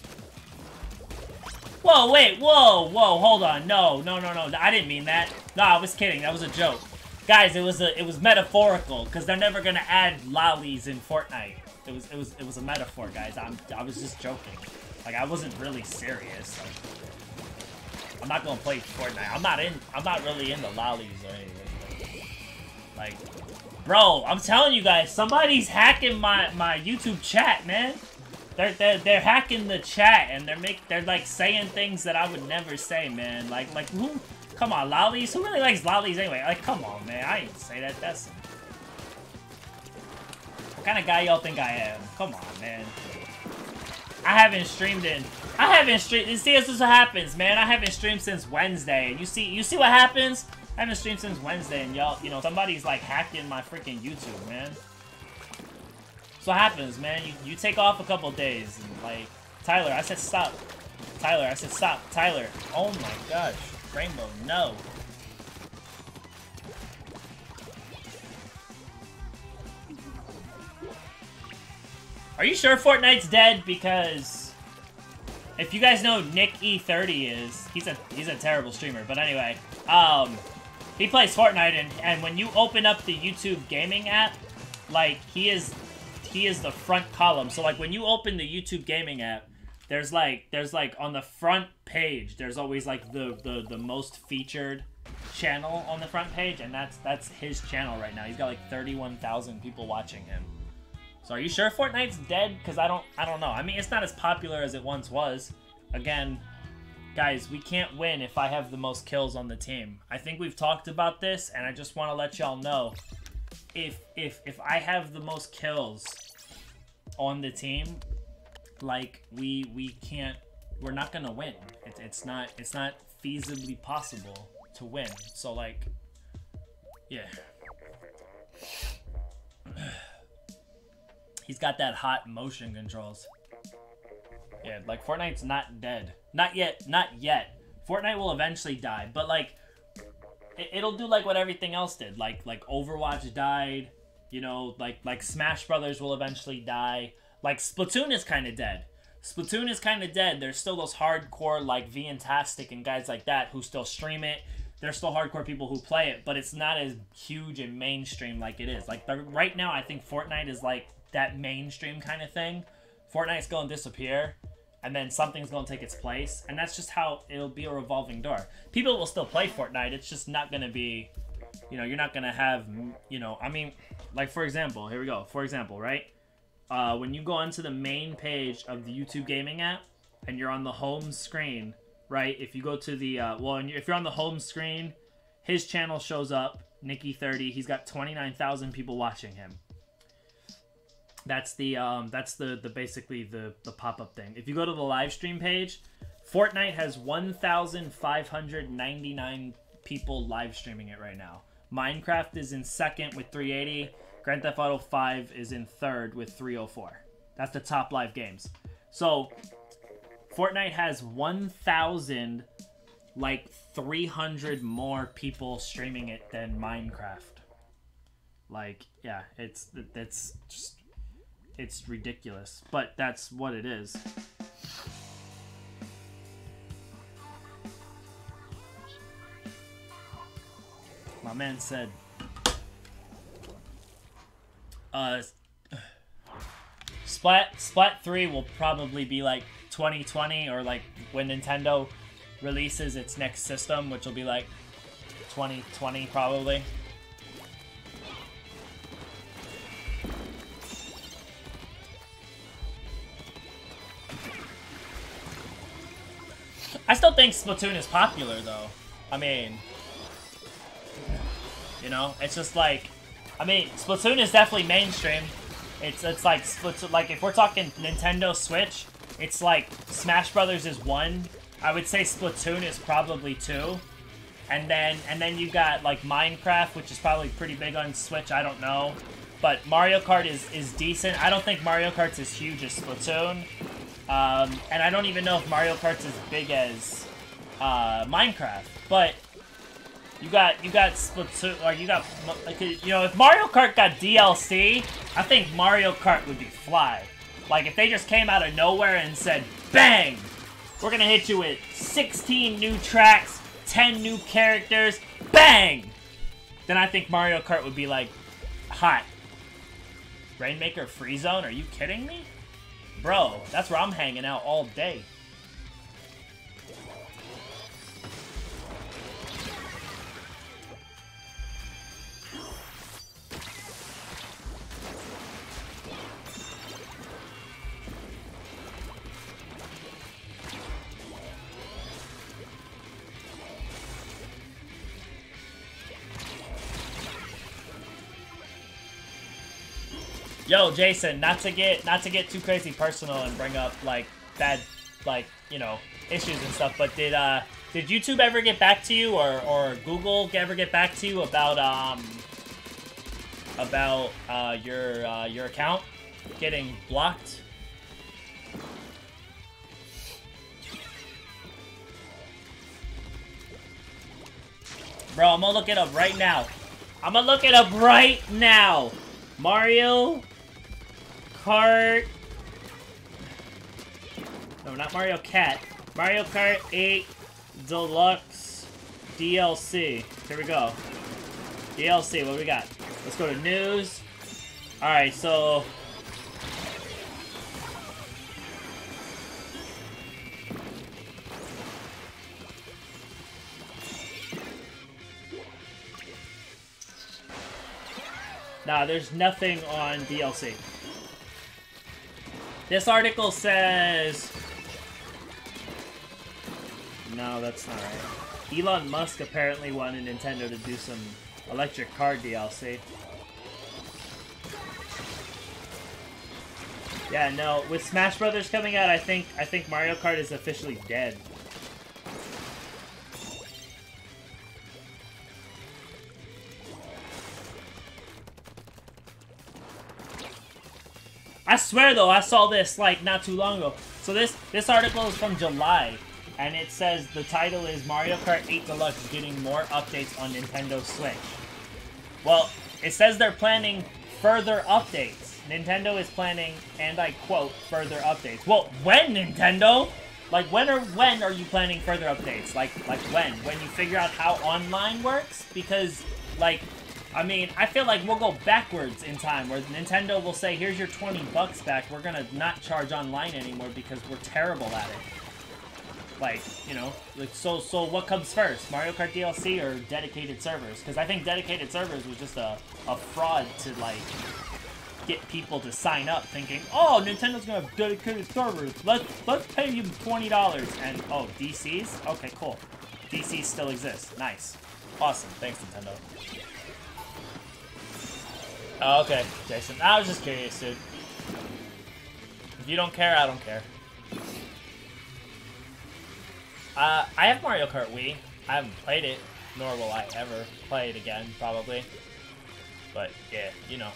Whoa, wait, whoa, whoa, hold on. No, no, no, no. I didn't mean that. No, I was kidding. That was a joke. Guys, it was a it was metaphorical because they're never gonna add lollies in Fortnite. It was it was it was a metaphor, guys. I'm I was just joking. Like I wasn't really serious. Like, I'm not gonna play Fortnite. I'm not in. I'm not really into lollies or anything. Like Bro, I'm telling you guys, somebody's hacking my, my YouTube chat, man. They're, they're, they're hacking the chat, and they're make they're like saying things that I would never say, man. Like, like who? Come on, lollies? Who really likes lollies anyway? Like, come on, man. I didn't say that. That's... What kind of guy y'all think I am? Come on, man. I haven't streamed in... I haven't streamed... See, this is what happens, man. I haven't streamed since Wednesday. And you see, you see what happens? I haven't streamed since Wednesday, and y'all, you know, somebody's like hacking my freaking YouTube, man. So what happens, man. You, you take off a couple days, and like, Tyler, I said stop. Tyler, I said stop. Tyler. Oh my gosh. Rainbow, no. Are you sure Fortnite's dead? Because if you guys know NickEh30 is, he's a he's a terrible streamer. But anyway, um, he plays Fortnite, and, and when you open up the YouTube gaming app, like, he is he is the front column. So, like, when you open the YouTube gaming app, there's, like, there's, like, on the front page, there's always, like, the, the, the most featured channel on the front page, and that's that's his channel right now. He's got, like, 31,000 people watching him. So are you sure Fortnite's dead? Because I don't, I don't know. I mean, it's not as popular as it once was. Again, Guys, we can't win if I have the most kills on the team. I think we've talked about this, and I just want to let y'all know. If, if, if I have the most kills on the team, like, we, we can't we're not gonna win. It, it's not it's not feasibly possible to win. So like, yeah. [sighs] He's got that hot motion controls. Yeah, like Fortnite's not dead. Not yet. Not yet. Fortnite will eventually die, but like, it, it'll do like what everything else did. Like like Overwatch died. You know, like like Smash Brothers will eventually die. Like Splatoon is kind of dead. Splatoon is kind of dead. There's still those hardcore like Vntastic and guys like that who still stream it. There's still hardcore people who play it, but it's not as huge and mainstream like it is. Like right now, I think Fortnite is like that mainstream kind of thing. Fortnite's going to disappear, and then something's going to take its place, and that's just how it'll be a revolving door. People will still play Fortnite. It's just not going to be, you know, you're not going to have, you know, I mean, like for example, here we go. For example, right? Uh, when you go onto the main page of the YouTube gaming app, and you're on the home screen, right? If you go to the uh, well, if you're on the home screen, his channel shows up, NickEh30. He's got 29,000 people watching him. That's the um, that's the the basically the the pop up thing. If you go to the live stream page, Fortnite has 1,599 people live streaming it right now. Minecraft is in second with 380. Grand Theft Auto 5 is in third with 304. That's the top live games. So Fortnite has 1,000 like 300 more people streaming it than Minecraft. Like, yeah, it's it's just it's ridiculous, but that's what it is. My man said, uh, Splat Splat 3 will probably be like 2020 or like when Nintendo releases its next system, which will be like 2020 probably. I still think Splatoon is popular though. I mean, you know, it's just like, I mean, Splatoon is definitely mainstream. It's it's like Splatoon, like if we're talking Nintendo Switch, it's like Smash Brothers is one. I would say Splatoon is probably two. And then and then you got like Minecraft, which is probably pretty big on Switch, I don't know. But Mario Kart is, is decent. I don't think Mario Kart's as huge as Splatoon. Um, and I don't even know if Mario Kart's as big as uh, Minecraft. But you got you got Splatoon, or you got like you know if Mario Kart got DLC, I think Mario Kart would be fly. Like if they just came out of nowhere and said, "Bang, we're gonna hit you with 16 new tracks, 10 new characters, bang," then I think Mario Kart would be like hot. Rainmaker Free Zone? Are you kidding me? Bro, that's where I'm hanging out all day. Yo, Jason, not to get not to get too crazy personal and bring up like bad like, you know, issues and stuff, but did uh did YouTube ever get back to you or or Google ever get back to you about um about uh your uh your account getting blocked? Bro, I'm gonna look it up right now. I'm gonna look it up right now. Mario Kart... No, not Mario Cat. Mario Kart 8 Deluxe DLC. Here we go. DLC, what we got? Let's go to news. Alright, so... Nah, there's nothing on DLC. This article says... No, that's not right. Elon Musk apparently wanted Nintendo to do some electric car DLC. Yeah, no. With Smash Brothers coming out, I think I think Mario Kart is officially dead. I swear though, I saw this like not too long ago. So this this article is from July, and it says the title is Mario Kart 8 Deluxe getting more updates on Nintendo Switch. Well, it says they're planning further updates. Nintendo is planning, and I quote, further updates. Well, when Nintendo? Like when or when are you planning further updates? Like like when? When you figure out how online works? Because like I mean, I feel like we'll go backwards in time, where Nintendo will say, here's your 20 bucks back, we're gonna not charge online anymore because we're terrible at it. Like, you know, like, so, so what comes first, Mario Kart DLC or dedicated servers? Because I think dedicated servers was just a, a fraud to, like, get people to sign up thinking, oh, Nintendo's gonna have dedicated servers, let's, let's pay you $20, and, oh, DCs? Okay, cool. DCs still exist, nice. Awesome, thanks Nintendo. Oh, okay, Jason. I was just curious, dude. If you don't care, I don't care. Uh, I have Mario Kart Wii. I haven't played it, nor will I ever play it again, probably. But, yeah, you know.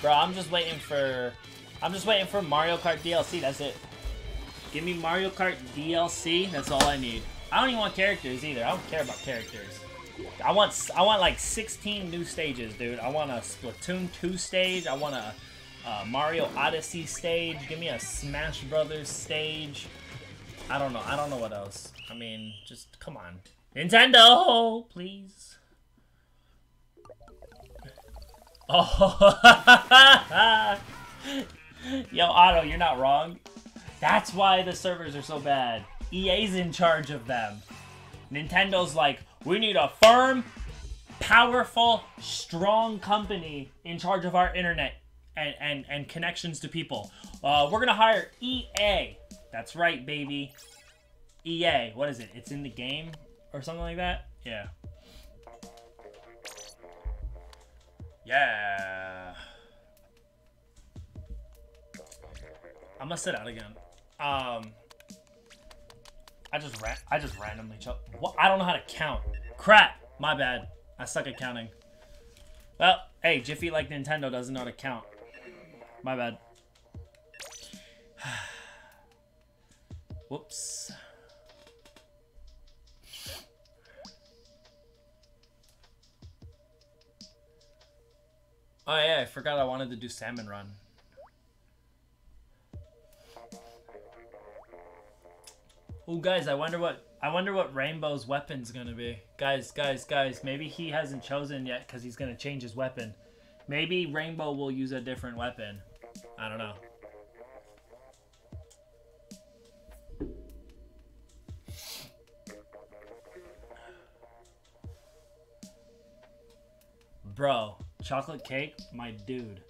Bro, I'm just waiting for... I'm just waiting for Mario Kart DLC, that's it. Give me Mario Kart DLC. That's all I need. I don't even want characters either. I don't care about characters. I want I want like 16 new stages, dude. I want a Splatoon 2 stage. I want a, a Mario Odyssey stage. Give me a Smash Brothers stage. I don't know. I don't know what else. I mean, just come on. Nintendo, please. Oh. [laughs] Yo, Otto, you're not wrong. That's why the servers are so bad. EA's in charge of them. Nintendo's like, we need a firm, powerful, strong company in charge of our internet and, and, and connections to people. Uh, we're gonna hire EA. That's right, baby. EA. What is it? It's in the game or something like that? Yeah. Yeah. I'm gonna sit out again. Um, I just ran. I just randomly chose. I don't know how to count. Crap. My bad. I suck at counting. Well, hey, Jiffy like Nintendo doesn't know how to count. My bad. [sighs] Whoops. Oh yeah, I forgot I wanted to do Salmon Run. Oh, guys, I wonder what I wonder what Rainbow's weapon's gonna be. Guys, guys, guys, maybe he hasn't chosen yet because he's gonna change his weapon. Maybe Rainbow will use a different weapon. I don't know. Bro, chocolate cake? My dude.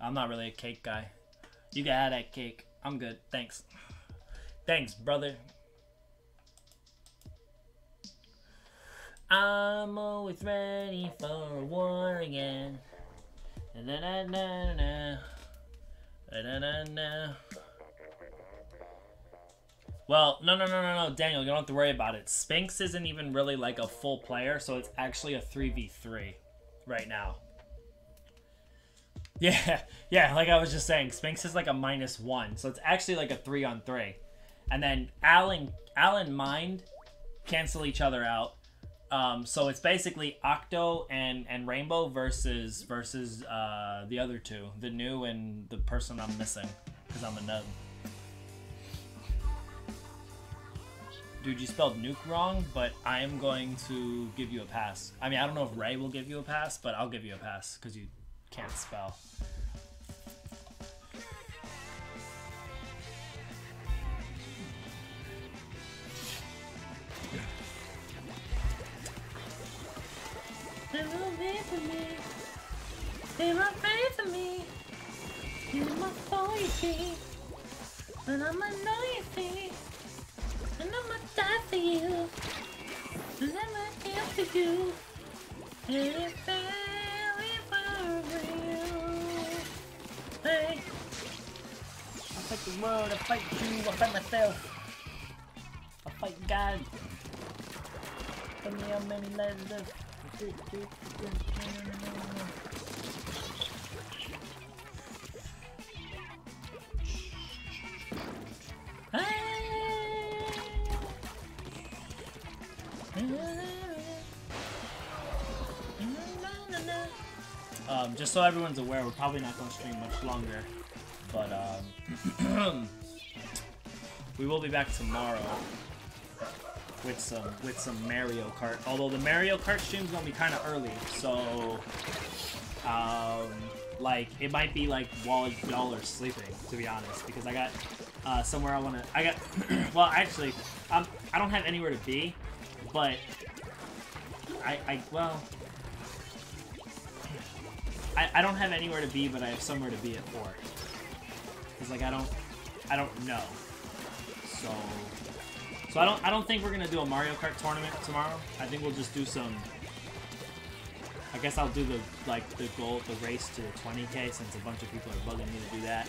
I'm not really a cake guy. You can have that cake. I'm good. Thanks. Thanks, brother. I'm always ready for war again. Na na na na na na na. Well, no, no, no, no, no, Daniel, you don't have to worry about it. Spinks isn't even really like a full player, so it's actually a 3v3 right now. [laughs] Yeah, yeah, like I was just saying, Spinks is like a minus one, so it's actually like a three on three. And then Alan, Alan Mind cancel each other out. Um, so it's basically Octo and, and Rainbow versus versus uh, the other two, the new and the person I'm missing, because I'm a nub. Dude, you spelled nuke wrong, but I am going to give you a pass. I mean, I don't know if Ray will give you a pass, but I'll give you a pass because you can't spell. They will be for me. They will pray for me. You're my feet. And know your feet. And I'ma die die for you. Let me kill for you. And if I ever will. Hey. I fight the world, I fight you, I fight myself. I fight God. Tell me how many lives left. Um, just so everyone's aware, we're probably not going to stream much longer, but um, [clears throat] we will be back tomorrow with some with some Mario Kart. Although the Mario Kart stream's gonna be kind of early, so um, like it might be like while y'all are sleeping, to be honest, because I got uh, somewhere I wanna. I got [clears throat] well, actually, um, I don't have anywhere to be, but I I well. I, I don't have anywhere to be, but I have somewhere to be at four. Cause like I don't, I don't know. So, so I don't, I don't think we're gonna do a Mario Kart tournament tomorrow. I think we'll just do some. I guess I'll do the like the goal, the race to 20k since a bunch of people are bugging me to do that.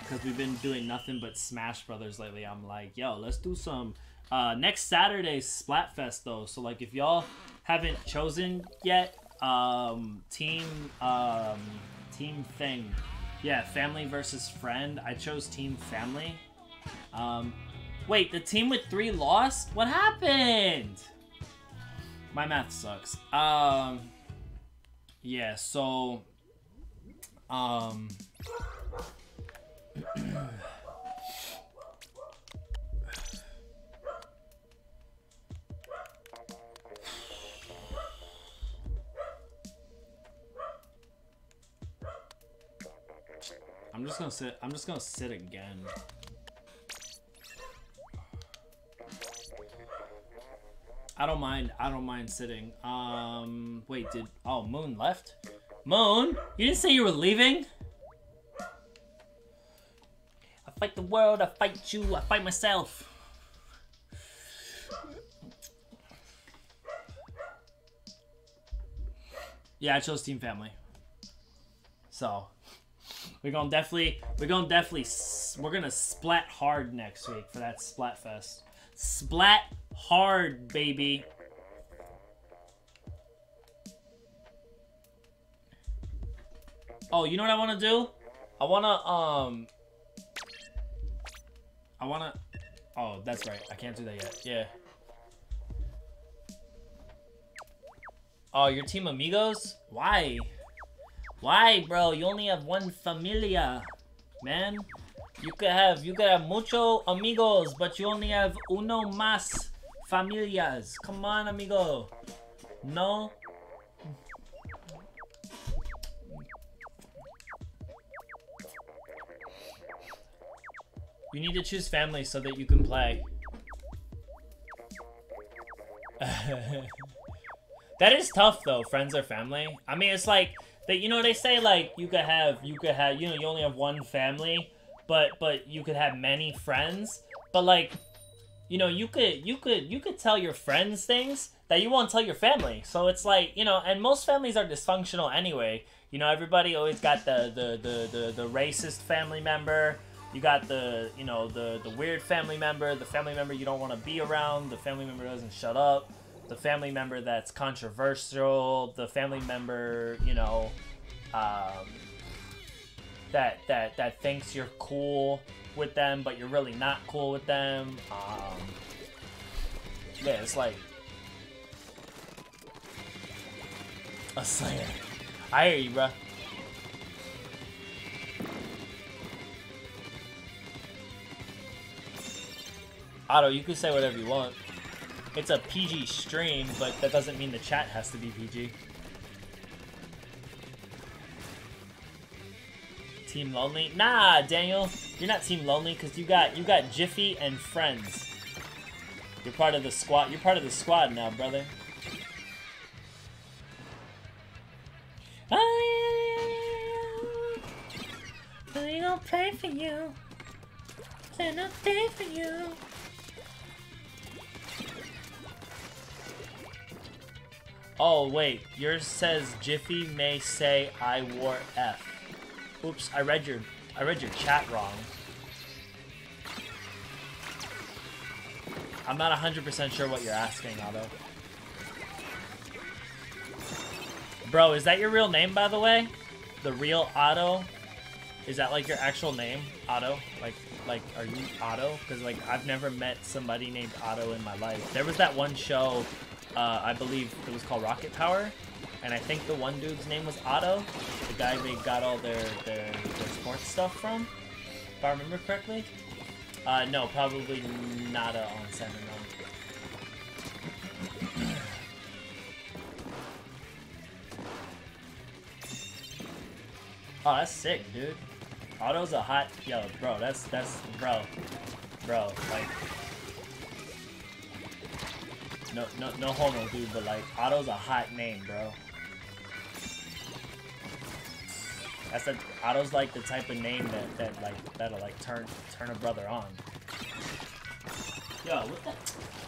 Because we've been doing nothing but Smash Brothers lately. I'm like, yo, let's do some. Uh, next Saturday's Splatfest though, so like if y'all haven't chosen yet, um, team, um, team thing. Yeah, family versus friend. I chose team family. Um, wait, the team with three lost? What happened? My math sucks. Um, yeah, so, um, I'm just gonna sit. I'm just gonna sit again. I don't mind. I don't mind sitting. Um, wait, did oh Moon left? Moon, you didn't say you were leaving. I fight the world. I fight you. I fight myself. Yeah, I chose Team Family. So. We're gonna definitely, we're gonna definitely, we're gonna splat hard next week for that Splatfest. Splat hard, baby. Oh, you know what I want to do? I want to, um... I want to... Oh, that's right. I can't do that yet. Yeah. Oh, your team amigos? Why? Why, bro? You only have one familia, man. You could have you could have mucho amigos, but you only have uno más familias. Come on, amigo. No. You need to choose family so that you can play. [laughs] that is tough though, friends or family. I mean, it's like that you know they say like you could have you could have you know you only have one family, but but you could have many friends. But like, you know you could you could you could tell your friends things that you won't tell your family. So it's like you know, and most families are dysfunctional anyway. You know, everybody always got the the the the, the racist family member. You got the you know the the weird family member, the family member you don't want to be around, the family member doesn't shut up the family member that's controversial, the family member, you know, um, that that that thinks you're cool with them, but you're really not cool with them. Um, yeah, it's like a slayer. I hear you, bro. Otto, you can say whatever you want. It's a PG stream, but that doesn't mean the chat has to be PG. Team Lonely? Nah, Daniel, you're not Team Lonely because you got you got Jiffy and friends. You're part of the squad. You're part of the squad now, brother. Oh, yeah, yeah, yeah. They don't pay for you. They don't pay for you. Oh, wait. Yours says Jiffy may say I wore F. Oops, I read your I read your chat wrong. I'm not 100% sure what you're asking, Otto. Bro, is that your real name, by the way? The real Otto? Is that like your actual name, Otto? Like, like, are you Otto? Because like, I've never met somebody named Otto in my life. There was that one show, uh, I believe it was called Rocket Power, and I think the one dude's name was Otto, the guy they got all their their, their sports stuff from, if I remember correctly. Uh, no, probably Nada on Run. Oh, that's sick, dude. Otto's a hot yo, bro. That's that's bro, bro. Like, no no no homo, dude. But like, Otto's a hot name, bro. That's a Otto's like the type of name that that like that'll like turn turn a brother on. Yo, what the,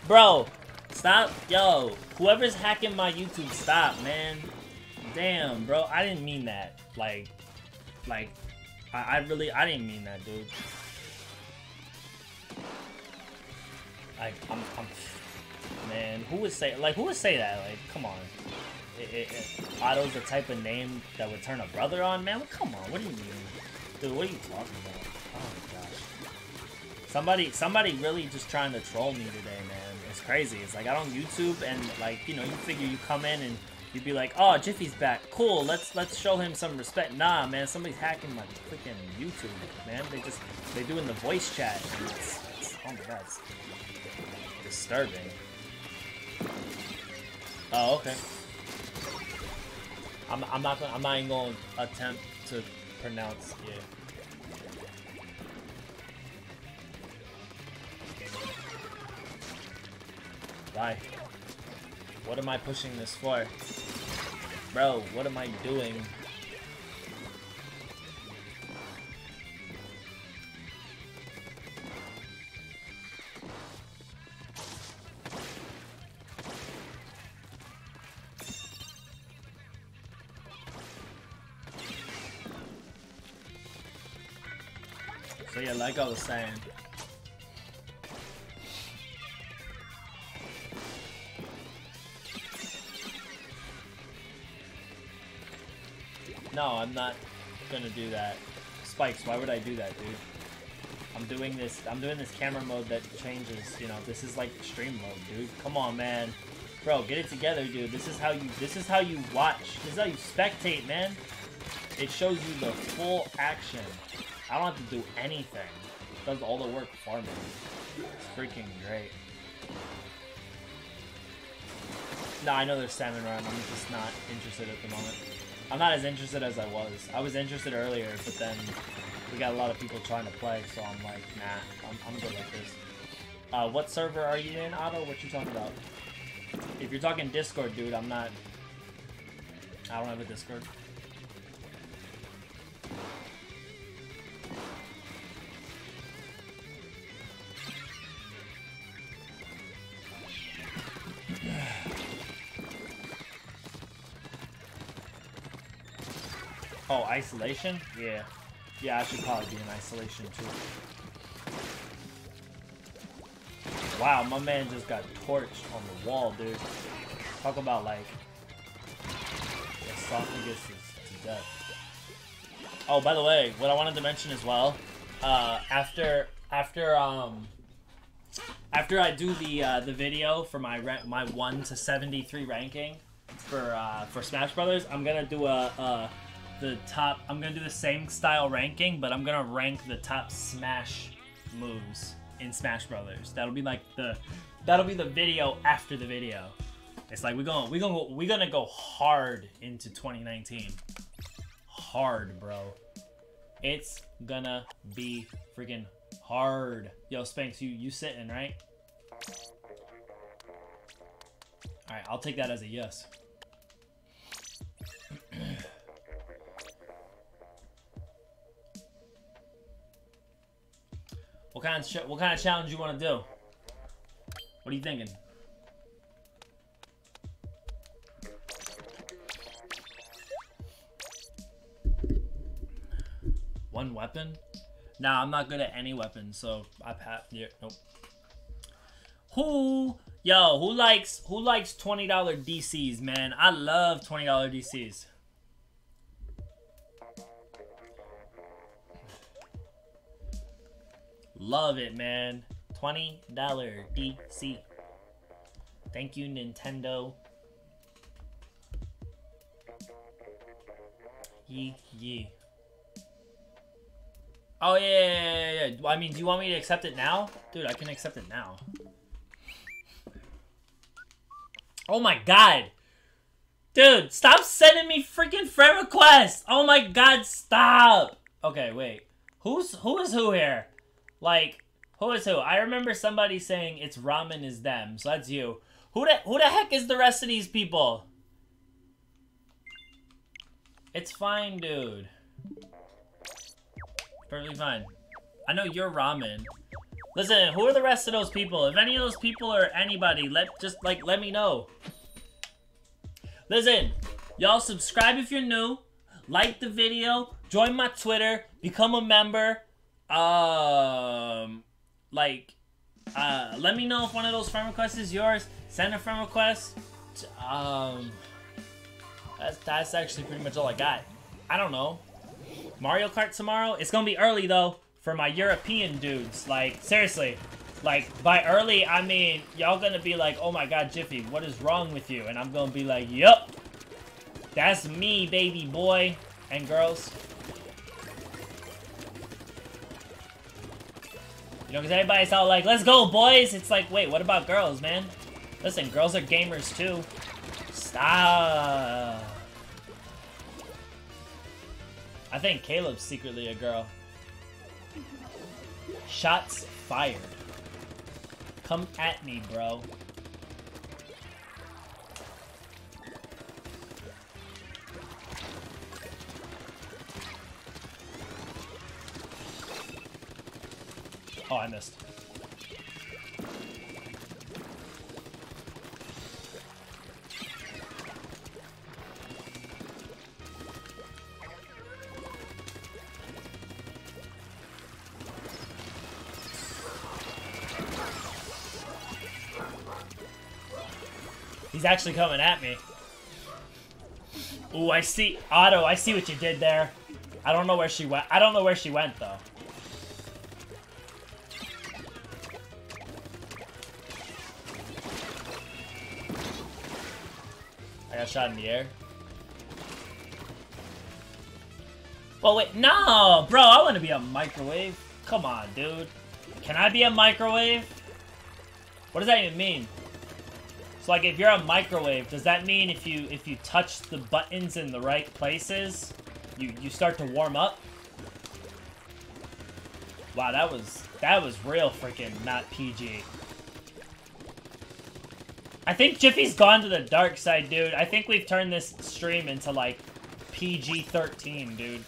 bro? Stop, yo. Whoever's hacking my YouTube, stop, man. Damn, bro. I didn't mean that. Like, like, I, I really, I didn't mean that, dude. Like, I'm, I'm, man, who would say, like, who would say that? Like, come on. It, it, Otto's the type of name that would turn a brother on, man. come on, what do you mean, dude? What are you talking about? Oh my gosh. Somebody, somebody really just trying to troll me today, man. It's crazy. It's like I don't YouTube, and like you know, you figure you come in and you'd be like, "Oh, Jiffy's back. Cool. Let's let's show him some respect." Nah, man. Somebody's hacking my freaking YouTube, man. They just they doing the voice chat, it's, it's oh my god, it's disturbing. Oh, okay. I'm I'm not gonna I'm not even gonna attempt to pronounce it. Why? What am I pushing this for? Bro, what am I doing? So yeah, like I was saying, No, I'm not gonna do that. Spikes, why would I do that, dude? I'm doing this, I'm doing this camera mode that changes, you know, this is like stream mode, dude. Come on, man. Bro, get it together, dude. This is how you, this is how you watch. This is how you spectate, man. It shows you the full action. I don't have to do anything. It does all the work for me. It's freaking great. No, I know there's salmon run. I'm just not interested at the moment. I'm not as interested as I was. I was interested earlier, but then we got a lot of people trying to play, so I'm like, nah, I'm, I'm good like this. Uh, what server are you in, Otto? What you talking about? If you're talking Discord, dude, I'm not... I don't have a Discord. Oh, isolation? Yeah. Yeah, I should probably be in isolation too. Wow, my man just got torched on the wall, dude. Talk about like esophagus is to death. Oh, by the way, what I wanted to mention as well, uh, after after um after I do the uh, the video for my my one to seventy three ranking for uh, for Smash Brothers, I'm gonna do a, a the top. I'm gonna do the same style ranking, but I'm gonna rank the top Smash moves in Smash Brothers. That'll be like the that'll be the video after the video. It's like we're gonna we're gonna we're gonna go hard into 2019. Hard, bro. It's gonna be freaking hard. Yo, Spanx, you you sitting right? All right, I'll take that as a yes. What kind of what kind of challenge you want to do? What are you thinking? One weapon? Nah, I'm not good at any weapon, so I pat yeah, nope. Who yo, who likes who likes $20 DCs, man? I love $20 DCs. Love it, man. $20 DC. Thank you, Nintendo. Yee, yee. Oh, yeah, yeah, yeah, yeah. I mean, do you want me to accept it now? Dude, I can accept it now. Oh my god. Dude, stop sending me freaking friend requests. Oh my god, stop. Okay, wait. Who's who is who here? Like, who is who? I remember somebody saying it's ramen is them, so that's you. Who the who the heck is the rest of these people? It's fine, dude. Perfectly fine. I know you're ramen. Listen, who are the rest of those people? If any of those people are anybody, let just like let me know. Listen, y'all subscribe if you're new, like the video, join my Twitter, become a member. Um, like, uh, let me know if one of those friend requests is yours. Send a friend request. Um, that's that's actually pretty much all I got. I don't know. Mario Kart tomorrow. It's gonna be early though for my European dudes. Like seriously, like by early I mean y'all gonna be like, oh my god, Jiffy, what is wrong with you? And I'm gonna be like, yup, that's me, baby boy and girls. You know, because everybody's all like, let's go, boys. It's like, wait, what about girls, man? Listen, girls are gamers, too. Stop. I think Caleb's secretly a girl. Shots fired. Come at me, bro. Oh, I missed. He's actually coming at me. Ooh, I see. Otto, I see what you did there. I don't know where she went. I don't know where she went, though. Got shot in the air. Well, wait. No! Bro, I want to be a microwave. Come on, dude. Can I be a microwave? What does that even mean? So like if you're a microwave, does that mean if you if you touch the buttons in the right places, you you start to warm up? Wow, that was that was real freaking not PG. I think Jiffy's gone to the dark side, dude. I think we've turned this stream into like PG-13, dude.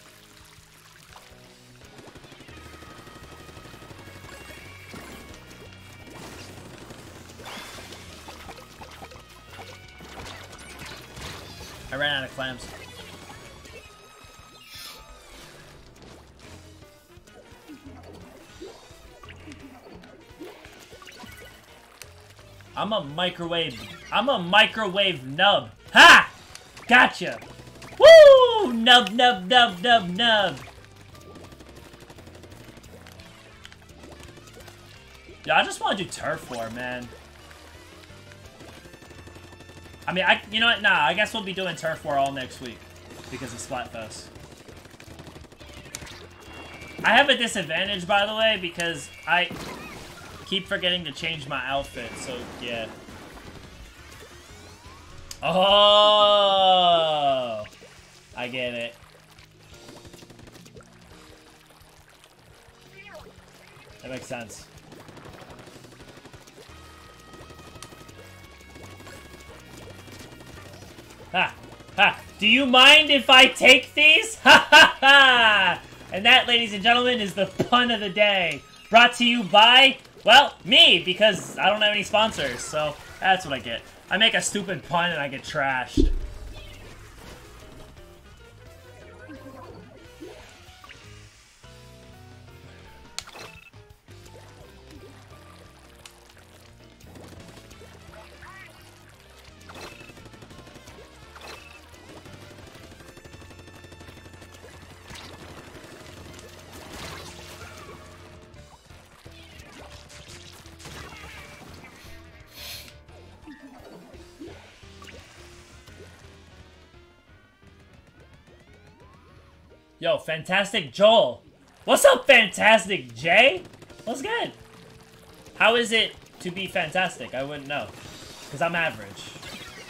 I ran out of clams. I'm a microwave. I'm a microwave nub. Ha! Gotcha. Woo! Nub, nub, nub, nub, nub. Yeah, I just want to do turf war, man. I mean, I you know what? Nah, I guess we'll be doing Turf War all next week because of Splatfest. I have a disadvantage, by the way, because I keep forgetting to change my outfit, so yeah. Oh! I get it. That makes sense. Ha! Ha! Do you mind if I take these? [laughs] Ha ha ha! And that, ladies and gentlemen, is the pun of the day. Brought to you by, well, me, because I don't have any sponsors, so that's what I get. I make a stupid pun and I get trashed. Yo, Fantastic Joel. What's up, Fantastic Jay? What's good? How is it to be fantastic? I wouldn't know. Cause I'm average.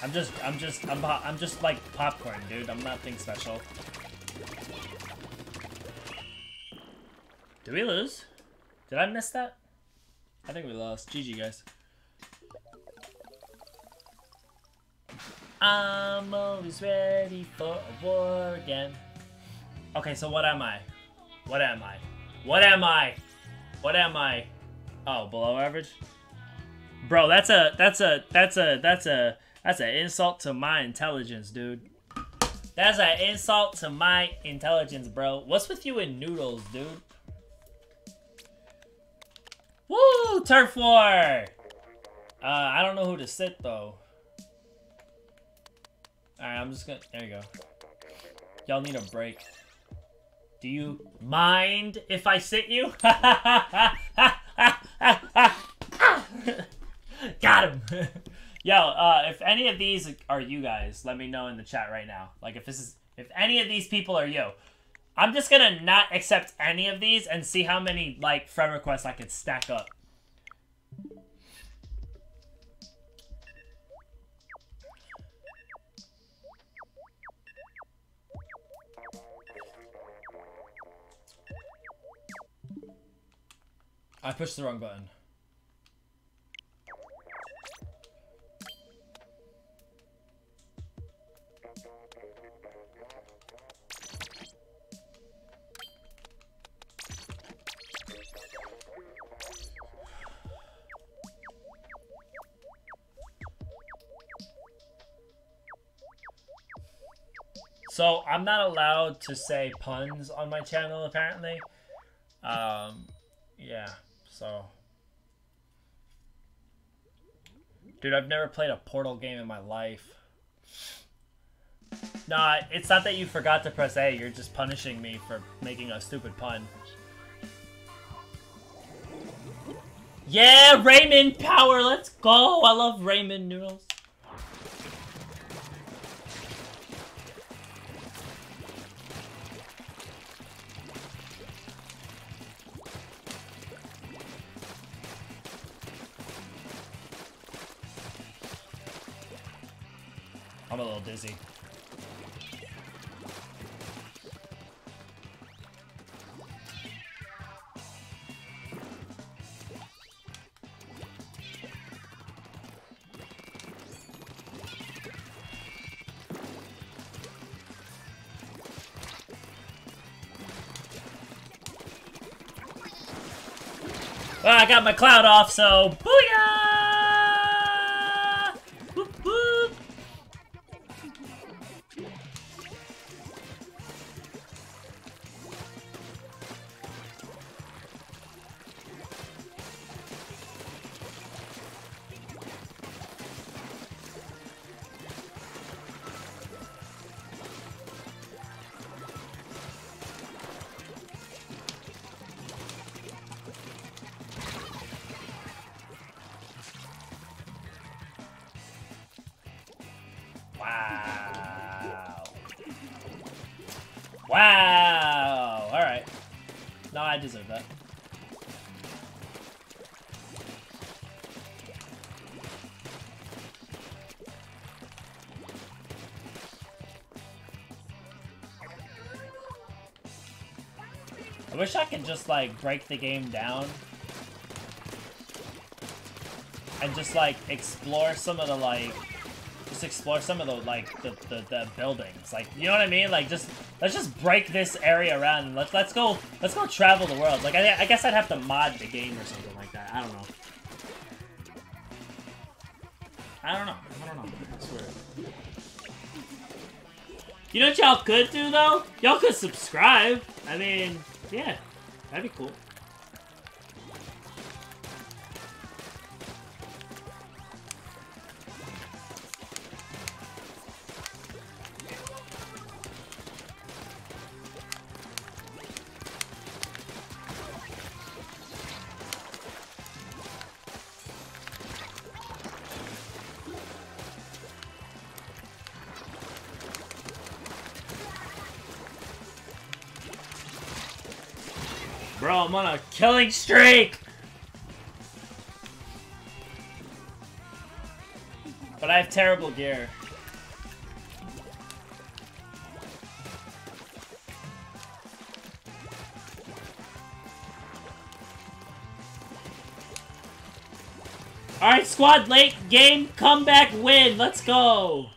I'm just, I'm just, I'm, I'm just like popcorn, dude. I'm nothing special. Did we lose? Did I miss that? I think we lost. GG, guys. I'm always ready for a war again. Okay, so what am I? What am I? What am I? What am I? Oh, below average? Bro, that's a that's a that's a that's a that's an insult to my intelligence, dude. That's an insult to my intelligence, bro. What's with you and noodles, dude? Woo! Turf war! Uh, I don't know who to sit, though. Alright, I'm just gonna... There you go. Y'all need a break. Do you mind if I sit you? [laughs] Got him! [laughs] Yo, uh, if any of these are you guys, let me know in the chat right now. Like, if this is... If any of these people are you, I'm just gonna not accept any of these and see how many, like, friend requests I can stack up. I pushed the wrong button. So I'm not allowed to say puns on my channel apparently. Um, so. Dude, I've never played a Portal game in my life. Nah, it's not that you forgot to press A, you're just punishing me for making a stupid pun. Yeah, Ramen power, let's go! I love ramen noodles. Dizzy. Well, ah, I got my cloud off, so booyah! Could just like break the game down and just like explore some of the like just explore some of the like the, the, the buildings. Like you know what i mean? Like just let's just break this area around and let's let's go let's go travel the world. Like i, I guess i'd have to mod the game or something like that. I don't know. I don't know. I don't know. I swear. you know what y'all could do though? Y'all could subscribe. I mean yeah that'd be cool I'm on a killing streak! But I have terrible gear. Alright, squad, late game, comeback win. Let's go.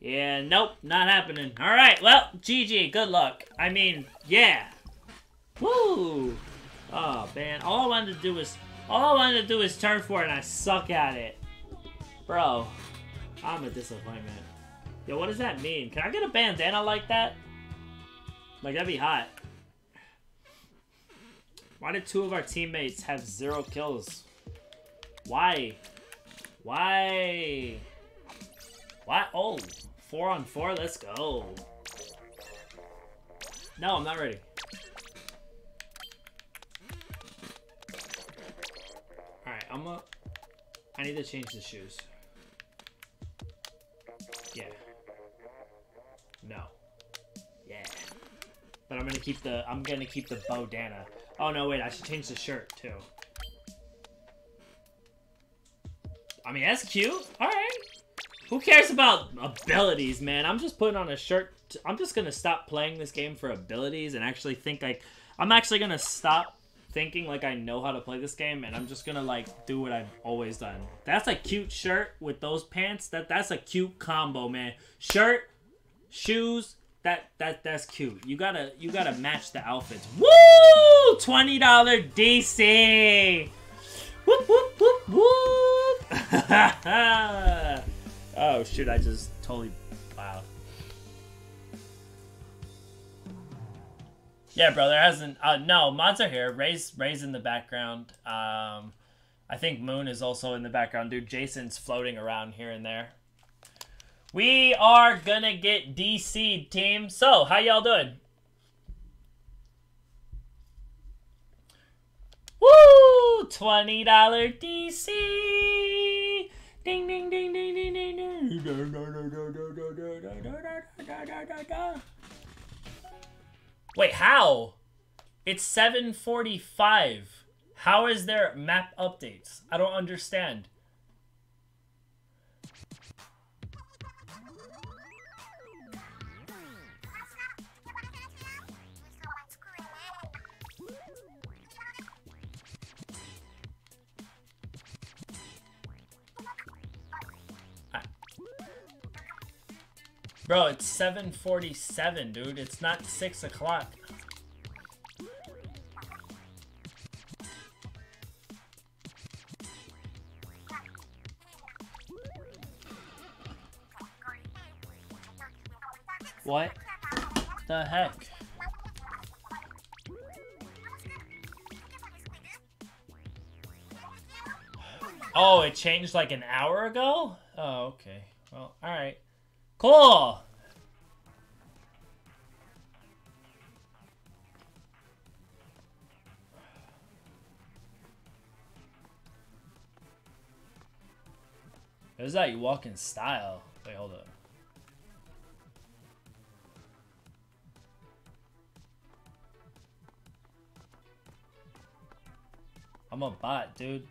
Yeah, nope, not happening. Alright, well, GG, good luck. I mean, yeah. Woo! Oh, man, all I wanted to do was, all I wanted to do is turn for it and I suck at it. Bro, I'm a disappointment. Yo, what does that mean? Can I get a bandana like that? Like, that'd be hot. Why did two of our teammates have zero kills? Why? Why? Why? Oh, four on four. Let's go. No, I'm not ready. Alright, I'm a... I need to change the shoes. Yeah. No. Yeah. But I'm gonna keep the... I'm gonna keep the Bodana. Oh, no, wait, I should change the shirt, too. I mean, that's cute. Alright. Who cares about abilities, man? I'm just putting on a shirt. I'm just gonna stop playing this game for abilities and actually think like... I'm actually gonna stop thinking like I know how to play this game and I'm just gonna like do what I've always done. That's a cute shirt with those pants. That That's a cute combo, man. Shirt, shoes, that that that's cute. You gotta you gotta match the outfits. Woo! Twenty dollar DC. Whoop whoop whoop whoop. [laughs] [laughs] oh shoot! I just totally wow. Yeah, bro. There hasn't. Uh, no, mods are here. Ray's Ray's in the background. Um, I think Moon is also in the background, dude. Jason's floating around here and there. We are gonna get DC'd, team. So, how y'all doing? Woo! $20 DC! Ding, ding, ding, ding, ding, ding, ding. Wait, how? It's 745. How is there map updates? I don't understand. Bro, it's 7.47, dude. It's not 6 o'clock. What the heck? Oh, it changed like an hour ago? Oh, okay. Well, alright. Cool! Is that you walk in style? Wait, hold up. I'm a bot, dude.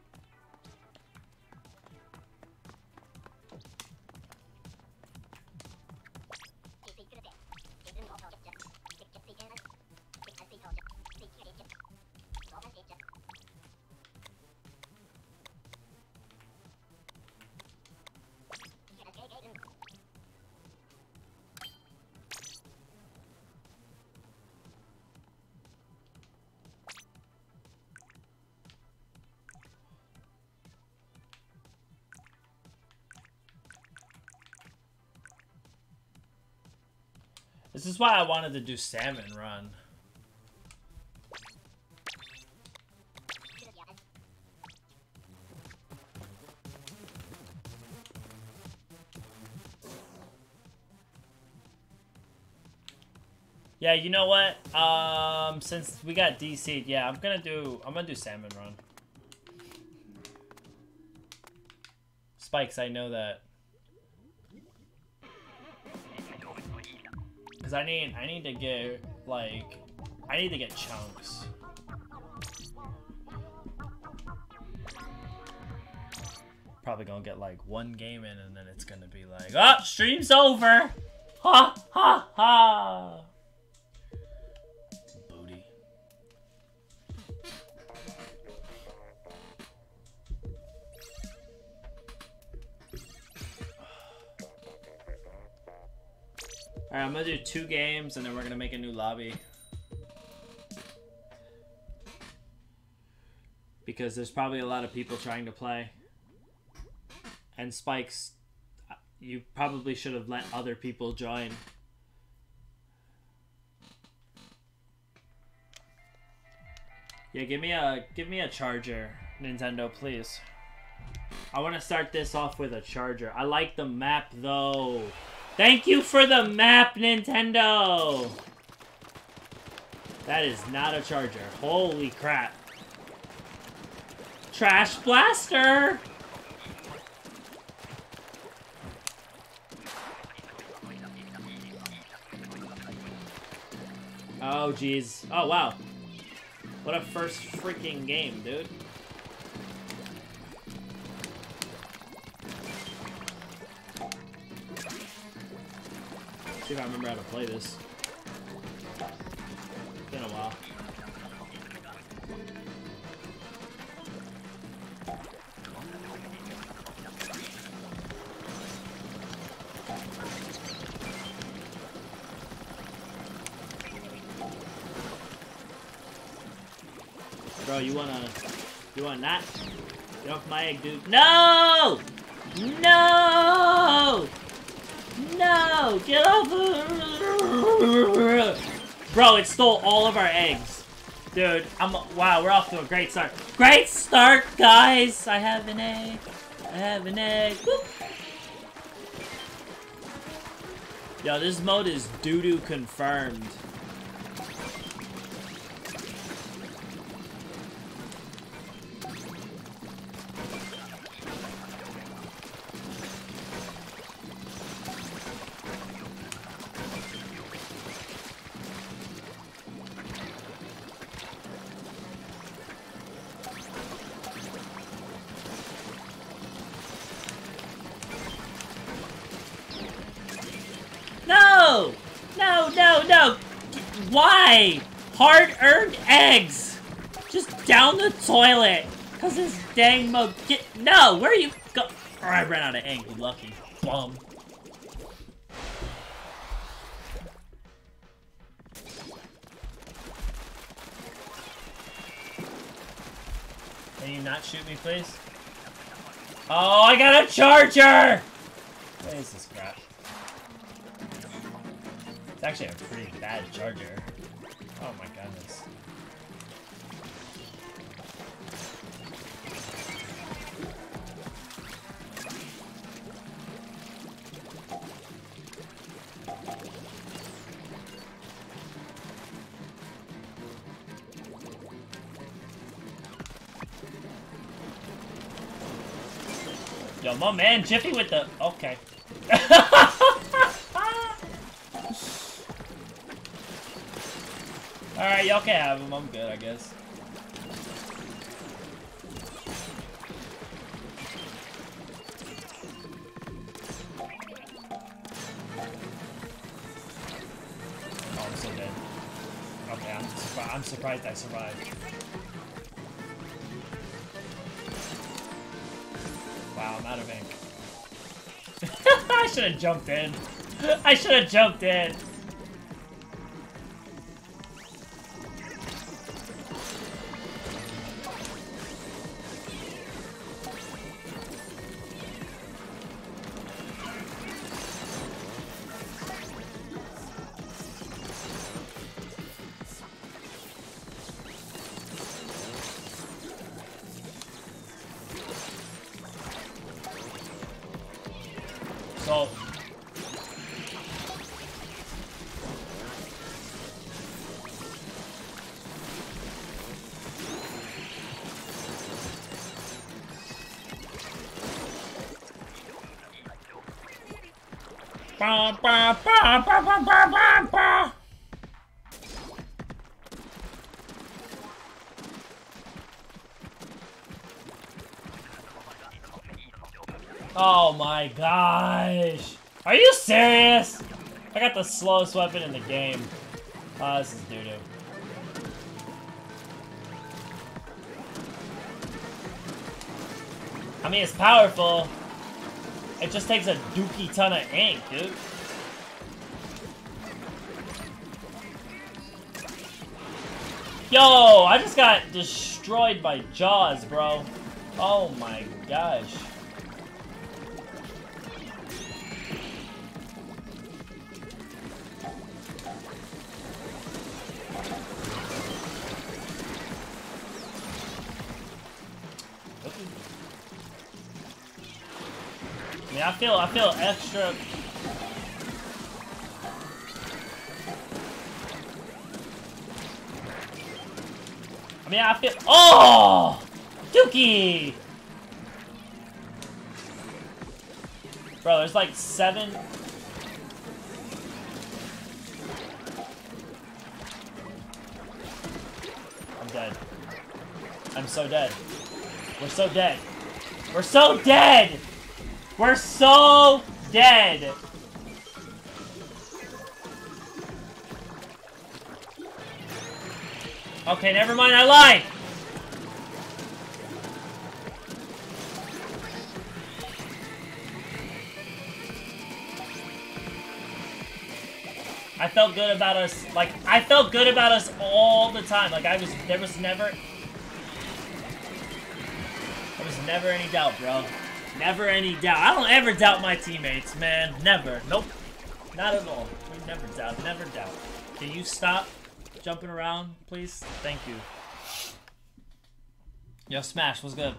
Is why I wanted to do Salmon Run. Yeah, you know what? Um, since we got DC'd, yeah, I'm gonna do, I'm gonna do Salmon Run. Spikes, I know that. Cause I need I need to get like I need to get chunks. Probably gonna get like one game in and then it's gonna be like, oh, stream's over! Ha ha ha! I'm gonna do two games and then we're gonna make a new lobby. Because there's probably a lot of people trying to play. And Spikes, uh, you probably should have let other people join. Yeah, give me a give me a charger, Nintendo, please. I want to start this off with a charger. I like the map though. Thank you for the map, Nintendo! That is not a charger. Holy crap. Trash Blaster! Oh, jeez. Oh, wow. What a first freaking game, dude. See if I remember how to play this. It's been a while. Bro, you wanna... You want that? Get off my egg, dude. No! No! No! Get off! Bro, it stole all of our eggs. Dude, I'm... Wow, we're off to a great start. Great start, guys! I have an egg. I have an egg. Whoop. Yo, this mode is doo-doo confirmed. Toilet! Cause this dang mo- get- No! Where are you go- oh, I ran out of you lucky bum. Can you not shoot me, please? Oh, I got a charger! What is this crap? It's actually a pretty bad charger. Oh my My man, Jiffy with the... Okay. [laughs] Alright, y'all can have him. I'm good, I guess. Oh, I'm so dead. Okay, I'm, I'm surprised I survived. Jumped in. [laughs] I should have jumped in. Oh my gosh. Are you serious? I got the slowest weapon in the game. Oh, this is doo-doo. I mean, it's powerful. It just takes a dookie ton of ink, dude. Yo, I just got destroyed by Jaws, bro. Oh my gosh. I feel, I feel extra. I mean, I feel. Oh, Dookie. Bro, there's like seven. I'm dead. I'm so dead. We're so dead. We're so dead! We're so dead! Okay, never mind, I lied! I felt good about us, like, I felt good about us all the time. Like, I was, there was never, there was never any doubt, bro. Never any doubt. I don't ever doubt my teammates, man. Never. Nope. Not at all. We never doubt. Never doubt. Can you stop jumping around, please? Thank you. Yo, Smash, what's good?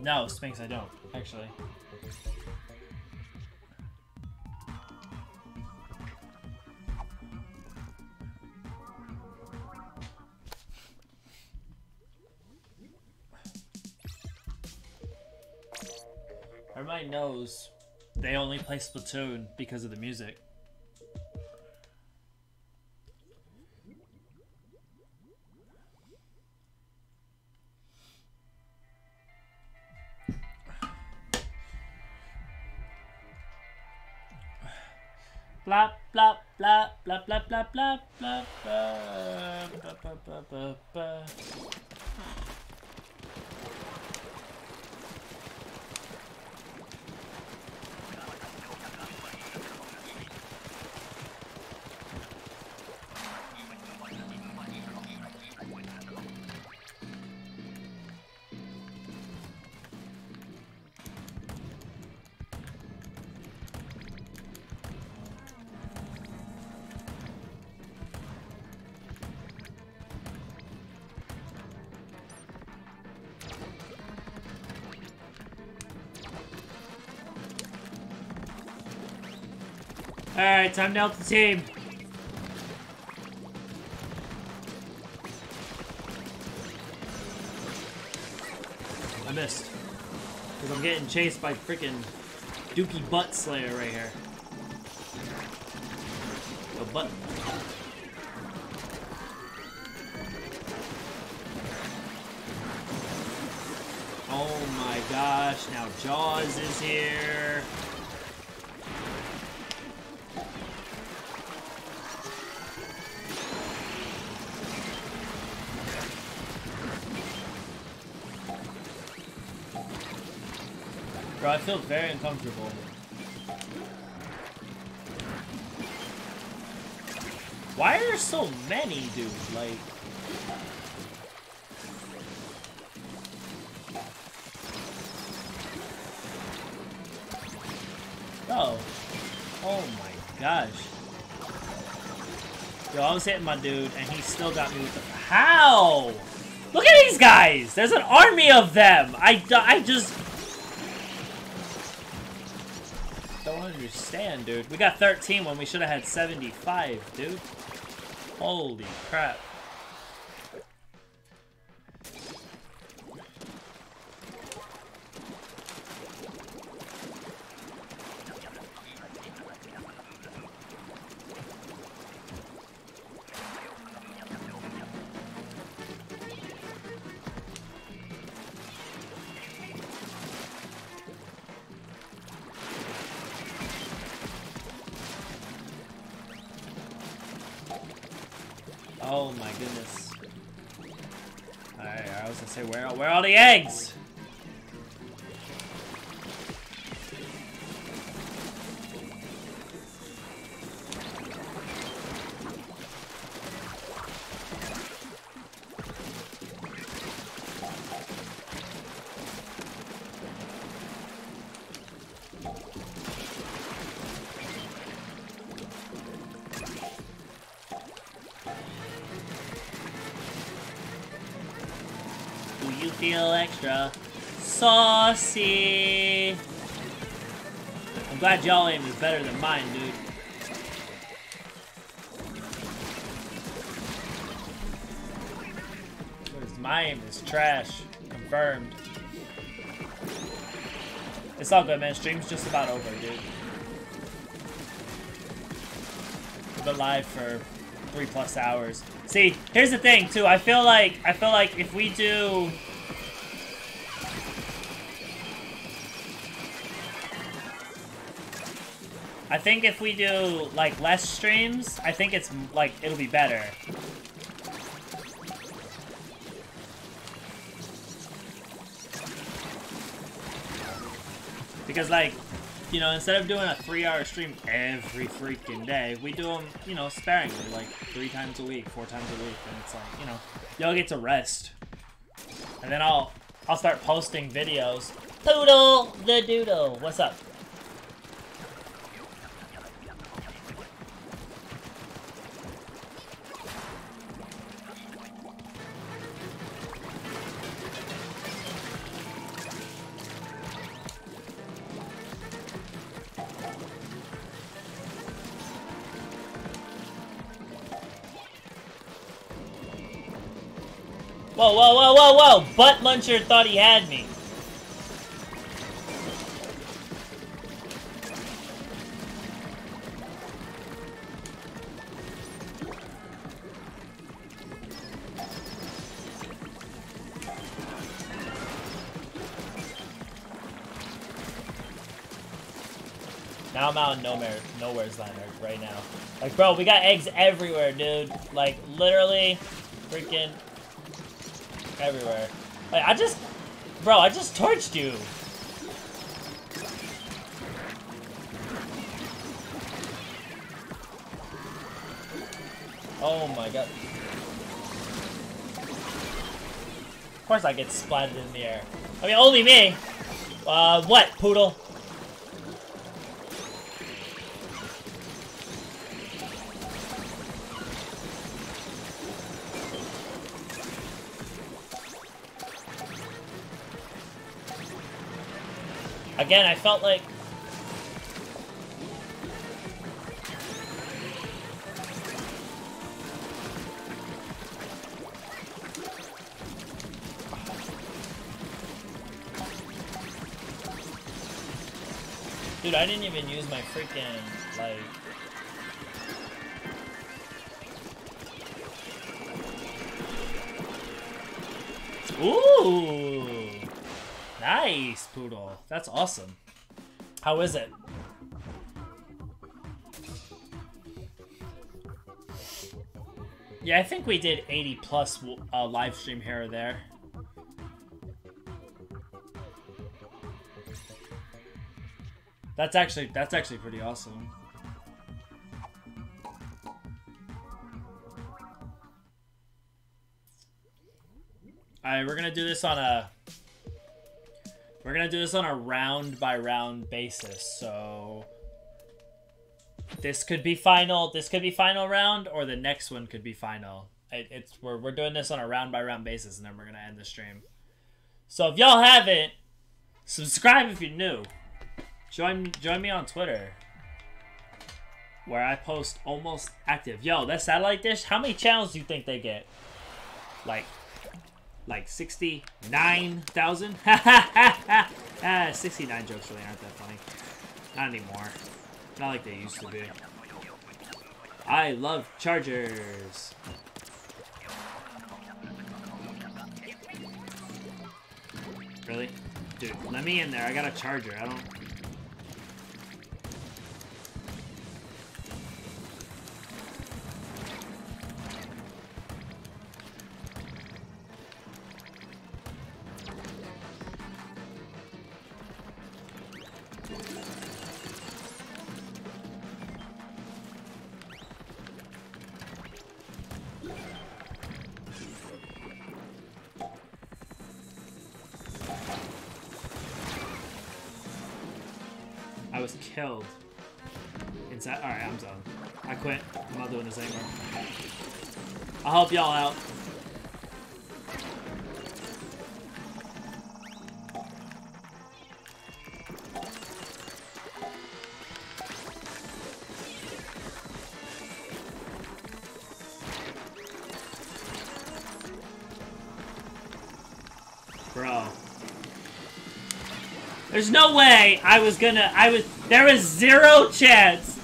No, Sphinx, I don't, actually. Everybody knows they only play Splatoon because of the music. Blah blah blah blah blah blah blah blah blah blah blah blah blah Alright, time to help the team. I missed. Because I'm getting chased by freaking Dookie Butt Slayer right here. Yo, butt. Oh my gosh, now Jaws is here. Bro, I feel very uncomfortable. Why are there so many, dude? Like... Oh. Oh my gosh. Yo, I was hitting my dude, and he still got me with the... How? Look at these guys! There's an army of them! I, I just... understand, dude. We got 13 when we should have had 75, dude. Holy crap. Saucy? I'm glad y'all aim is better than mine, dude. My aim is trash. Confirmed. It's all good, man. Stream's just about over, dude. We've been live for three plus hours. See, here's the thing too. I feel like I feel like if we do think if we do like less streams, I think it's like it'll be better. Because like, you know, instead of doing a three-hour stream every freaking day, we do them, you know, sparingly, like three times a week, four times a week, and it's like, you know, y'all get to rest. And then I'll, I'll start posting videos. Poodle the doodle. What's up? Whoa, whoa, whoa, whoa, whoa! Butt Muncher thought he had me. Now I'm out in nowhere, nowhere's land right now. Like, bro, we got eggs everywhere, dude. Like, literally, freaking everywhere. Like, I just... Bro, I just torched you. Oh my god. Of course I get splattered in the air. I mean, only me. Uh, what, Poodle? Again, I felt like... Dude, I didn't even use my freaking, like... Ooh! Nice, Poodle. That's awesome. How is it? Yeah, I think we did 80 plus uh, live stream here or there. That's actually that's actually pretty awesome. Alright, we're gonna do this on a we're gonna do this on a round by round basis, so this could be final. This could be final round, or the next one could be final. It, it's we're we're doing this on a round by round basis, and then we're gonna end the stream. So if y'all haven't, subscribe if you're new. Join join me on Twitter, where I post almost active. Yo, that satellite dish. How many channels do you think they get? Like like 69,000? [laughs] ah, 69 jokes really aren't that funny. Not anymore. Not like they used to be. I love chargers. Really? Dude, let me in there. I got a charger. I don't... y'all out. Bro. There's no way I was gonna, I was, there was zero chance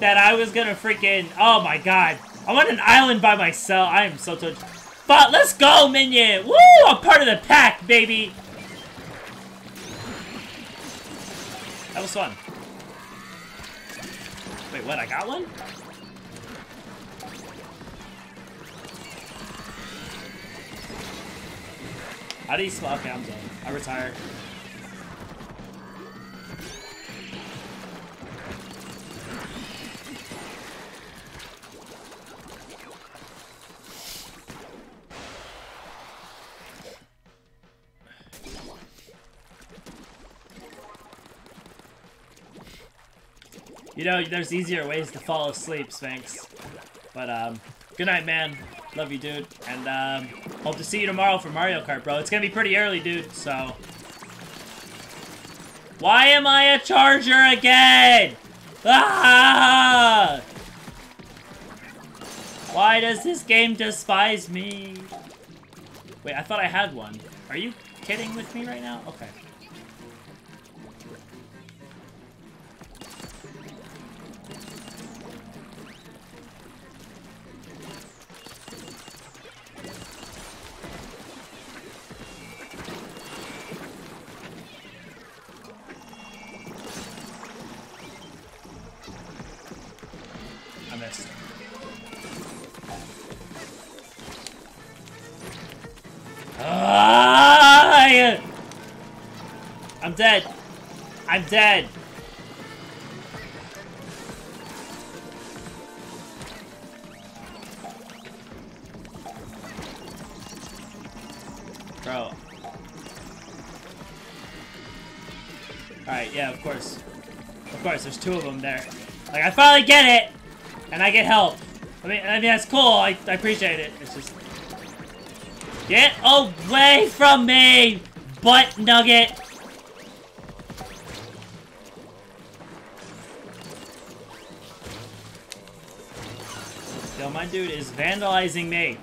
that I was gonna freaking, oh my god. I'm on an island by myself. I am so touched. But let's go, minion! Woo! I'm part of the pack, baby! That was fun. Wait, what? I got one? How do you smell? Okay, I'm done. I retire. You know, there's easier ways to fall asleep, Sphinx. But, um, good night, man. Love you, dude. And, um, hope to see you tomorrow for Mario Kart, bro. It's gonna be pretty early, dude, so... Why am I a charger again? Ah! Why does this game despise me? Wait, I thought I had one. Are you kidding with me right now? Okay. Two of them there. Like, I finally get it! And I get help. I mean, I mean that's cool. I, I appreciate it. It's just... Get away from me! Butt nugget! Yo, my dude is vandalizing me.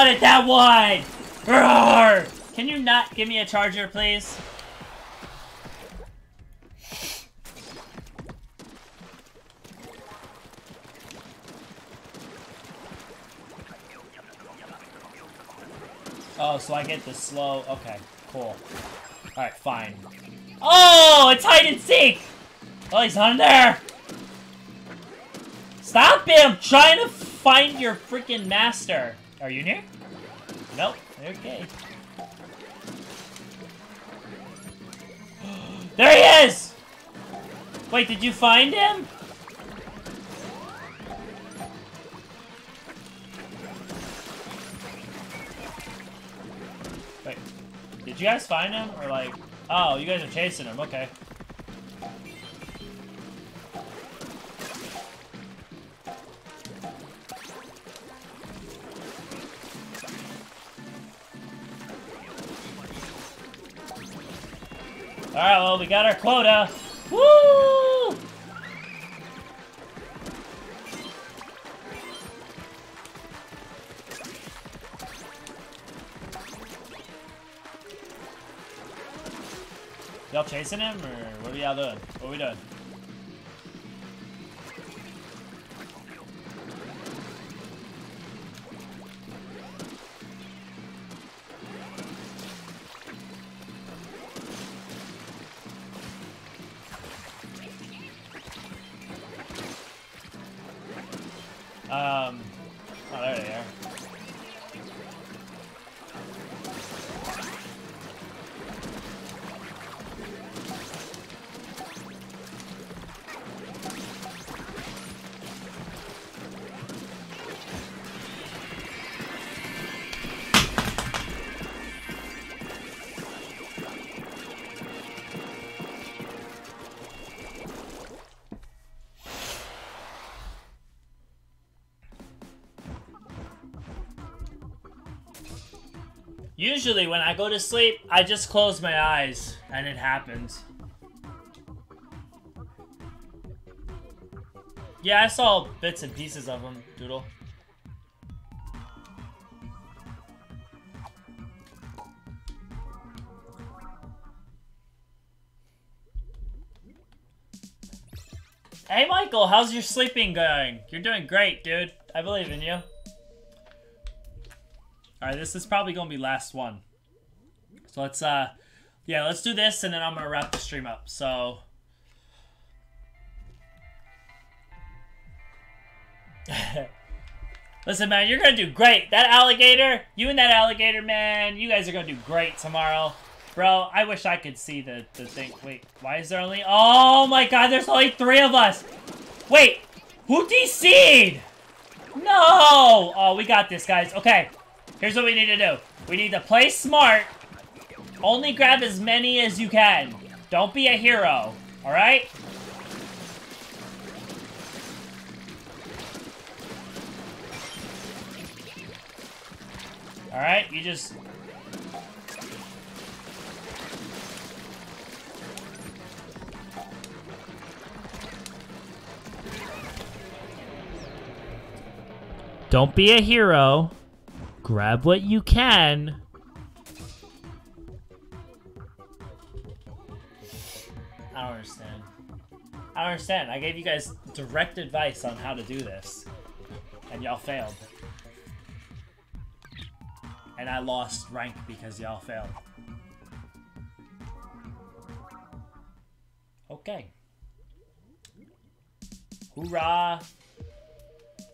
Wanted that one! Roar! Can you not give me a charger, please? Oh, so I get the slow... Okay, cool. Alright, fine. Oh, it's hide and seek! Oh, he's in there! Stop it! I'm trying to find your freaking master. Are you near? Nope. Okay. [gasps] There he is! Wait, did you find him? Wait, did you guys find him? Or like, oh, you guys are chasing him, okay. Got our quota. Woo! Y'all chasing him, or what are y'all doing? What are we doing? Usually when I go to sleep, I just close my eyes and it happens. Yeah, I saw bits and pieces of them, Doodle. Hey Michael, how's your sleeping going? You're doing great, dude. I believe in you. Alright, this is probably gonna be last one. So let's uh yeah, let's do this and then I'm gonna wrap the stream up. So [laughs] Listen, man, you're gonna do great. That alligator, you and that alligator, man, you guys are gonna do great tomorrow. Bro, I wish I could see the, the thing. Wait, why is there only... Oh my god, there's only three of us! Wait, who DC'd? No! Oh, we got this, guys. Okay, here's what we need to do. We need to play smart. Only grab as many as you can. Don't be a hero, alright? Alright, you just... Don't be a hero. Grab what you can. I don't understand. I don't understand. I gave you guys direct advice on how to do this. And y'all failed. And I lost rank because y'all failed. Okay. Hoorah!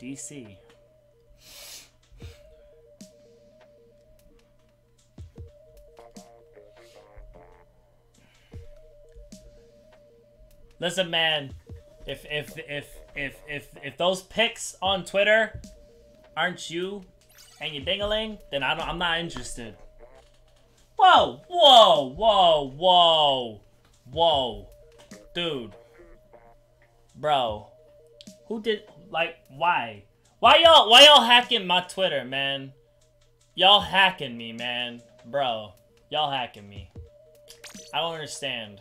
DC. Listen, man. If if if if if if those pics on Twitter aren't you and you dingaling, then I don't. I'm not interested. Whoa, whoa, whoa, whoa, whoa, dude, bro. Who did like why? Why y'all why y'all hacking my Twitter, man? Y'all hacking me, man, bro. Y'all hacking me. I don't understand.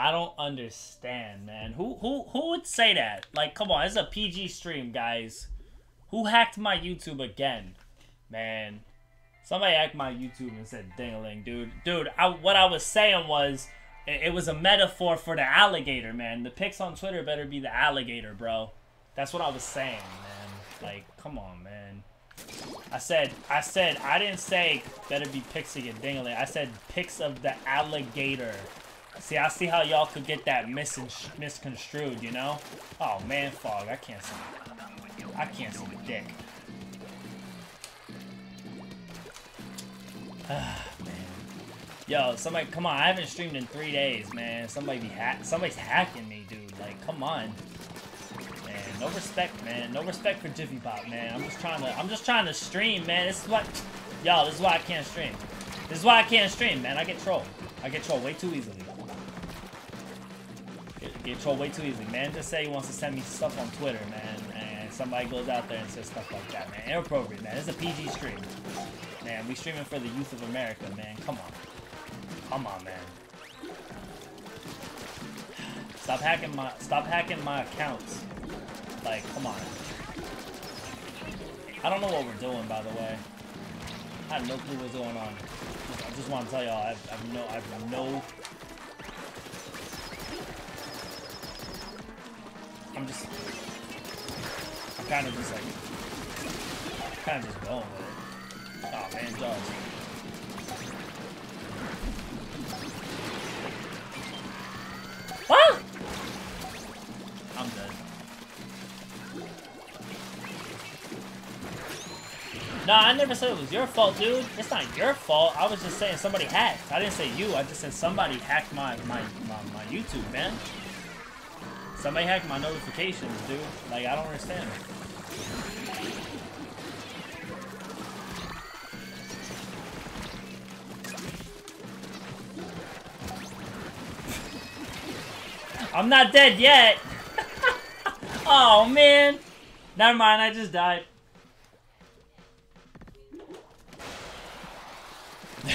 I don't understand, man. Who who who would say that? Like, come on, it's a PG stream, guys. Who hacked my YouTube again? Man. Somebody hacked my YouTube and said dingling, dude. Dude, I, what I was saying was it, it was a metaphor for the alligator, man. The pics on Twitter better be the alligator, bro. That's what I was saying, man. Like, come on, man. I said, I said, I didn't say better be pics your dingling. I said pics of the alligator. See, I see how y'all could get that mis misconstrued, you know? Oh, man, fog. I can't see. I can't see the dick. [sighs] Ah, man. Yo, somebody, come on. I haven't streamed in three days, man. Somebody be hack. Somebody's hacking me, dude. Like, come on. Man, no respect, man. No respect for Jiffy Pop, man. I'm just trying to, I'm just trying to stream, man. This is what, y'all, this is why I can't stream. This is why I can't stream, man. I get trolled. I get trolled way too easily. Get, trolled way too easily. Man just say he wants to send me stuff on Twitter, man, and somebody goes out there and says stuff like that, man. Inappropriate, man. It's a PG stream. Man, we streaming for the youth of America, man. Come on. Come on, man. Stop hacking my stop hacking my accounts. Like, come on. I don't know what we're doing, by the way. I have no clue what's going on. I just want to tell y'all, I have no, I have no I'm just, I'm kind of just like, kind of just going with it. Oh man, Jaws. Ah! I'm dead. Nah, I never said it was your fault, dude. It's not your fault. I was just saying somebody hacked. I didn't say you. I just said somebody hacked my, my, my, my YouTube, man. Somebody hacked my notifications, dude. Like, I don't understand. I'm not dead yet. [laughs] oh, man. Never mind, I just died. [laughs]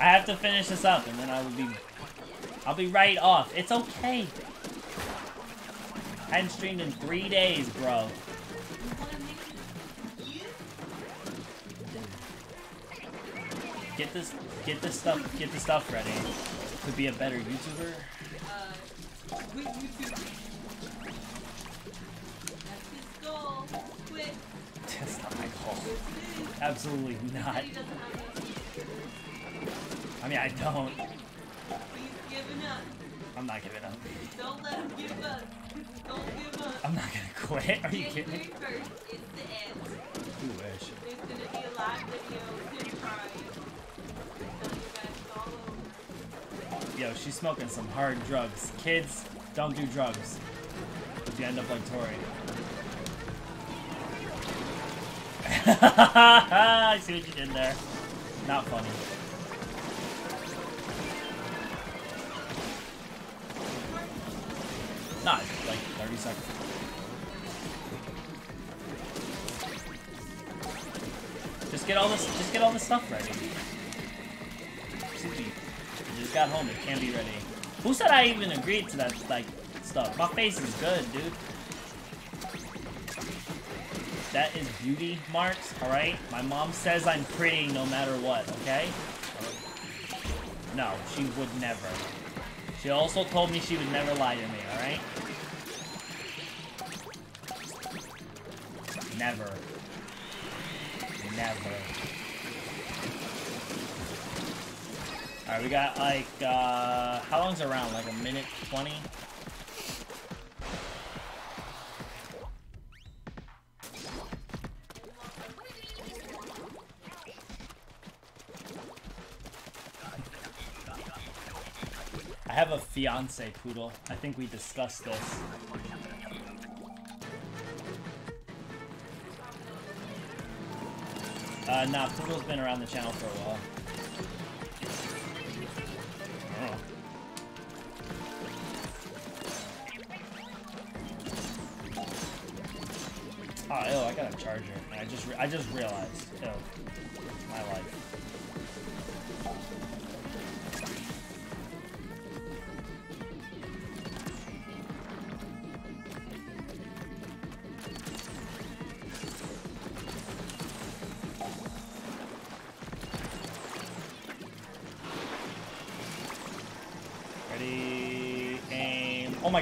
I have to finish this up and then I will be I'll be right off. It's okay. I hadn't streamed in three days, bro. Get this get this stuff get the stuff ready to be a better YouTuber. That's not my. Absolutely not. I mean I don't. He's giving up. I'm not giving up. Don't let him give up. Don't give up. I'm not gonna quit. Are you kidding me? January 1st is the end. You wish. There's gonna be a live video of him crying. Tell you guys it's all over. Yo, she's smoking some hard drugs. Kids, don't do drugs. If you end up like Tori. I [laughs] see what you did there. Not funny. 30 seconds. Just get all this. Just get all this stuff ready. You just got home. It can't be ready. Who said I even agreed to that like stuff? My face is good, dude. That is beauty marks, alright? My mom says I'm pretty no matter what, okay? No, she would never. She also told me she would never lie to me, alright? Never. Never. Alright, we got like, uh, how long's a round? Like a minute 20? I have a fiance poodle. I think we discussed this. Uh, nah, Poodle's been around the channel for a while. Oh. Oh, ew, I got a charger. I just, I just realized. Ew. My life.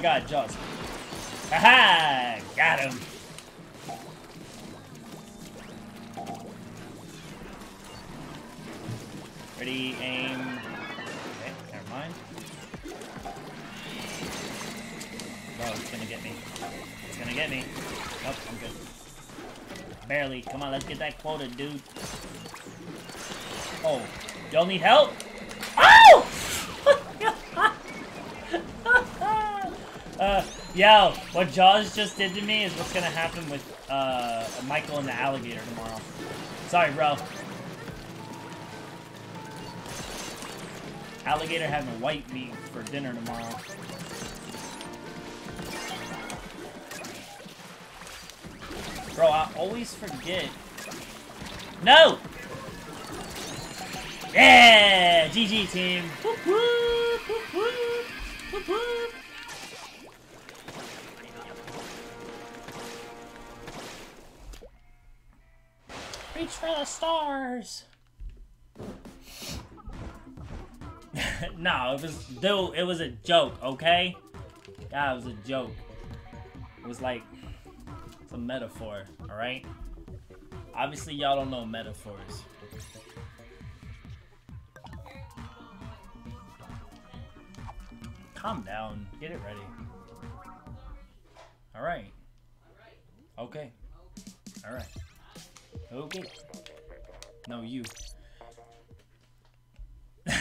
God, Jaws. Haha! Got him! Ready, aim. Okay, never mind. Bro, it's gonna get me. It's gonna get me. Nope, I'm good. Barely. Come on, let's get that quota, dude. Oh, y'all need help? Uh, what Jaws just did to me is what's gonna happen with uh, Michael and the alligator tomorrow. Sorry, bro. Alligator having white meat for dinner tomorrow. Bro, I always forget. No! Yeah! GG team! Whoop whoop! Whoop Reach for the stars! [laughs] no, it was dude, it was a joke, okay? Yeah, it was a joke. It was like it's a metaphor, alright? Obviously y'all don't know metaphors. Calm down. Get it ready. Alright. Okay. Alright. Okay. No, you. [laughs]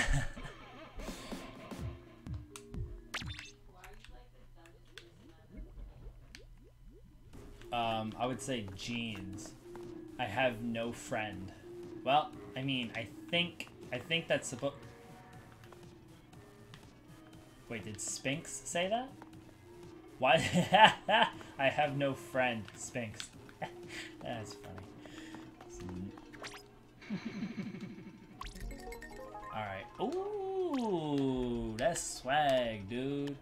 um, I would say jeans. I have no friend. Well, I mean, I think I think that's supposed. Wait, did Spinks say that? Why? [laughs] I have no friend, Spinks. [laughs] That's funny. [laughs] Alright. Ooh, that's swag, dude.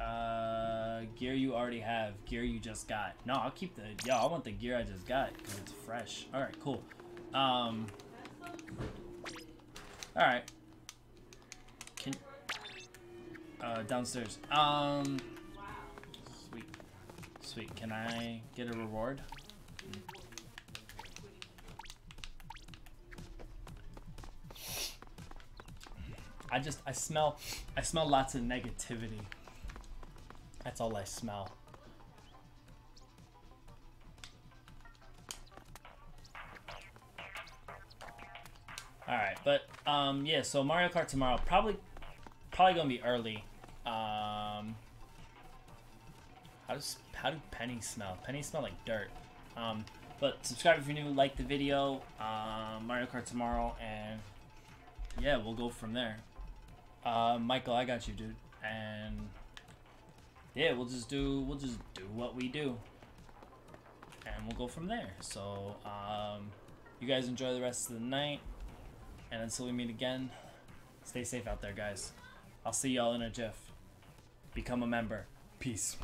Uh, gear you already have. Gear you just got. No, I'll keep the. Yo, I want the gear I just got because it's fresh. Alright, cool. Um. Alright. Can. Uh, downstairs. Um. Sweet. Sweet. Can I get a reward? I just I smell I smell lots of negativity. That's all I smell. Alright, but um yeah, so Mario Kart tomorrow probably probably gonna be early. Um how does how do pennies smell? Pennies smell like dirt. Um but subscribe if you're new, like the video, um, Mario Kart tomorrow, and yeah, we'll go from there. Uh, Michael, I got you, dude. And yeah, we'll just do we'll just do what we do, and we'll go from there. So um, you guys enjoy the rest of the night, and until we meet again, stay safe out there, guys. I'll see y'all in a jiff. Become a member. Peace.